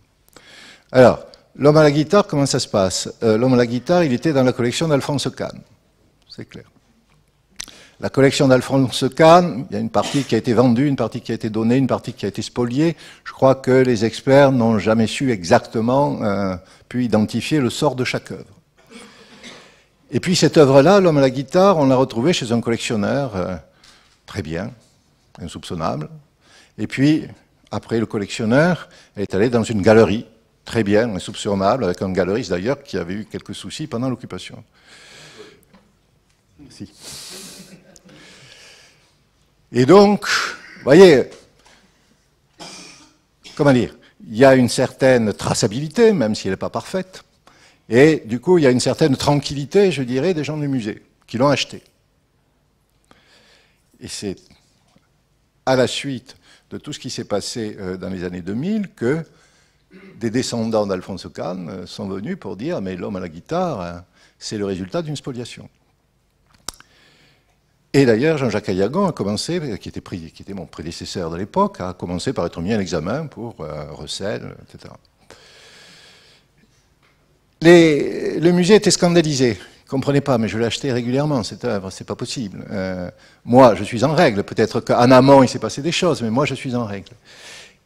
Alors, L'homme à la guitare, comment ça se passe? Euh, L'homme à la guitare, il était dans la collection d'Alphonse Kahn. C'est clair. La collection d'Alphonse Kahn, il y a une partie qui a été vendue, une partie qui a été donnée, une partie qui a été spoliée. Je crois que les experts n'ont jamais su exactement euh, pu identifier le sort de chaque œuvre. Et puis cette œuvre-là, l'homme à la guitare, on l'a retrouvée chez un collectionneur euh, très bien, insoupçonnable. Et puis, après le collectionneur, est allée dans une galerie très bien, insoupçonnable, avec un galeriste d'ailleurs qui avait eu quelques soucis pendant l'occupation. Merci. Et donc, vous voyez, comment dire, il y a une certaine traçabilité, même si elle n'est pas parfaite, et du coup, il y a une certaine tranquillité, je dirais, des gens du musée qui l'ont acheté. Et c'est à la suite de tout ce qui s'est passé euh, dans les années 2000 que des descendants d'Alphonse Kahn euh, sont venus pour dire mais l'homme à la guitare, hein, c'est le résultat d'une spoliation. Et d'ailleurs, Jean-Jacques Ayagon a commencé, qui était, qui était, mon prédécesseur de l'époque, a commencé par être mis en examen pour euh, recel, etc. le musée était scandalisé. ne comprenez pas, mais je acheté régulièrement, cette œuvre, c'est pas possible. Euh, moi, je suis en règle. Peut-être qu'en amont, il s'est passé des choses, mais moi, je suis en règle.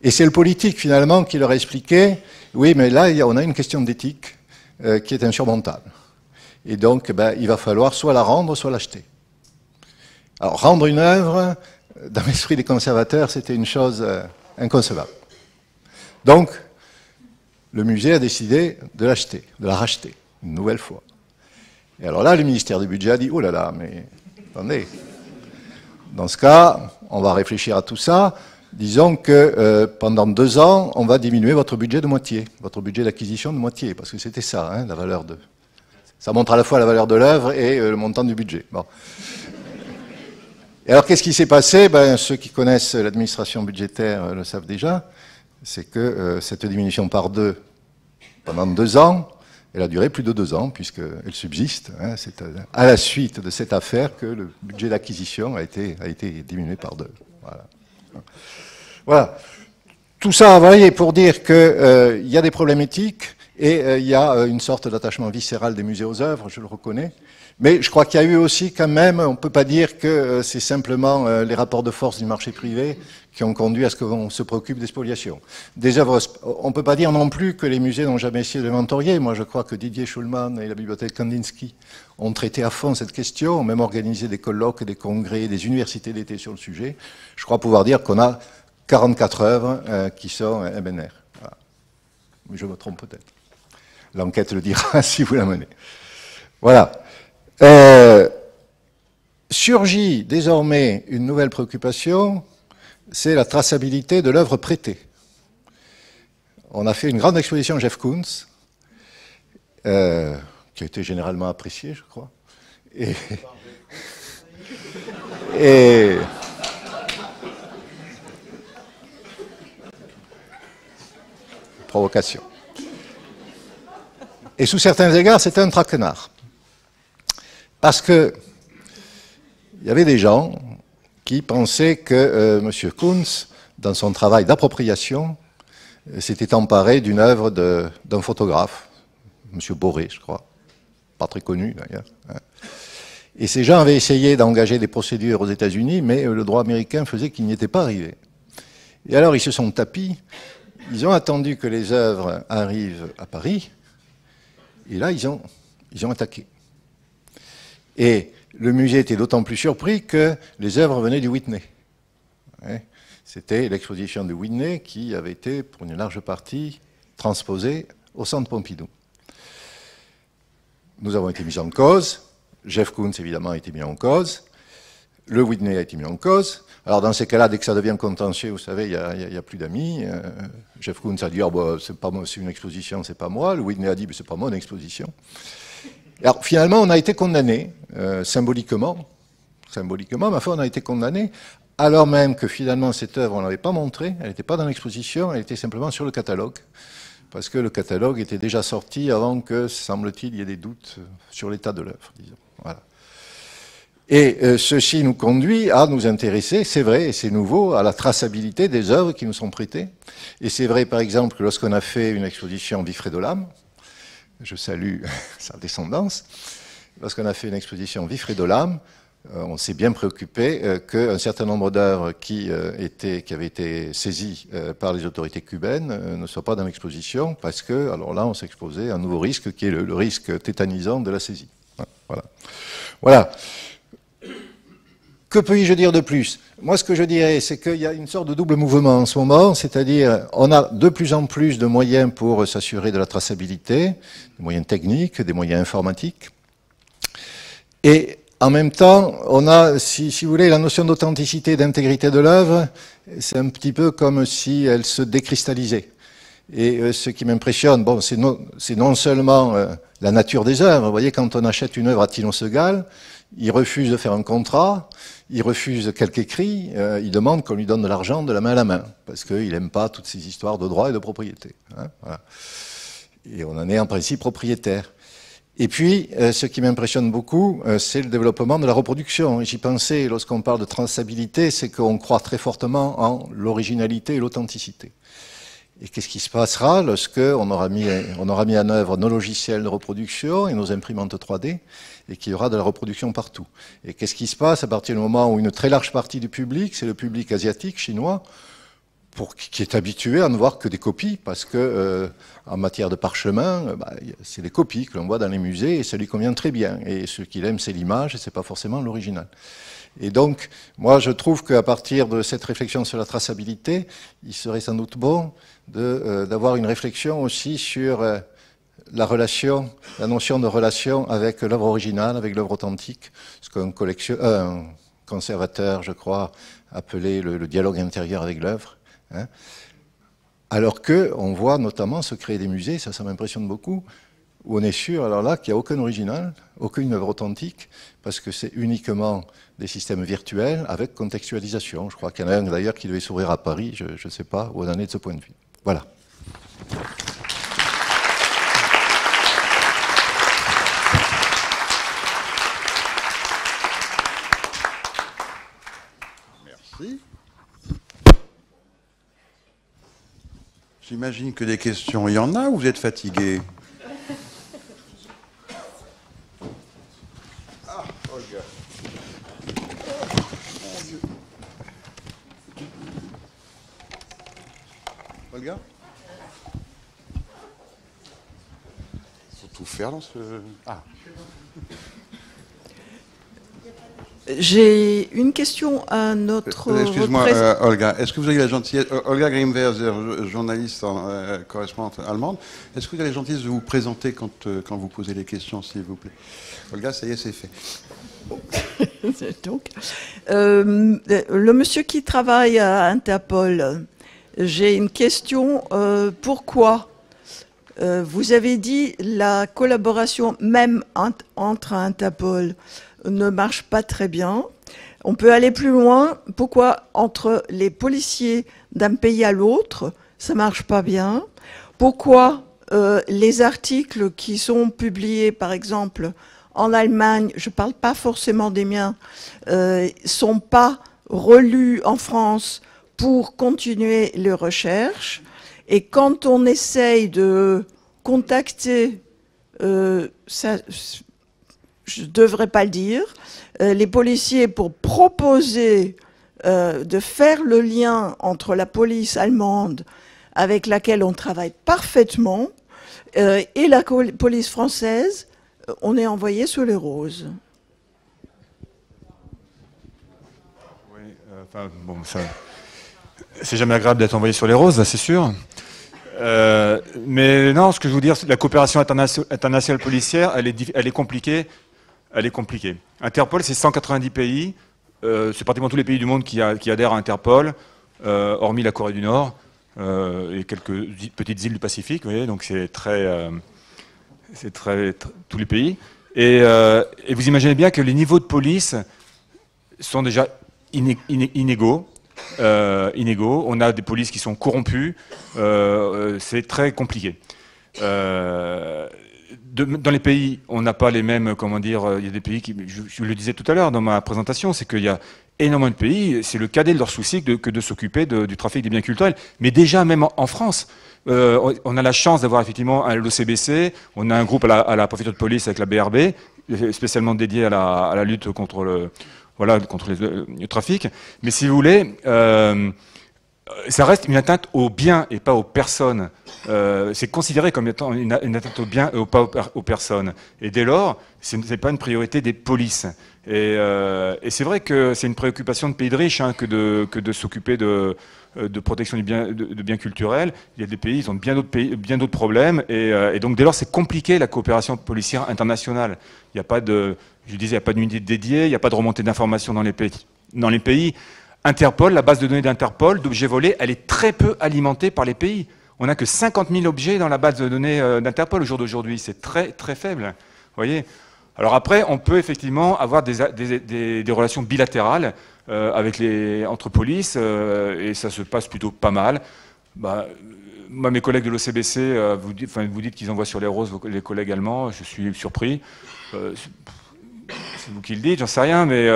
Et c'est le politique finalement qui leur expliquait, oui, mais là, on a une question d'éthique euh, qui est insurmontable. Et donc, ben, il va falloir soit la rendre, soit l'acheter. Alors, rendre une œuvre, dans l'esprit des conservateurs, c'était une chose euh, inconcevable. Donc, le musée a décidé de l'acheter, de la racheter, une nouvelle fois. Et alors là, le ministère du Budget a dit, oh là là, mais attendez, dans ce cas, on va réfléchir à tout ça, disons que euh, pendant deux ans, on va diminuer votre budget de moitié, votre budget d'acquisition de moitié, parce que c'était ça, hein, la valeur de... Ça montre à la fois la valeur de l'œuvre et euh, le montant du budget. Et alors, qu'est-ce qui s'est passé? Ben, Ceux qui connaissent l'administration budgétaire euh, le savent déjà, c'est que cette diminution par deux pendant deux ans, elle a duré plus de deux ans, puisqu'elle subsiste. Hein, c'est à la suite de cette affaire que le budget d'acquisition a été, diminué par deux. Voilà. Tout ça, vous voyez, pour dire qu'il euh, y a des problèmes éthiques et euh, il y a euh, une sorte d'attachement viscéral des musées aux œuvres, je le reconnais. Mais je crois qu'il y a eu aussi quand même, on ne peut pas dire que c'est simplement les rapports de force du marché privé qui ont conduit à ce qu'on se préoccupe des spoliations. Des on ne peut pas dire non plus que les musées n'ont jamais essayé de l'inventorier. Moi, je crois que Didier Schulman et la bibliothèque Kandinsky ont traité à fond cette question, ont même organisé des colloques, des congrès, des universités d'été sur le sujet. Je crois pouvoir dire qu'on a 44 œuvres euh, qui sont MNR. Je me trompe peut-être. L'enquête le dira si vous la menez. Voilà. Euh, surgit désormais une nouvelle préoccupation, c'est la traçabilité de l'œuvre prêtée. On a fait une grande exposition Jeff Koons, euh, qui a été généralement appréciée, je crois. Et, et provocation. Et sous certains égards, c'était un traquenard. Parce que il y avait des gens qui pensait que euh, M. Kunz, dans son travail d'appropriation, euh, s'était emparé d'une œuvre d'un photographe, M. Boré, je crois, pas très connu d'ailleurs. Hein. Et ces gens avaient essayé d'engager des procédures aux États-Unis, mais le droit américain faisait qu'il n'y était pas arrivé. Et alors ils se sont tapis, ils ont attendu que les œuvres arrivent à Paris, et là ils ont attaqué. Et le musée était d'autant plus surpris que les œuvres venaient du Whitney. C'était l'exposition de Whitney qui avait été, pour une large partie, transposée au centre Pompidou. Nous avons été mis en cause. Jeff Koons, évidemment, a été mis en cause. Le Whitney a été mis en cause. Alors, dans ces cas-là, dès que ça devient contentieux, vous savez, il n'y a, plus d'amis. Euh, Jeff Koons a dit oh, bah, c'est une exposition, c'est pas moi. Le Whitney a dit c'est pas moi une exposition. Alors, finalement, on a été condamné, euh, symboliquement, symboliquement, ma foi, on a été condamné, alors même que finalement, cette œuvre, on ne l'avait pas montrée, elle n'était pas dans l'exposition, elle était simplement sur le catalogue, parce que le catalogue était déjà sorti avant que, semble-t-il, il y ait des doutes sur l'état de l'œuvre, disons. Voilà. Et euh, ceci nous conduit à nous intéresser, c'est vrai, et c'est nouveau, à la traçabilité des œuvres qui nous sont prêtées. Et c'est vrai, par exemple, lorsqu'on a fait une exposition de l'âme, je salue sa descendance, lorsqu'on a fait une exposition de l'âme, euh, on s'est bien préoccupé euh, qu'un certain nombre d'œuvres qui, qui avaient été saisies par les autorités cubaines ne soient pas dans l'exposition, parce que, alors là, on s'exposait à un nouveau risque, qui est le, le risque tétanisant de la saisie. Voilà. voilà. Que puis-je dire de plus? Moi, ce que je dirais, c'est qu'il y a une sorte de double mouvement en ce moment, c'est-à-dire on a de plus en plus de moyens pour s'assurer de la traçabilité, des moyens techniques, des moyens informatiques. Et en même temps, on a, si, vous voulez, la notion d'authenticité et d'intégrité de l'œuvre, c'est un petit peu comme si elle se décristallisait. Et euh, ce qui m'impressionne, bon, c'est non, seulement euh, la nature des œuvres. Vous voyez, quand on achète une œuvre à Tino Segal, il refuse de faire un contrat, il refuse quelque écrit, euh, il demande qu'on lui donne de l'argent de la main à la main, parce qu'il n'aime pas toutes ces histoires de droit et de propriété. Hein, et on en est en principe propriétaire. Et puis, euh, ce qui m'impressionne beaucoup, euh, c'est le développement de la reproduction. J'y pensais, lorsqu'on parle de traçabilité, c'est qu'on croit très fortement en l'originalité et l'authenticité. Et qu'est-ce qui se passera lorsque on aura, aura mis en œuvre nos logiciels de reproduction et nos imprimantes 3D et qu'il y aura de la reproduction partout. Et qu'est-ce qui se passe à partir du moment où une très large partie du public, c'est le public asiatique, chinois, pour, qui est habitué à ne voir que des copies, parce que euh, en matière de parchemin, euh, bah, c'est des copies que l'on voit dans les musées et ça lui convient très bien. Et ce qu'il aime, c'est l'image et c'est pas forcément l'original. Et donc, moi, je trouve qu'à partir de cette réflexion sur la traçabilité, il serait sans doute bon euh, d'avoir une réflexion aussi sur la relation, la notion de relation avec l'œuvre originale, avec l'œuvre authentique, ce qu'un conservateur, je crois, appelait le, dialogue intérieur avec l'œuvre. Hein. Alors que on voit notamment se créer des musées, ça, ça m'impressionne beaucoup, où on est sûr, alors là, qu'il n'y a aucun original, aucune œuvre authentique, parce que c'est uniquement des systèmes virtuels avec contextualisation. Je crois qu'il y en a un d'ailleurs qui devait s'ouvrir à Paris, je ne sais pas où on en est de ce point de vue. Voilà. J'imagine que des questions, il y en a ou vous êtes fatigué? Ah, Olga? Faut tout faire dans ce... Ah. J'ai une question à notre. Euh, excuse-moi, euh, Olga. Est-ce que vous avez la gentillesse. Euh, Olga journaliste correspondante allemande. Est-ce que vous avez la gentillesse de vous présenter quand, quand vous posez les questions, s'il vous plaît? Olga, ça y est, c'est fait. Donc, le monsieur qui travaille à Interpol, j'ai une question. pourquoi vous avez dit la collaboration même entre Interpol ne marche pas très bien. On peut aller plus loin. Pourquoi entre les policiers d'un pays à l'autre, ça marche pas bien? Pourquoi euh, les articles qui sont publiés, par exemple, en Allemagne, je ne parle pas forcément des miens, euh, sont pas relus en France pour continuer les recherches? Et quand on essaye de contacter, euh, ça, je ne devrais pas le dire, euh, les policiers pour proposer euh, de faire le lien entre la police allemande avec laquelle on travaille parfaitement et la police française, on est envoyé sur les roses. bon, c'est jamais agréable d'être envoyé sur les roses, c'est sûr. Euh, mais non, ce que je veux dire, la coopération internationale policière, elle est, elle est compliquée. Elle est compliquée. Interpol, c'est 190 pays. Euh, c'est pratiquement tous les pays du monde qui, adhèrent à Interpol, euh, hormis la Corée du Nord et quelques petites îles du Pacifique. Donc c'est très, c'est très, tous les pays. Et, vous imaginez bien que les niveaux de police sont déjà inégaux. Euh, inégaux. On a des polices qui sont corrompues. Euh, c'est très compliqué. Euh, dans les pays, on n'a pas les mêmes, comment dire, il y a des pays qui, je, le disais tout à l'heure dans ma présentation, c'est qu'il y a énormément de pays, c'est le cadet de leur souci que de, s'occuper du trafic des biens culturels. Mais déjà, même en, France, on a la chance d'avoir effectivement l'OCBC, on a un groupe à la, préfecture de police avec la BRB, spécialement dédié à la, à la lutte contre le, voilà, contre le trafic. Mais si vous voulez, euh, ça reste une atteinte aux biens et pas aux personnes. Euh, c'est considéré comme une, atteinte aux biens et pas aux, personnes. Et dès lors, ce n'est pas une priorité des polices. Euh, et, c'est vrai que c'est une préoccupation de pays de riches hein, que de, s'occuper de, protection du bien, de, biens culturels. Il y a des pays, ils ont bien d'autres problèmes, et, donc dès lors c'est compliqué la coopération policière internationale. Il n'y a pas de, je disais, il n'y a pas d'unité dédiée, il n'y a pas de remontée d'informations. Dans les pays, Interpol, la base de données d'Interpol, d'objets volés, elle est très peu alimentée par les pays. On n'a que 50 000 objets dans la base de données euh, d'Interpol au jour d'aujourd'hui. C'est très très faible. voyez? Alors après, on peut effectivement avoir des, relations bilatérales euh, avec les, entre polices, euh, et ça se passe plutôt pas mal. Bah, moi, mes collègues de l'OCBC, vous, vous, dites qu'ils envoient sur les roses les collègues allemands, je suis surpris c'est vous qui le dites, j'en sais rien, mais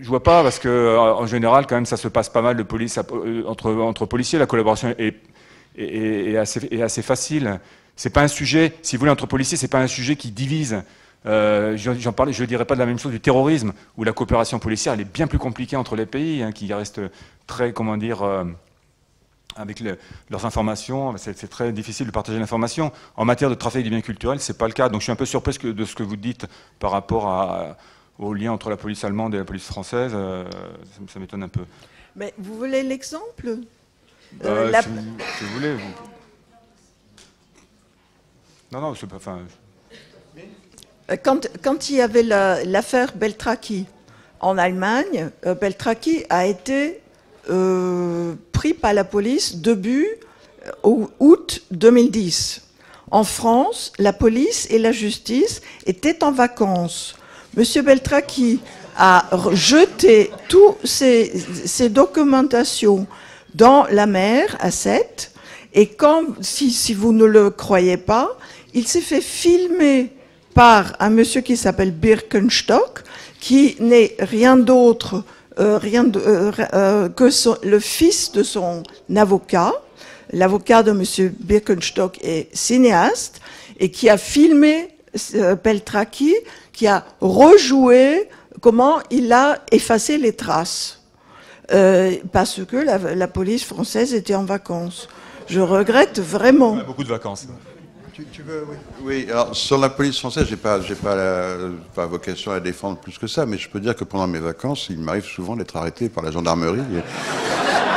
je vois pas parce que euh, en général, quand même, ça se passe pas mal police entre, policiers. La collaboration est, assez, est assez, facile. C'est pas un sujet, si vous voulez, entre policiers, c'est pas un sujet qui divise. J'en parlais, je ne dirais pas de la même chose du terrorisme, où la coopération policière elle est bien plus compliquée entre les pays, hein, qui restent très, comment dire, avec leurs informations, c'est très difficile de partager l'information. En matière de trafic des biens culturels, ce n'est pas le cas. Donc je suis un peu surpris de ce que vous dites par rapport à, au lien entre la police allemande et la police française. Euh, ça, m'étonne un peu. Mais vous voulez l'exemple? Euh, euh, si, vous, voulez. Non, non, c'est pas. Enfin... Quand, quand, il y avait l'affaire Beltraki en Allemagne, Beltraki a été euh, pris par la police début euh, août 2010. En France, la police et la justice étaient en vacances. Monsieur Beltraki a jeté toutes ces, documentations dans la mer à 7 et quand, si, si, vous ne le croyez pas, il s'est fait filmer par un monsieur qui s'appelle Birkenstock, qui n'est rien d'autre euh, rien de, euh, euh, que le fils de son avocat, l'avocat de M. Birkenstock est cinéaste et qui a filmé Peltraki, qui a rejoué comment il a effacé les traces. parce que la, police française était en vacances. Je regrette vraiment. On a beaucoup de vacances. Tu, veux, oui. Oui, alors sur la police française, j'ai pas, j'ai pas, pas vocation à défendre plus que ça, mais je peux dire que pendant mes vacances, il m'arrive souvent d'être arrêté par la gendarmerie.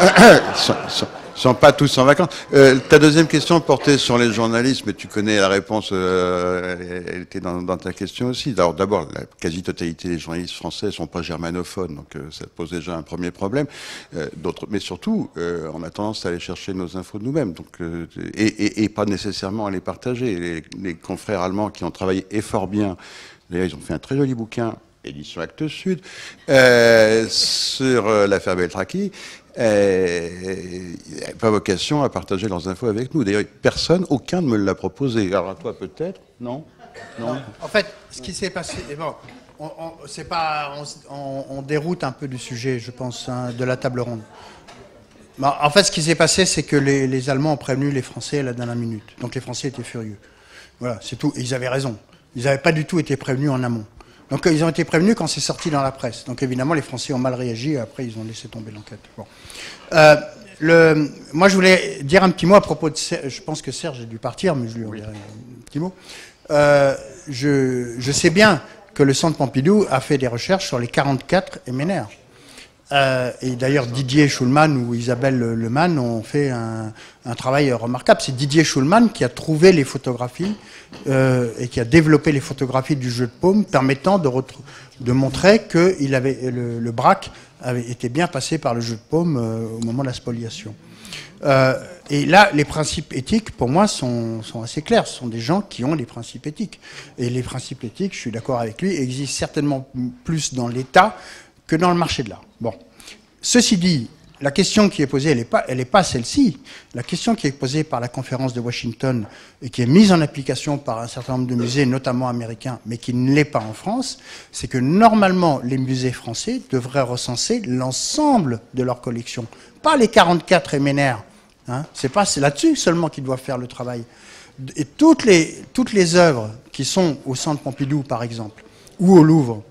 sont pas tous en vacances. Euh, ta deuxième question portait sur les journalistes, mais tu connais la réponse, euh, elle était dans, dans, ta question aussi. Alors d'abord, la quasi-totalité des journalistes français sont pas germanophones, donc euh, ça pose déjà un premier problème. Euh, d'autres, mais surtout, euh, on a tendance à aller chercher nos infos de nous-mêmes, donc et, et, et, pas nécessairement à les partager. Les, les confrères allemands qui ont travaillé et fort bien, d'ailleurs, ils ont fait un très joli bouquin édition Actes Sud, euh, sur l'affaire Beltraki, euh, pas vocation à partager leurs infos avec nous. D'ailleurs, personne, aucun ne me l'a proposé. Alors à toi peut-être Non? Non? En fait, ce qui s'est passé, bon, on, c'est pas, on, déroute un peu du sujet, je pense, hein, de la table ronde. Bah, en fait, ce qui s'est passé, c'est que les, Allemands ont prévenu les Français à la dernière minute. Donc les Français étaient furieux. Voilà, c'est tout. Ils avaient raison. Ils n'avaient pas du tout été prévenus en amont. Donc ils ont été prévenus quand c'est sorti dans la presse. Donc évidemment, les Français ont mal réagi et après ils ont laissé tomber l'enquête. Bon. Euh, le, moi, je voulais dire un petit mot à propos de. Je pense que Serge a dû partir, mais je lui en dirai un petit mot. Euh, je, je, sais bien que le Centre Pompidou a fait des recherches sur les 44 MNR. Euh, et d'ailleurs, Didier Schulman ou Isabelle Leman ont fait un, travail remarquable. C'est Didier Schulman qui a trouvé les photographies euh, et qui a développé les photographies du jeu de paume, permettant de, de montrer que il avait, le, le, braque avait été bien passé par le jeu de paume euh, au moment de la spoliation. et là, les principes éthiques, pour moi, sont, sont, assez clairs. Ce sont des gens qui ont des principes éthiques. Et les principes éthiques, je suis d'accord avec lui, existent certainement plus dans l'État que dans le marché de l'art. Bon. Ceci dit, la question qui est posée, elle n'est pas, celle-ci. La question qui est posée par la conférence de Washington et qui est mise en application par un certain nombre de musées, notamment américains, mais qui ne l'est pas en France, c'est que normalement, les musées français devraient recenser l'ensemble de leur collection, pas les 44 MNR. Hein. C'est pas là-dessus seulement qu'ils doivent faire le travail. Et toutes les, toutes les œuvres qui sont au Centre Pompidou, par exemple, ou au Louvre,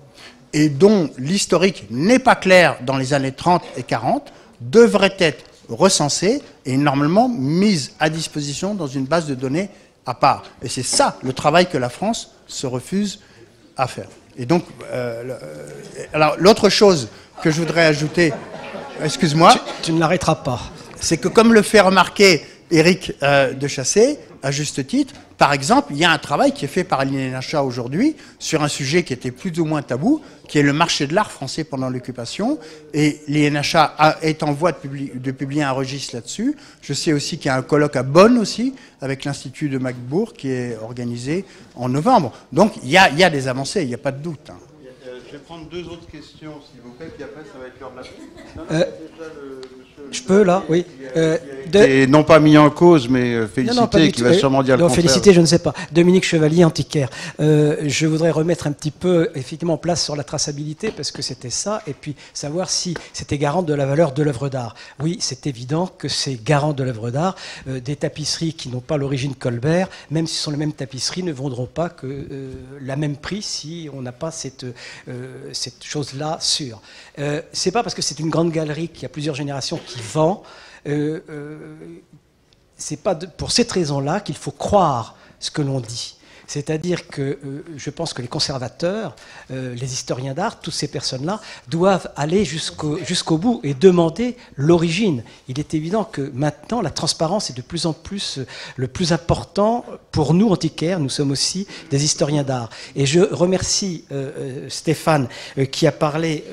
et dont l'historique n'est pas clair dans les années 30 et 40 devrait être recensé et normalement mise à disposition dans une base de données à part. Et c'est ça le travail que la France se refuse à faire. Et donc, euh, alors l'autre chose que je voudrais ajouter, excuse-moi, tu, ne l'arrêteras pas, c'est que comme le fait remarquer Éric euh, de Chassé, à juste titre, par exemple, il y a un travail qui est fait par l'INHA aujourd'hui sur un sujet qui était plus ou moins tabou, qui est le marché de l'art français pendant l'occupation. Et l'INHA est en voie de, publier un registre là-dessus. Je sais aussi qu'il y a un colloque à Bonn aussi, avec l'Institut de Magbourg, qui est organisé en novembre. Donc il y a, des avancées, il n'y a pas de doute. Hein. Euh, je vais prendre deux autres questions, s'il vous plaît, puis après ça va être l'heure de la... Je peux là, oui. Euh, Et non pas mis en cause, mais euh, félicité, qui va sûrement dire le contraire. Félicité, je ne sais pas. Dominique Chevalier, antiquaire. Euh, je voudrais remettre un petit peu, effectivement, en place sur la traçabilité, parce que c'était ça, et puis savoir si c'était garant de la valeur de l'œuvre d'art. Oui, c'est évident que c'est garant de l'œuvre d'art. des tapisseries qui n'ont pas l'origine Colbert, même si ce sont les mêmes tapisseries, ne vaudront pas que la même prix si on n'a pas cette, cette chose-là sûre. c'est pas parce que c'est une grande galerie qui a plusieurs générations qui vend, euh, euh, c'est pas pour cette raison-là qu'il faut croire ce que l'on dit. C'est-à-dire que euh, je pense que les conservateurs, euh, les historiens d'art, toutes ces personnes-là, doivent aller jusqu'au bout et demander l'origine. Il est évident que maintenant, la transparence est de plus en plus euh, le plus important pour nous, antiquaires. Nous sommes aussi des historiens d'art. Et je remercie Stéphane qui a parlé,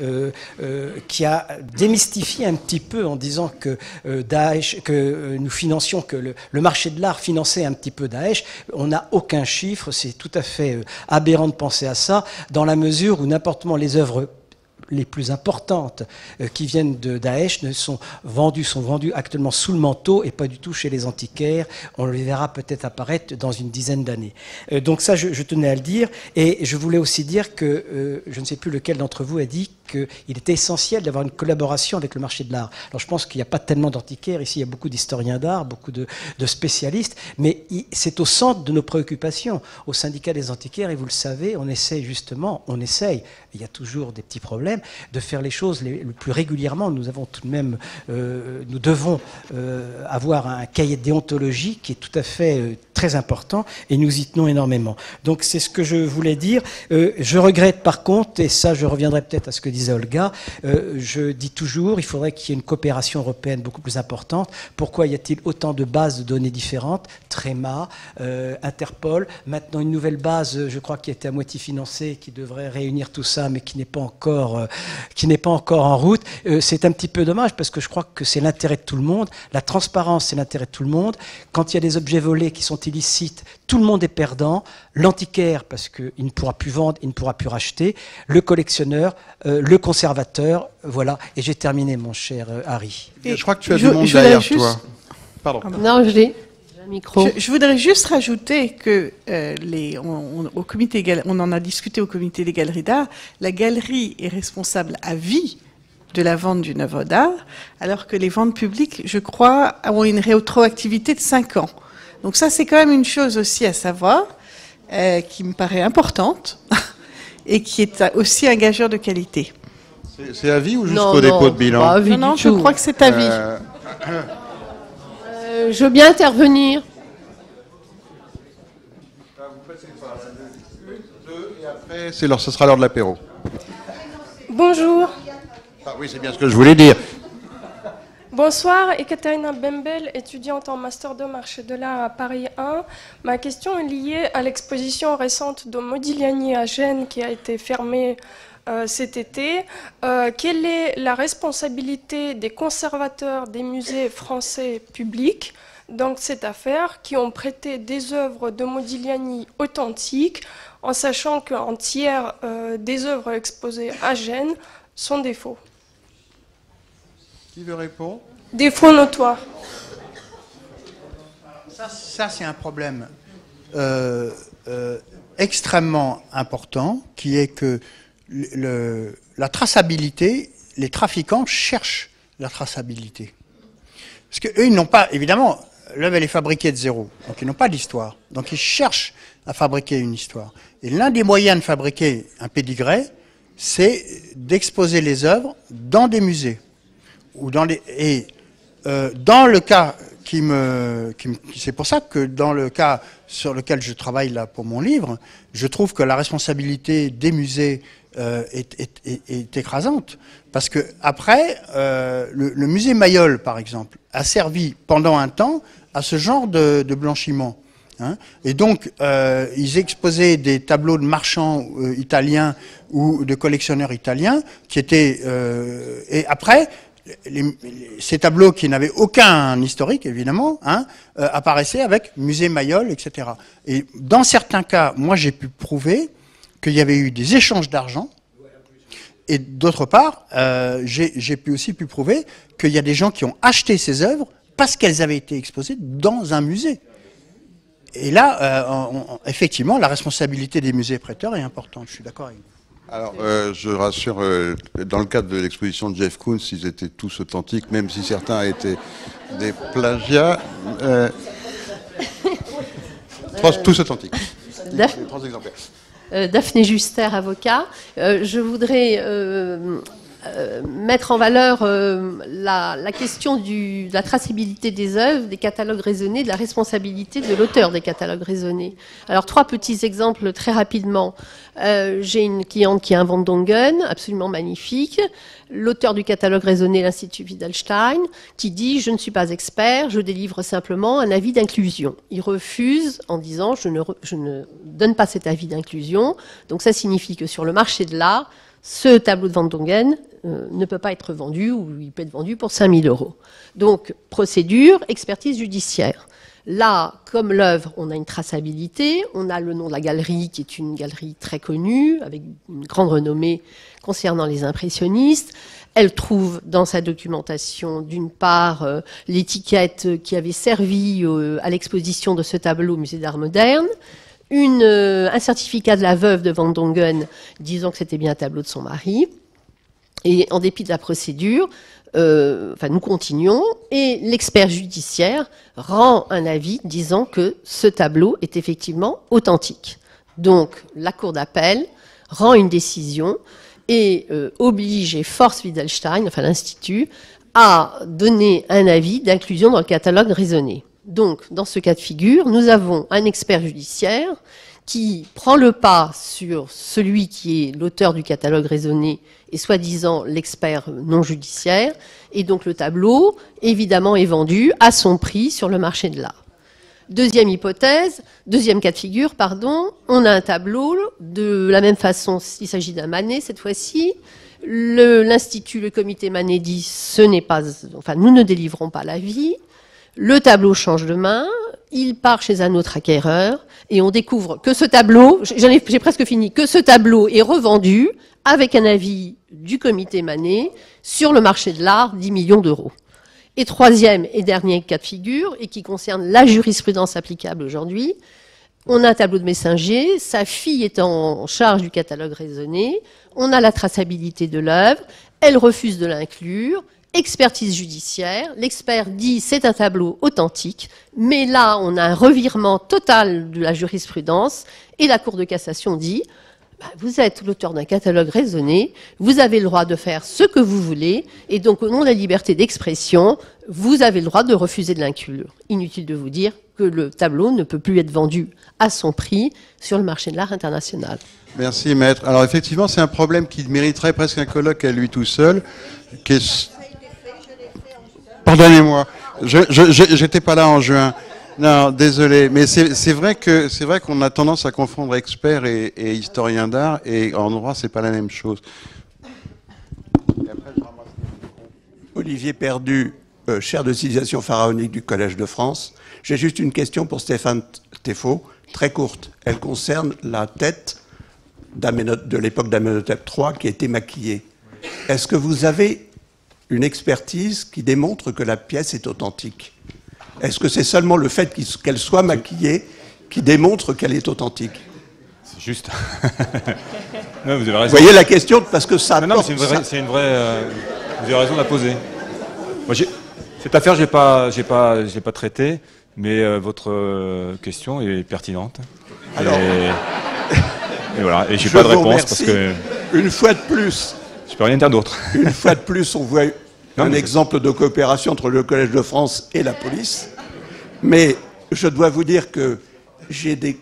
qui a démystifié un petit peu en disant que Daesh, que nous financions, que le, le marché de l'art finançait un petit peu Daesh. On n'a aucun chiffre c'est tout à fait euh, aberrant de penser à ça, dans la mesure où n'importe les œuvres les plus importantes euh, qui viennent de Daesh ne sont vendues, sont vendues actuellement sous le manteau et pas du tout chez les antiquaires. On les verra peut-être apparaître dans une dizaine d'années. Euh, donc ça, je, tenais à le dire. Et je voulais aussi dire que je ne sais plus lequel d'entre vous a dit qu'il était essentiel d'avoir une collaboration avec le marché de l'art. Alors je pense qu'il n'y a pas tellement d'antiquaires, ici il y a beaucoup d'historiens d'art, beaucoup de, spécialistes, mais c'est au centre de nos préoccupations. Au syndicat des antiquaires, et vous le savez, on essaie justement, on essaye, il y a toujours des petits problèmes, de faire les choses le plus régulièrement. Nous avons tout de même, euh, nous devons euh, avoir un cahier de déontologie qui est tout à fait euh, très important et nous y tenons énormément. Donc c'est ce que je voulais dire. je regrette par contre, et ça je reviendrai peut-être à ce que dit Olga, euh, je dis toujours, il faudrait qu'il y ait une coopération européenne beaucoup plus importante. Pourquoi y a-t-il autant de bases de données différentes Tréma, euh, Interpol, maintenant une nouvelle base, je crois, qui été à moitié financée, qui devrait réunir tout ça, mais qui n'est pas encore, euh, pas encore en route. c'est un petit peu dommage parce que je crois que c'est l'intérêt de tout le monde. La transparence, c'est l'intérêt de tout le monde. Quand il y a des objets volés qui sont illicites, tout le monde est perdant. L'antiquaire, parce qu'il ne pourra plus vendre, il ne pourra plus racheter. Le collectionneur, le conservateur, voilà. Et j'ai terminé, mon cher euh, Harry. je crois que tu as du monde derrière toi. Pardon. Non, je l'ai. Micro. Je, voudrais juste rajouter que euh, les, au comité, on en a discuté au comité des galeries d'art. La galerie est responsable à vie de la vente d'une œuvre d'art, alors que les ventes publiques, je crois, ont une rétroactivité de 5 ans. Donc ça, c'est quand même une chose aussi à savoir, euh, qui me paraît importante et qui est aussi un gageur de qualité. C'est à vie ou jusqu'au dépôt de bilan Non, non, je crois que c'est à vie. Euh, euh, je veux bien intervenir. Et après, ce sera l'heure de l'apéro. Bonjour. Ah oui, c'est bien ce que je voulais dire. Bonsoir, Ekaterina Bembel, étudiante en Master de marché de l'art à Paris 1. Ma question est liée à l'exposition récente de Modigliani à Gênes qui a été fermée euh, cet été. Euh, quelle est la responsabilité des conservateurs des musées français publics dans cette affaire qui ont prêté des œuvres de Modigliani authentiques en sachant qu'un tiers euh, des œuvres exposées à Gênes sont des faux? Qui veut répondre? Des fonds notoires. Ça, c'est un problème euh, euh, extrêmement important, qui est que la traçabilité, les trafiquants cherchent la traçabilité. Parce qu'eux, ils n'ont pas, évidemment, l'œuvre, elle est fabriquée de zéro, donc ils n'ont pas d'histoire. Donc ils cherchent à fabriquer une histoire. Et l'un des moyens de fabriquer un pédigré, c'est d'exposer les œuvres dans des musées ou dans les et euh, dans le cas qui me, qui c'est pour ça que dans le cas sur lequel je travaille là pour mon livre, je trouve que la responsabilité des musées euh, est, écrasante parce que après euh, le, musée Mayol par exemple a servi pendant un temps à ce genre de, blanchiment. Hein et donc, euh, ils exposaient des tableaux de marchands italiens ou de collectionneurs italiens qui étaient. Et après, ces tableaux qui n'avaient aucun historique, évidemment, hein, apparaissaient avec musée Mayol, etc. Et dans certains cas, moi j'ai pu prouver qu'il y avait eu des échanges d'argent. Et d'autre part, euh, j'ai pu aussi pu prouver qu'il y a des gens qui ont acheté ces œuvres parce qu'elles avaient été exposées dans un musée. Et là, euh, effectivement, la responsabilité des musées prêteurs est importante. Je suis d'accord avec vous. Alors, euh, je rassure, euh, dans le cadre de l'exposition de Jeff Koons, ils étaient tous authentiques, même si certains étaient des plagiats. Euh, tous authentiques. Trois exemplaires. Daphné Juster, avocat. je voudrais euh, mettre en valeur euh, la, question de la traçabilité des œuvres, des catalogues raisonnés, de la responsabilité de l'auteur des catalogues raisonnés. Alors trois petits exemples très rapidement. Euh, j'ai une cliente qui Van Dongen, absolument magnifique. L'auteur du catalogue raisonné, l'Institut Wittgenstein, qui dit je ne suis pas expert, je délivre simplement un avis d'inclusion. Il refuse en disant je ne donne pas cet avis d'inclusion. Donc ça signifie que sur le marché de l'art, ce tableau de Van Dongen euh, ne peut pas être vendu ou il peut être vendu pour 5000 euros. Donc, procédure, expertise judiciaire. Là, comme l'œuvre, on a une traçabilité, on a le nom de la galerie qui est une galerie très connue, avec une grande renommée concernant les impressionnistes. Elle trouve dans sa documentation, d'une part, euh, l'étiquette qui avait servi euh, à l'exposition de ce tableau au Musée d'Art moderne, une, un certificat de la veuve de Van Dongen disant que c'était bien un tableau de son mari, et en dépit de la procédure, euh, enfin, nous continuons, et l'expert judiciaire rend un avis disant que ce tableau est effectivement authentique. Donc, la Cour d'appel rend une décision et euh, oblige et force Wittgenstein, enfin l'Institut, à donner un avis d'inclusion dans le catalogue raisonné. Donc, dans ce cas de figure, nous avons un expert judiciaire qui prend le pas sur celui qui est l'auteur du catalogue raisonné et soi-disant l'expert non judiciaire, et donc le tableau, évidemment, est vendu à son prix sur le marché de l'art. Deuxième hypothèse, deuxième cas de figure, pardon, on a un tableau de la même façon, il s'agit d'un Manet cette fois-ci. L'Institut, le, le, comité Manet dit ce n'est pas, enfin, nous ne délivrons pas l'avis. Le tableau change de main, il part chez un autre acquéreur et on découvre que ce tableau, j'ai presque fini, que ce tableau est revendu avec un avis du comité Manet sur le marché de l'art 10 millions d'euros. Et troisième et dernier cas de figure, et qui concerne la jurisprudence applicable aujourd'hui, on a un tableau de messager, sa fille est en charge du catalogue raisonné, on a la traçabilité de l'œuvre, elle refuse de l'inclure, expertise judiciaire, l'expert dit c'est un tableau authentique, mais là on a un revirement total de la jurisprudence et la Cour de cassation dit bah, vous êtes l'auteur d'un catalogue raisonné, vous avez le droit de faire ce que vous voulez, et donc au nom de la liberté d'expression, vous avez le droit de refuser de l'inclure. Inutile de vous dire que le tableau ne peut plus être vendu à son prix sur le marché de l'art international. Merci, maître. Alors, effectivement, c'est un problème qui mériterait presque un colloque à lui tout seul. Pardonnez-moi, je n'étais pas là en juin. Non, désolé, mais c'est vrai que c'est vrai qu'on a tendance à confondre expert et, historien d'art, et en droit, c'est pas la même chose. Olivier Perdu, euh, chaire de civilisation pharaonique du Collège de France. J'ai juste une question pour Stéphane Teffaut, très courte. Elle concerne la tête de l'époque d'Amenhotep III qui a été maquillée. Est-ce que vous avez une expertise qui démontre que la pièce est authentique Est-ce que c'est seulement le fait qu'elle soit maquillée qui démontre qu'elle est authentique? C'est juste. vous, avez raison. voyez la question parce que ça. Non, c'est une vraie. Euh, vous avez raison de la poser. cette affaire, je n'ai pas, j'ai pas, pas traité, mais euh, votre euh, question est pertinente. Alors. Et, voilà. Et j'ai pas de réponse parce que. Une fois de plus, je peux rien dire d'autre. Une fois de plus, on voit un exemple de coopération entre le Collège de France et la police. Mais je dois vous dire que j'ai des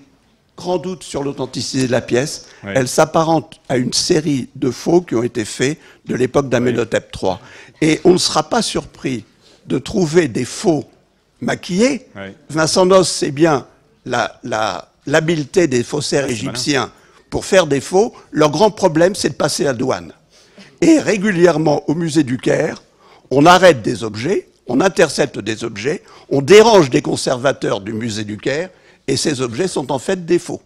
grands doutes sur l'authenticité de la pièce. Elle s'apparente à une série de faux qui ont été faits de l'époque d'Amenhotep III. Et on ne sera pas surpris de trouver des faux maquillés. Vincent Noss sait bien l'habileté des faussaires égyptiens pour faire des faux. Leur grand problème, c'est de passer la douane. Et régulièrement, au musée du Caire, on arrête des objets, on intercepte des objets, on dérange des conservateurs du musée du Caire, et ces objets sont en fait des faux.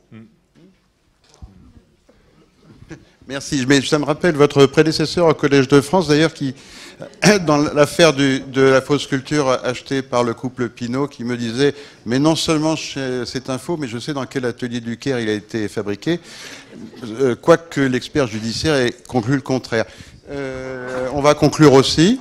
Merci. Mais ça me rappelle votre prédécesseur au Collège de France, d'ailleurs, qui, dans l'affaire de la fausse sculpture achetée par le couple Pinault, qui me disait Mais non seulement c'est un faux, mais je sais dans quel atelier du Caire il a été fabriqué, euh, quoique l'expert judiciaire ait conclu le contraire. Euh, on va conclure aussi.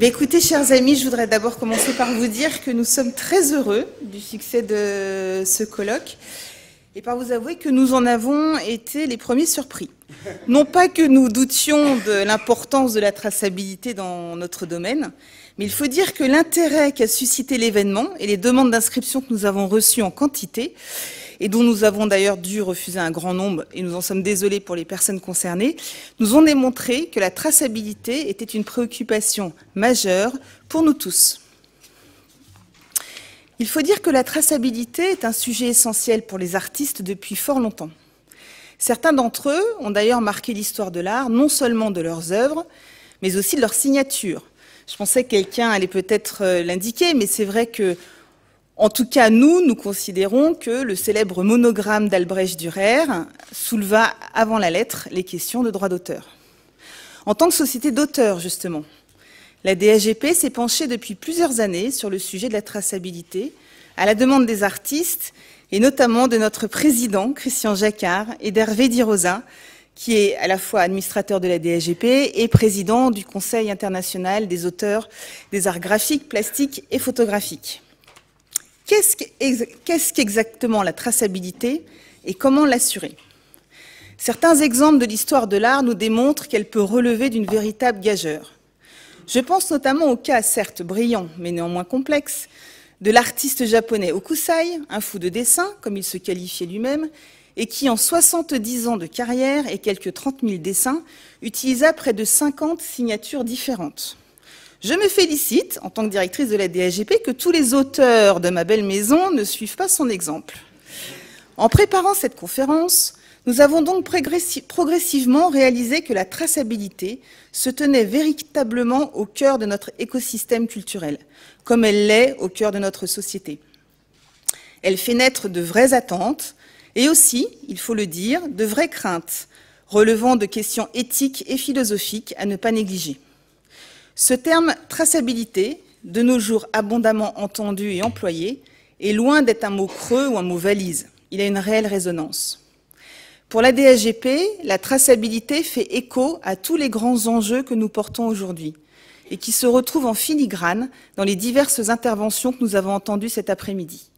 Ben, écoutez, chers amis, je voudrais d'abord commencer par vous dire que nous sommes très heureux du succès de ce colloque et par vous avouer que nous en avons été les premiers surpris. Non pas que nous doutions de l'importance de la traçabilité dans notre domaine, mais il faut dire que l'intérêt qu'a suscité l'événement et les demandes d'inscription que nous avons reçues en quantité et dont nous avons d'ailleurs dû refuser un grand nombre, et nous en sommes désolés pour les personnes concernées, nous ont démontré que la traçabilité était une préoccupation majeure pour nous tous. Il faut dire que la traçabilité est un sujet essentiel pour les artistes depuis fort longtemps. Certains d'entre eux ont d'ailleurs marqué l'histoire de l'art, non seulement de leurs œuvres, mais aussi de leur signature. Je pensais que quelqu'un allait peut-être euh, l'indiquer, mais c'est vrai que en tout cas, nous, nous considérons que le célèbre monogramme d'Albrecht Dürer souleva avant la lettre les questions de droit d'auteur. En tant que société d'auteurs, justement, la DAGP s'est penchée depuis plusieurs années sur le sujet de la traçabilité, à la demande des artistes, et notamment de notre président, Christian Jacquard, et d'Hervé Di Rosa, qui est à la fois administrateur de la DAGP et président du Conseil international des auteurs des arts graphiques, plastiques et photographiques. Qu'est-ce qu'exactement la traçabilité et comment l'assurer? Certains exemples de l'histoire de l'art nous démontrent qu'elle peut relever d'une véritable gageure. Je pense notamment au cas, certes brillant, mais néanmoins complexe, de l'artiste japonais Okusai, un fou de dessin, comme il se qualifiait lui-même, et qui, en 70 ans de carrière et quelques 30 000 dessins, utilisa près de 50 signatures différentes. Je me félicite, en tant que directrice de la DAGP, que tous les auteurs de ma belle maison ne suivent pas son exemple. En préparant cette conférence, nous avons donc progressivement réalisé que la traçabilité se tenait véritablement au cœur de notre écosystème culturel, comme elle l'est au cœur de notre société. Elle fait naître de vraies attentes, Et aussi, il faut le dire, de vraies craintes relevant de questions éthiques et philosophiques à ne pas négliger. Ce terme traçabilité, de nos jours abondamment entendu et employé, est loin d'être un mot creux ou un mot valise. Il a une réelle résonance. Pour la DSGP, la traçabilité fait écho à tous les grands enjeux que nous portons aujourd'hui et qui se retrouvent en filigrane dans les diverses interventions que nous avons entendues cet après-midi.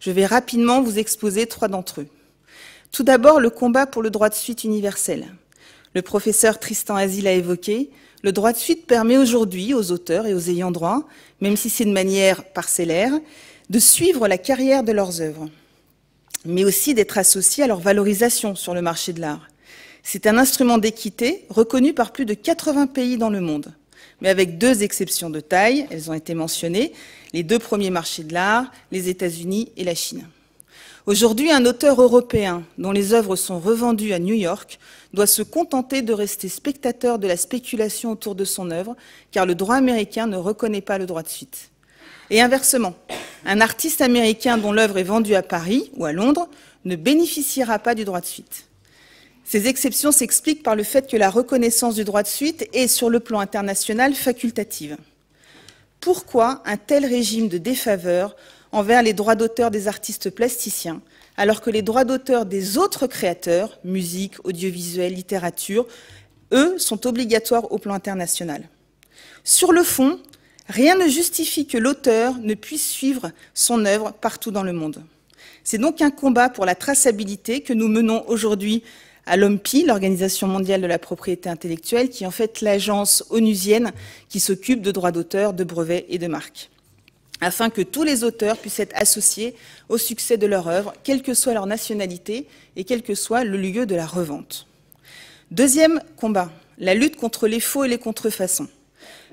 Je vais rapidement vous exposer trois d'entre eux. Tout d'abord, le combat pour le droit de suite universel. Le professeur Tristan Azil a évoqué, le droit de suite permet aujourd'hui aux auteurs et aux ayants droit, même si c'est de manière parcellaire, de suivre la carrière de leurs œuvres, mais aussi d'être associés à leur valorisation sur le marché de l'art. C'est un instrument d'équité reconnu par plus de 80 pays dans le monde, mais avec deux exceptions de taille, elles ont été mentionnées, les deux premiers marchés de l'art, les États-Unis et la Chine. Aujourd'hui, un auteur européen dont les œuvres sont revendues à New York doit se contenter de rester spectateur de la spéculation autour de son œuvre, car le droit américain ne reconnaît pas le droit de suite. Et inversement, un artiste américain dont l'œuvre est vendue à Paris ou à Londres ne bénéficiera pas du droit de suite. Ces exceptions s'expliquent par le fait que la reconnaissance du droit de suite est, sur le plan international, facultative. Pourquoi un tel régime de défaveur envers les droits d'auteur des artistes plasticiens, alors que les droits d'auteur des autres créateurs, musique, audiovisuel, littérature, eux, sont obligatoires au plan international. Sur le fond, rien ne justifie que l'auteur ne puisse suivre son œuvre partout dans le monde. C'est donc un combat pour la traçabilité que nous menons aujourd'hui à l'OMPI, l'Organisation mondiale de la propriété intellectuelle, qui est en fait l'agence onusienne qui s'occupe de droits d'auteur, de brevets et de marques afin que tous les auteurs puissent être associés au succès de leur œuvre, quelle que soit leur nationalité et quel que soit le lieu de la revente. Deuxième combat, la lutte contre les faux et les contrefaçons.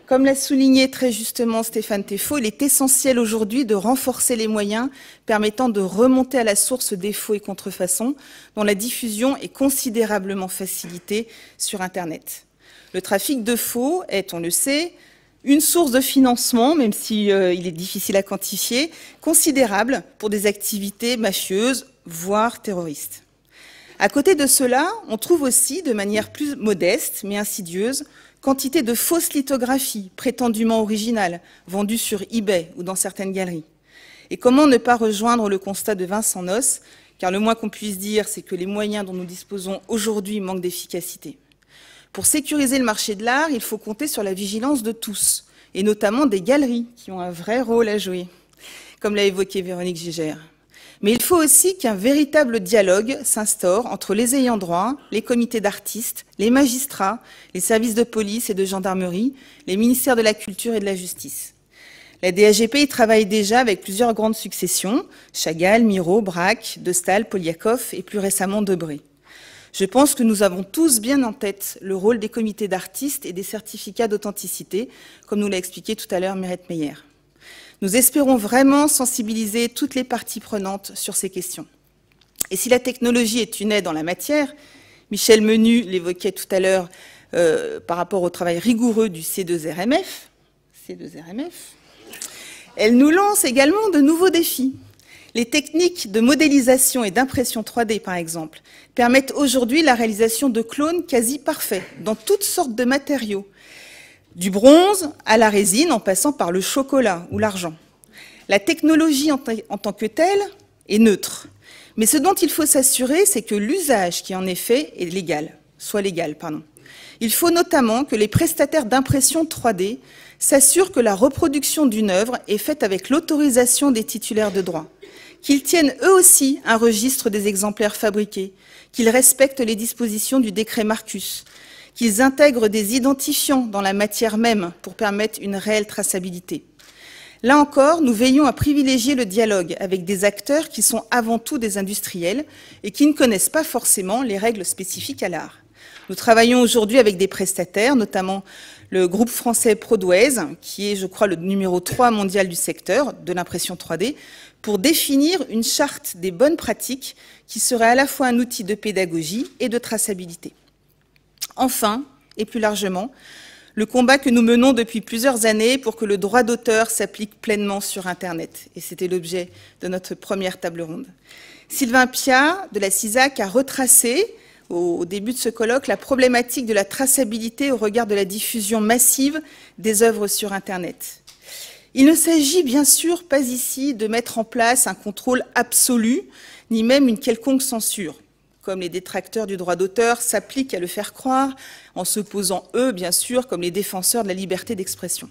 Comme l'a souligné très justement Stéphane Teffaut, il est essentiel aujourd'hui de renforcer les moyens permettant de remonter à la source des faux et contrefaçons, dont la diffusion est considérablement facilitée sur Internet. Le trafic de faux est, on le sait, une source de financement, même si euh, est difficile à quantifier, considérable pour des activités mafieuses, voire terroristes. À côté de cela, on trouve aussi, de manière plus modeste mais insidieuse, quantité de fausses lithographies prétendument originales vendues sur eBay ou dans certaines galeries. Et comment ne pas rejoindre le constat de Vincent Noss, car le moins qu'on puisse dire, c'est que les moyens dont nous disposons aujourd'hui manquent d'efficacité. Pour sécuriser le marché de l'art, il faut compter sur la vigilance de tous, et notamment des galeries qui ont un vrai rôle à jouer, comme l'a évoqué Véronique Gégère. Mais il faut aussi qu'un véritable dialogue s'instaure entre les ayants droit, les comités d'artistes, les magistrats, les services de police et de gendarmerie, les ministères de la Culture et de la Justice. La DAGP y travaille déjà avec plusieurs grandes successions, Chagall, Miro, Braque, De Staël, Poliakov et plus récemment Debré. Je pense que nous avons tous bien en tête le rôle des comités d'artistes et des certificats d'authenticité, comme nous l'a expliqué tout à l'heure Mirette Meyer. Nous espérons vraiment sensibiliser toutes les parties prenantes sur ces questions. Et si la technologie est une aide en la matière, Michel Menu l'évoquait tout à l'heure euh, par rapport au travail rigoureux du C2RMF, C2RMF, elle nous lance également de nouveaux défis. Les techniques de modélisation et d'impression 3D, par exemple, permettent aujourd'hui la réalisation de clones quasi parfaits dans toutes sortes de matériaux, du bronze à la résine en passant par le chocolat ou l'argent. La technologie en, tant que telle est neutre, mais ce dont il faut s'assurer, c'est que l'usage qui en est fait est légal, soit légal, pardon. Il faut notamment que les prestataires d'impression 3D s'assurent que la reproduction d'une œuvre est faite avec l'autorisation des titulaires de droit qu'ils tiennent eux aussi un registre des exemplaires fabriqués, qu'ils respectent les dispositions du décret Marcus, qu'ils intègrent des identifiants dans la matière même pour permettre une réelle traçabilité. Là encore, nous veillons à privilégier le dialogue avec des acteurs qui sont avant tout des industriels et qui ne connaissent pas forcément les règles spécifiques à l'art. Nous travaillons aujourd'hui avec des prestataires, notamment le groupe français Prodways, qui est, je crois, le numéro 3 mondial du secteur de l'impression 3D, pour définir une charte des bonnes pratiques qui serait à la fois un outil de pédagogie et de traçabilité. Enfin, et plus largement, le combat que nous menons depuis plusieurs années pour que le droit d'auteur s'applique pleinement sur Internet. Et c'était l'objet de notre première table ronde. Sylvain Pia de la CISAC a retracé au début de ce colloque la problématique de la traçabilité au regard de la diffusion massive des œuvres sur Internet. Il ne s'agit bien sûr pas ici de mettre en place un contrôle absolu, ni même une quelconque censure, comme les détracteurs du droit d'auteur s'appliquent à le faire croire, en se posant, eux, bien sûr, comme les défenseurs de la liberté d'expression.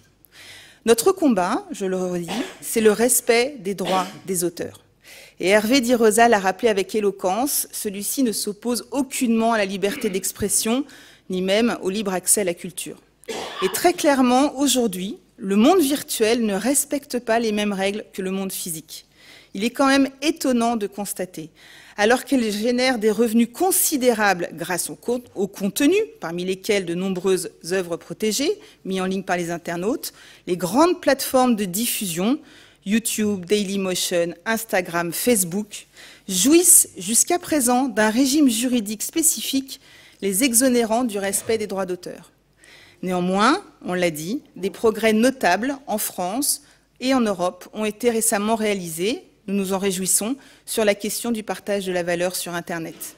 Notre combat, je le redis, c'est le respect des droits des auteurs. Et Hervé Di Rosa l'a rappelé avec éloquence, celui-ci ne s'oppose aucunement à la liberté d'expression, ni même au libre accès à la culture. Et très clairement, aujourd'hui, le monde virtuel ne respecte pas les mêmes règles que le monde physique. Il est quand même étonnant de constater, alors qu'elle génère des revenus considérables grâce au, contenu, parmi lesquels de nombreuses œuvres protégées, mises en ligne par les internautes, les grandes plateformes de diffusion YouTube, Dailymotion, Instagram, Facebook, jouissent jusqu'à présent d'un régime juridique spécifique les exonérant du respect des droits d'auteur. Néanmoins, on l'a dit, des progrès notables en France et en Europe ont été récemment réalisés, nous nous en réjouissons, sur la question du partage de la valeur sur Internet.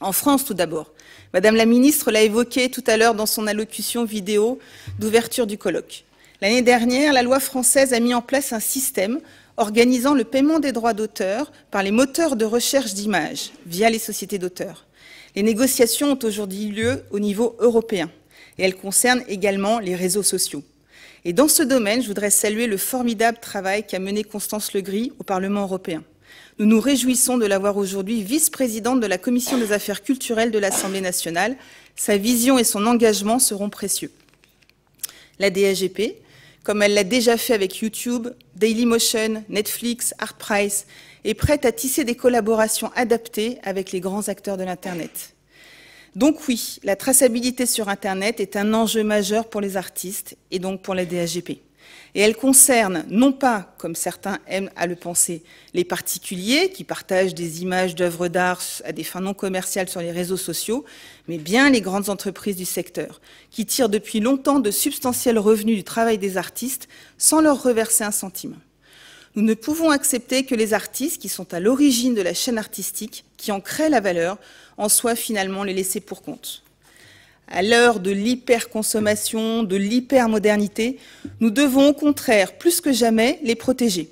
En France, tout d'abord, Madame la ministre l'a évoqué tout à l'heure dans son allocution vidéo d'ouverture du colloque. L'année dernière, la loi française a mis en place un système organisant le paiement des droits d'auteur par les moteurs de recherche d'images via les sociétés d'auteurs. Les négociations ont aujourd'hui lieu au niveau européen et elles concernent également les réseaux sociaux. Et dans ce domaine, je voudrais saluer le formidable travail qu'a mené Constance Legris au Parlement européen. Nous nous réjouissons de l'avoir aujourd'hui vice-présidente de la Commission des affaires culturelles de l'Assemblée nationale. Sa vision et son engagement seront précieux. La DAGP, comme elle l'a déjà fait avec YouTube, Dailymotion, Netflix, ArtPrice, est prête à tisser des collaborations adaptées avec les grands acteurs de l'Internet. Donc oui, la traçabilité sur Internet est un enjeu majeur pour les artistes et donc pour la DAGP. Et elle concerne non pas, comme certains aiment à le penser, les particuliers qui partagent des images d'œuvres d'art à des fins non commerciales sur les réseaux sociaux, mais bien les grandes entreprises du secteur, qui tirent depuis longtemps de substantiels revenus du travail des artistes sans leur reverser un centime. Nous ne pouvons accepter que les artistes qui sont à l'origine de la chaîne artistique, qui en créent la valeur, en soient finalement les laissés pour compte. À l'heure de l'hyperconsommation, de l'hypermodernité, nous devons au contraire, plus que jamais, les protéger.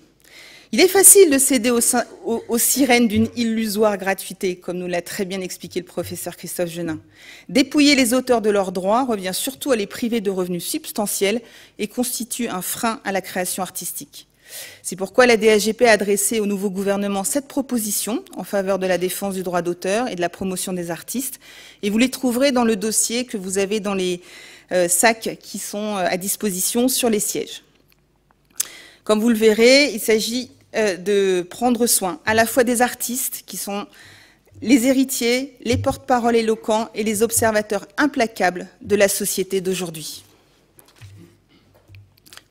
Il est facile de céder aux, aux sirènes d'une illusoire gratuité, comme nous l'a très bien expliqué le professeur Christophe Genin. Dépouiller les auteurs de leurs droits revient surtout à les priver de revenus substantiels et constitue un frein à la création artistique. C'est pourquoi la DAGP a adressé au nouveau gouvernement cette proposition en faveur de la défense du droit d'auteur et de la promotion des artistes. Et vous les trouverez dans le dossier que vous avez dans les euh, sacs qui sont euh, à disposition sur les sièges. Comme vous le verrez, il s'agit euh, de prendre soin à la fois des artistes qui sont les héritiers, les porte-parole éloquents et les observateurs implacables de la société d'aujourd'hui.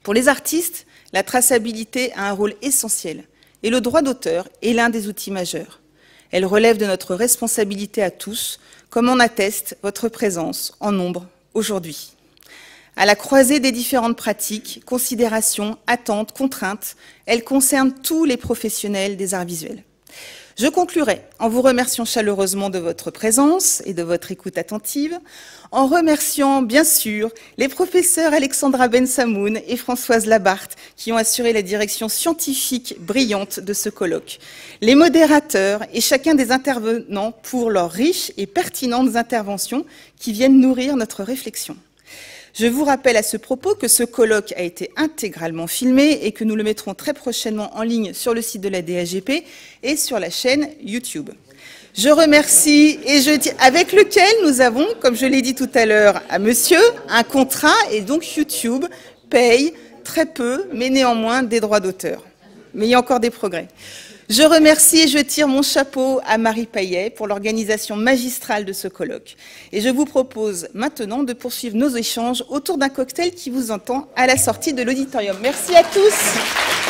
Pour les artistes, la traçabilité a un rôle essentiel et le droit d'auteur est l'un des outils majeurs. Elle relève de notre responsabilité à tous, comme en atteste votre présence en nombre aujourd'hui. À la croisée des différentes pratiques, considérations, attentes, contraintes, elle concerne tous les professionnels des arts visuels. Je conclurai en vous remerciant chaleureusement de votre présence et de votre écoute attentive, en remerciant bien sûr les professeurs Alexandra Bensamoun et Françoise Labarthe qui ont assuré la direction scientifique brillante de ce colloque, les modérateurs et chacun des intervenants pour leurs riches et pertinentes interventions qui viennent nourrir notre réflexion. Je vous rappelle à ce propos que ce colloque a été intégralement filmé et que nous le mettrons très prochainement en ligne sur le site de la DAGP et sur la chaîne YouTube. Je remercie et je dis avec lequel nous avons, comme je l'ai dit tout à l'heure à monsieur, un contrat et donc YouTube paye très peu, mais néanmoins des droits d'auteur. Mais il y a encore des progrès. Je remercie et je tire mon chapeau à Marie Paillet pour l'organisation magistrale de ce colloque. Et je vous propose maintenant de poursuivre nos échanges autour d'un cocktail qui vous entend à la sortie de l'auditorium. Merci à tous.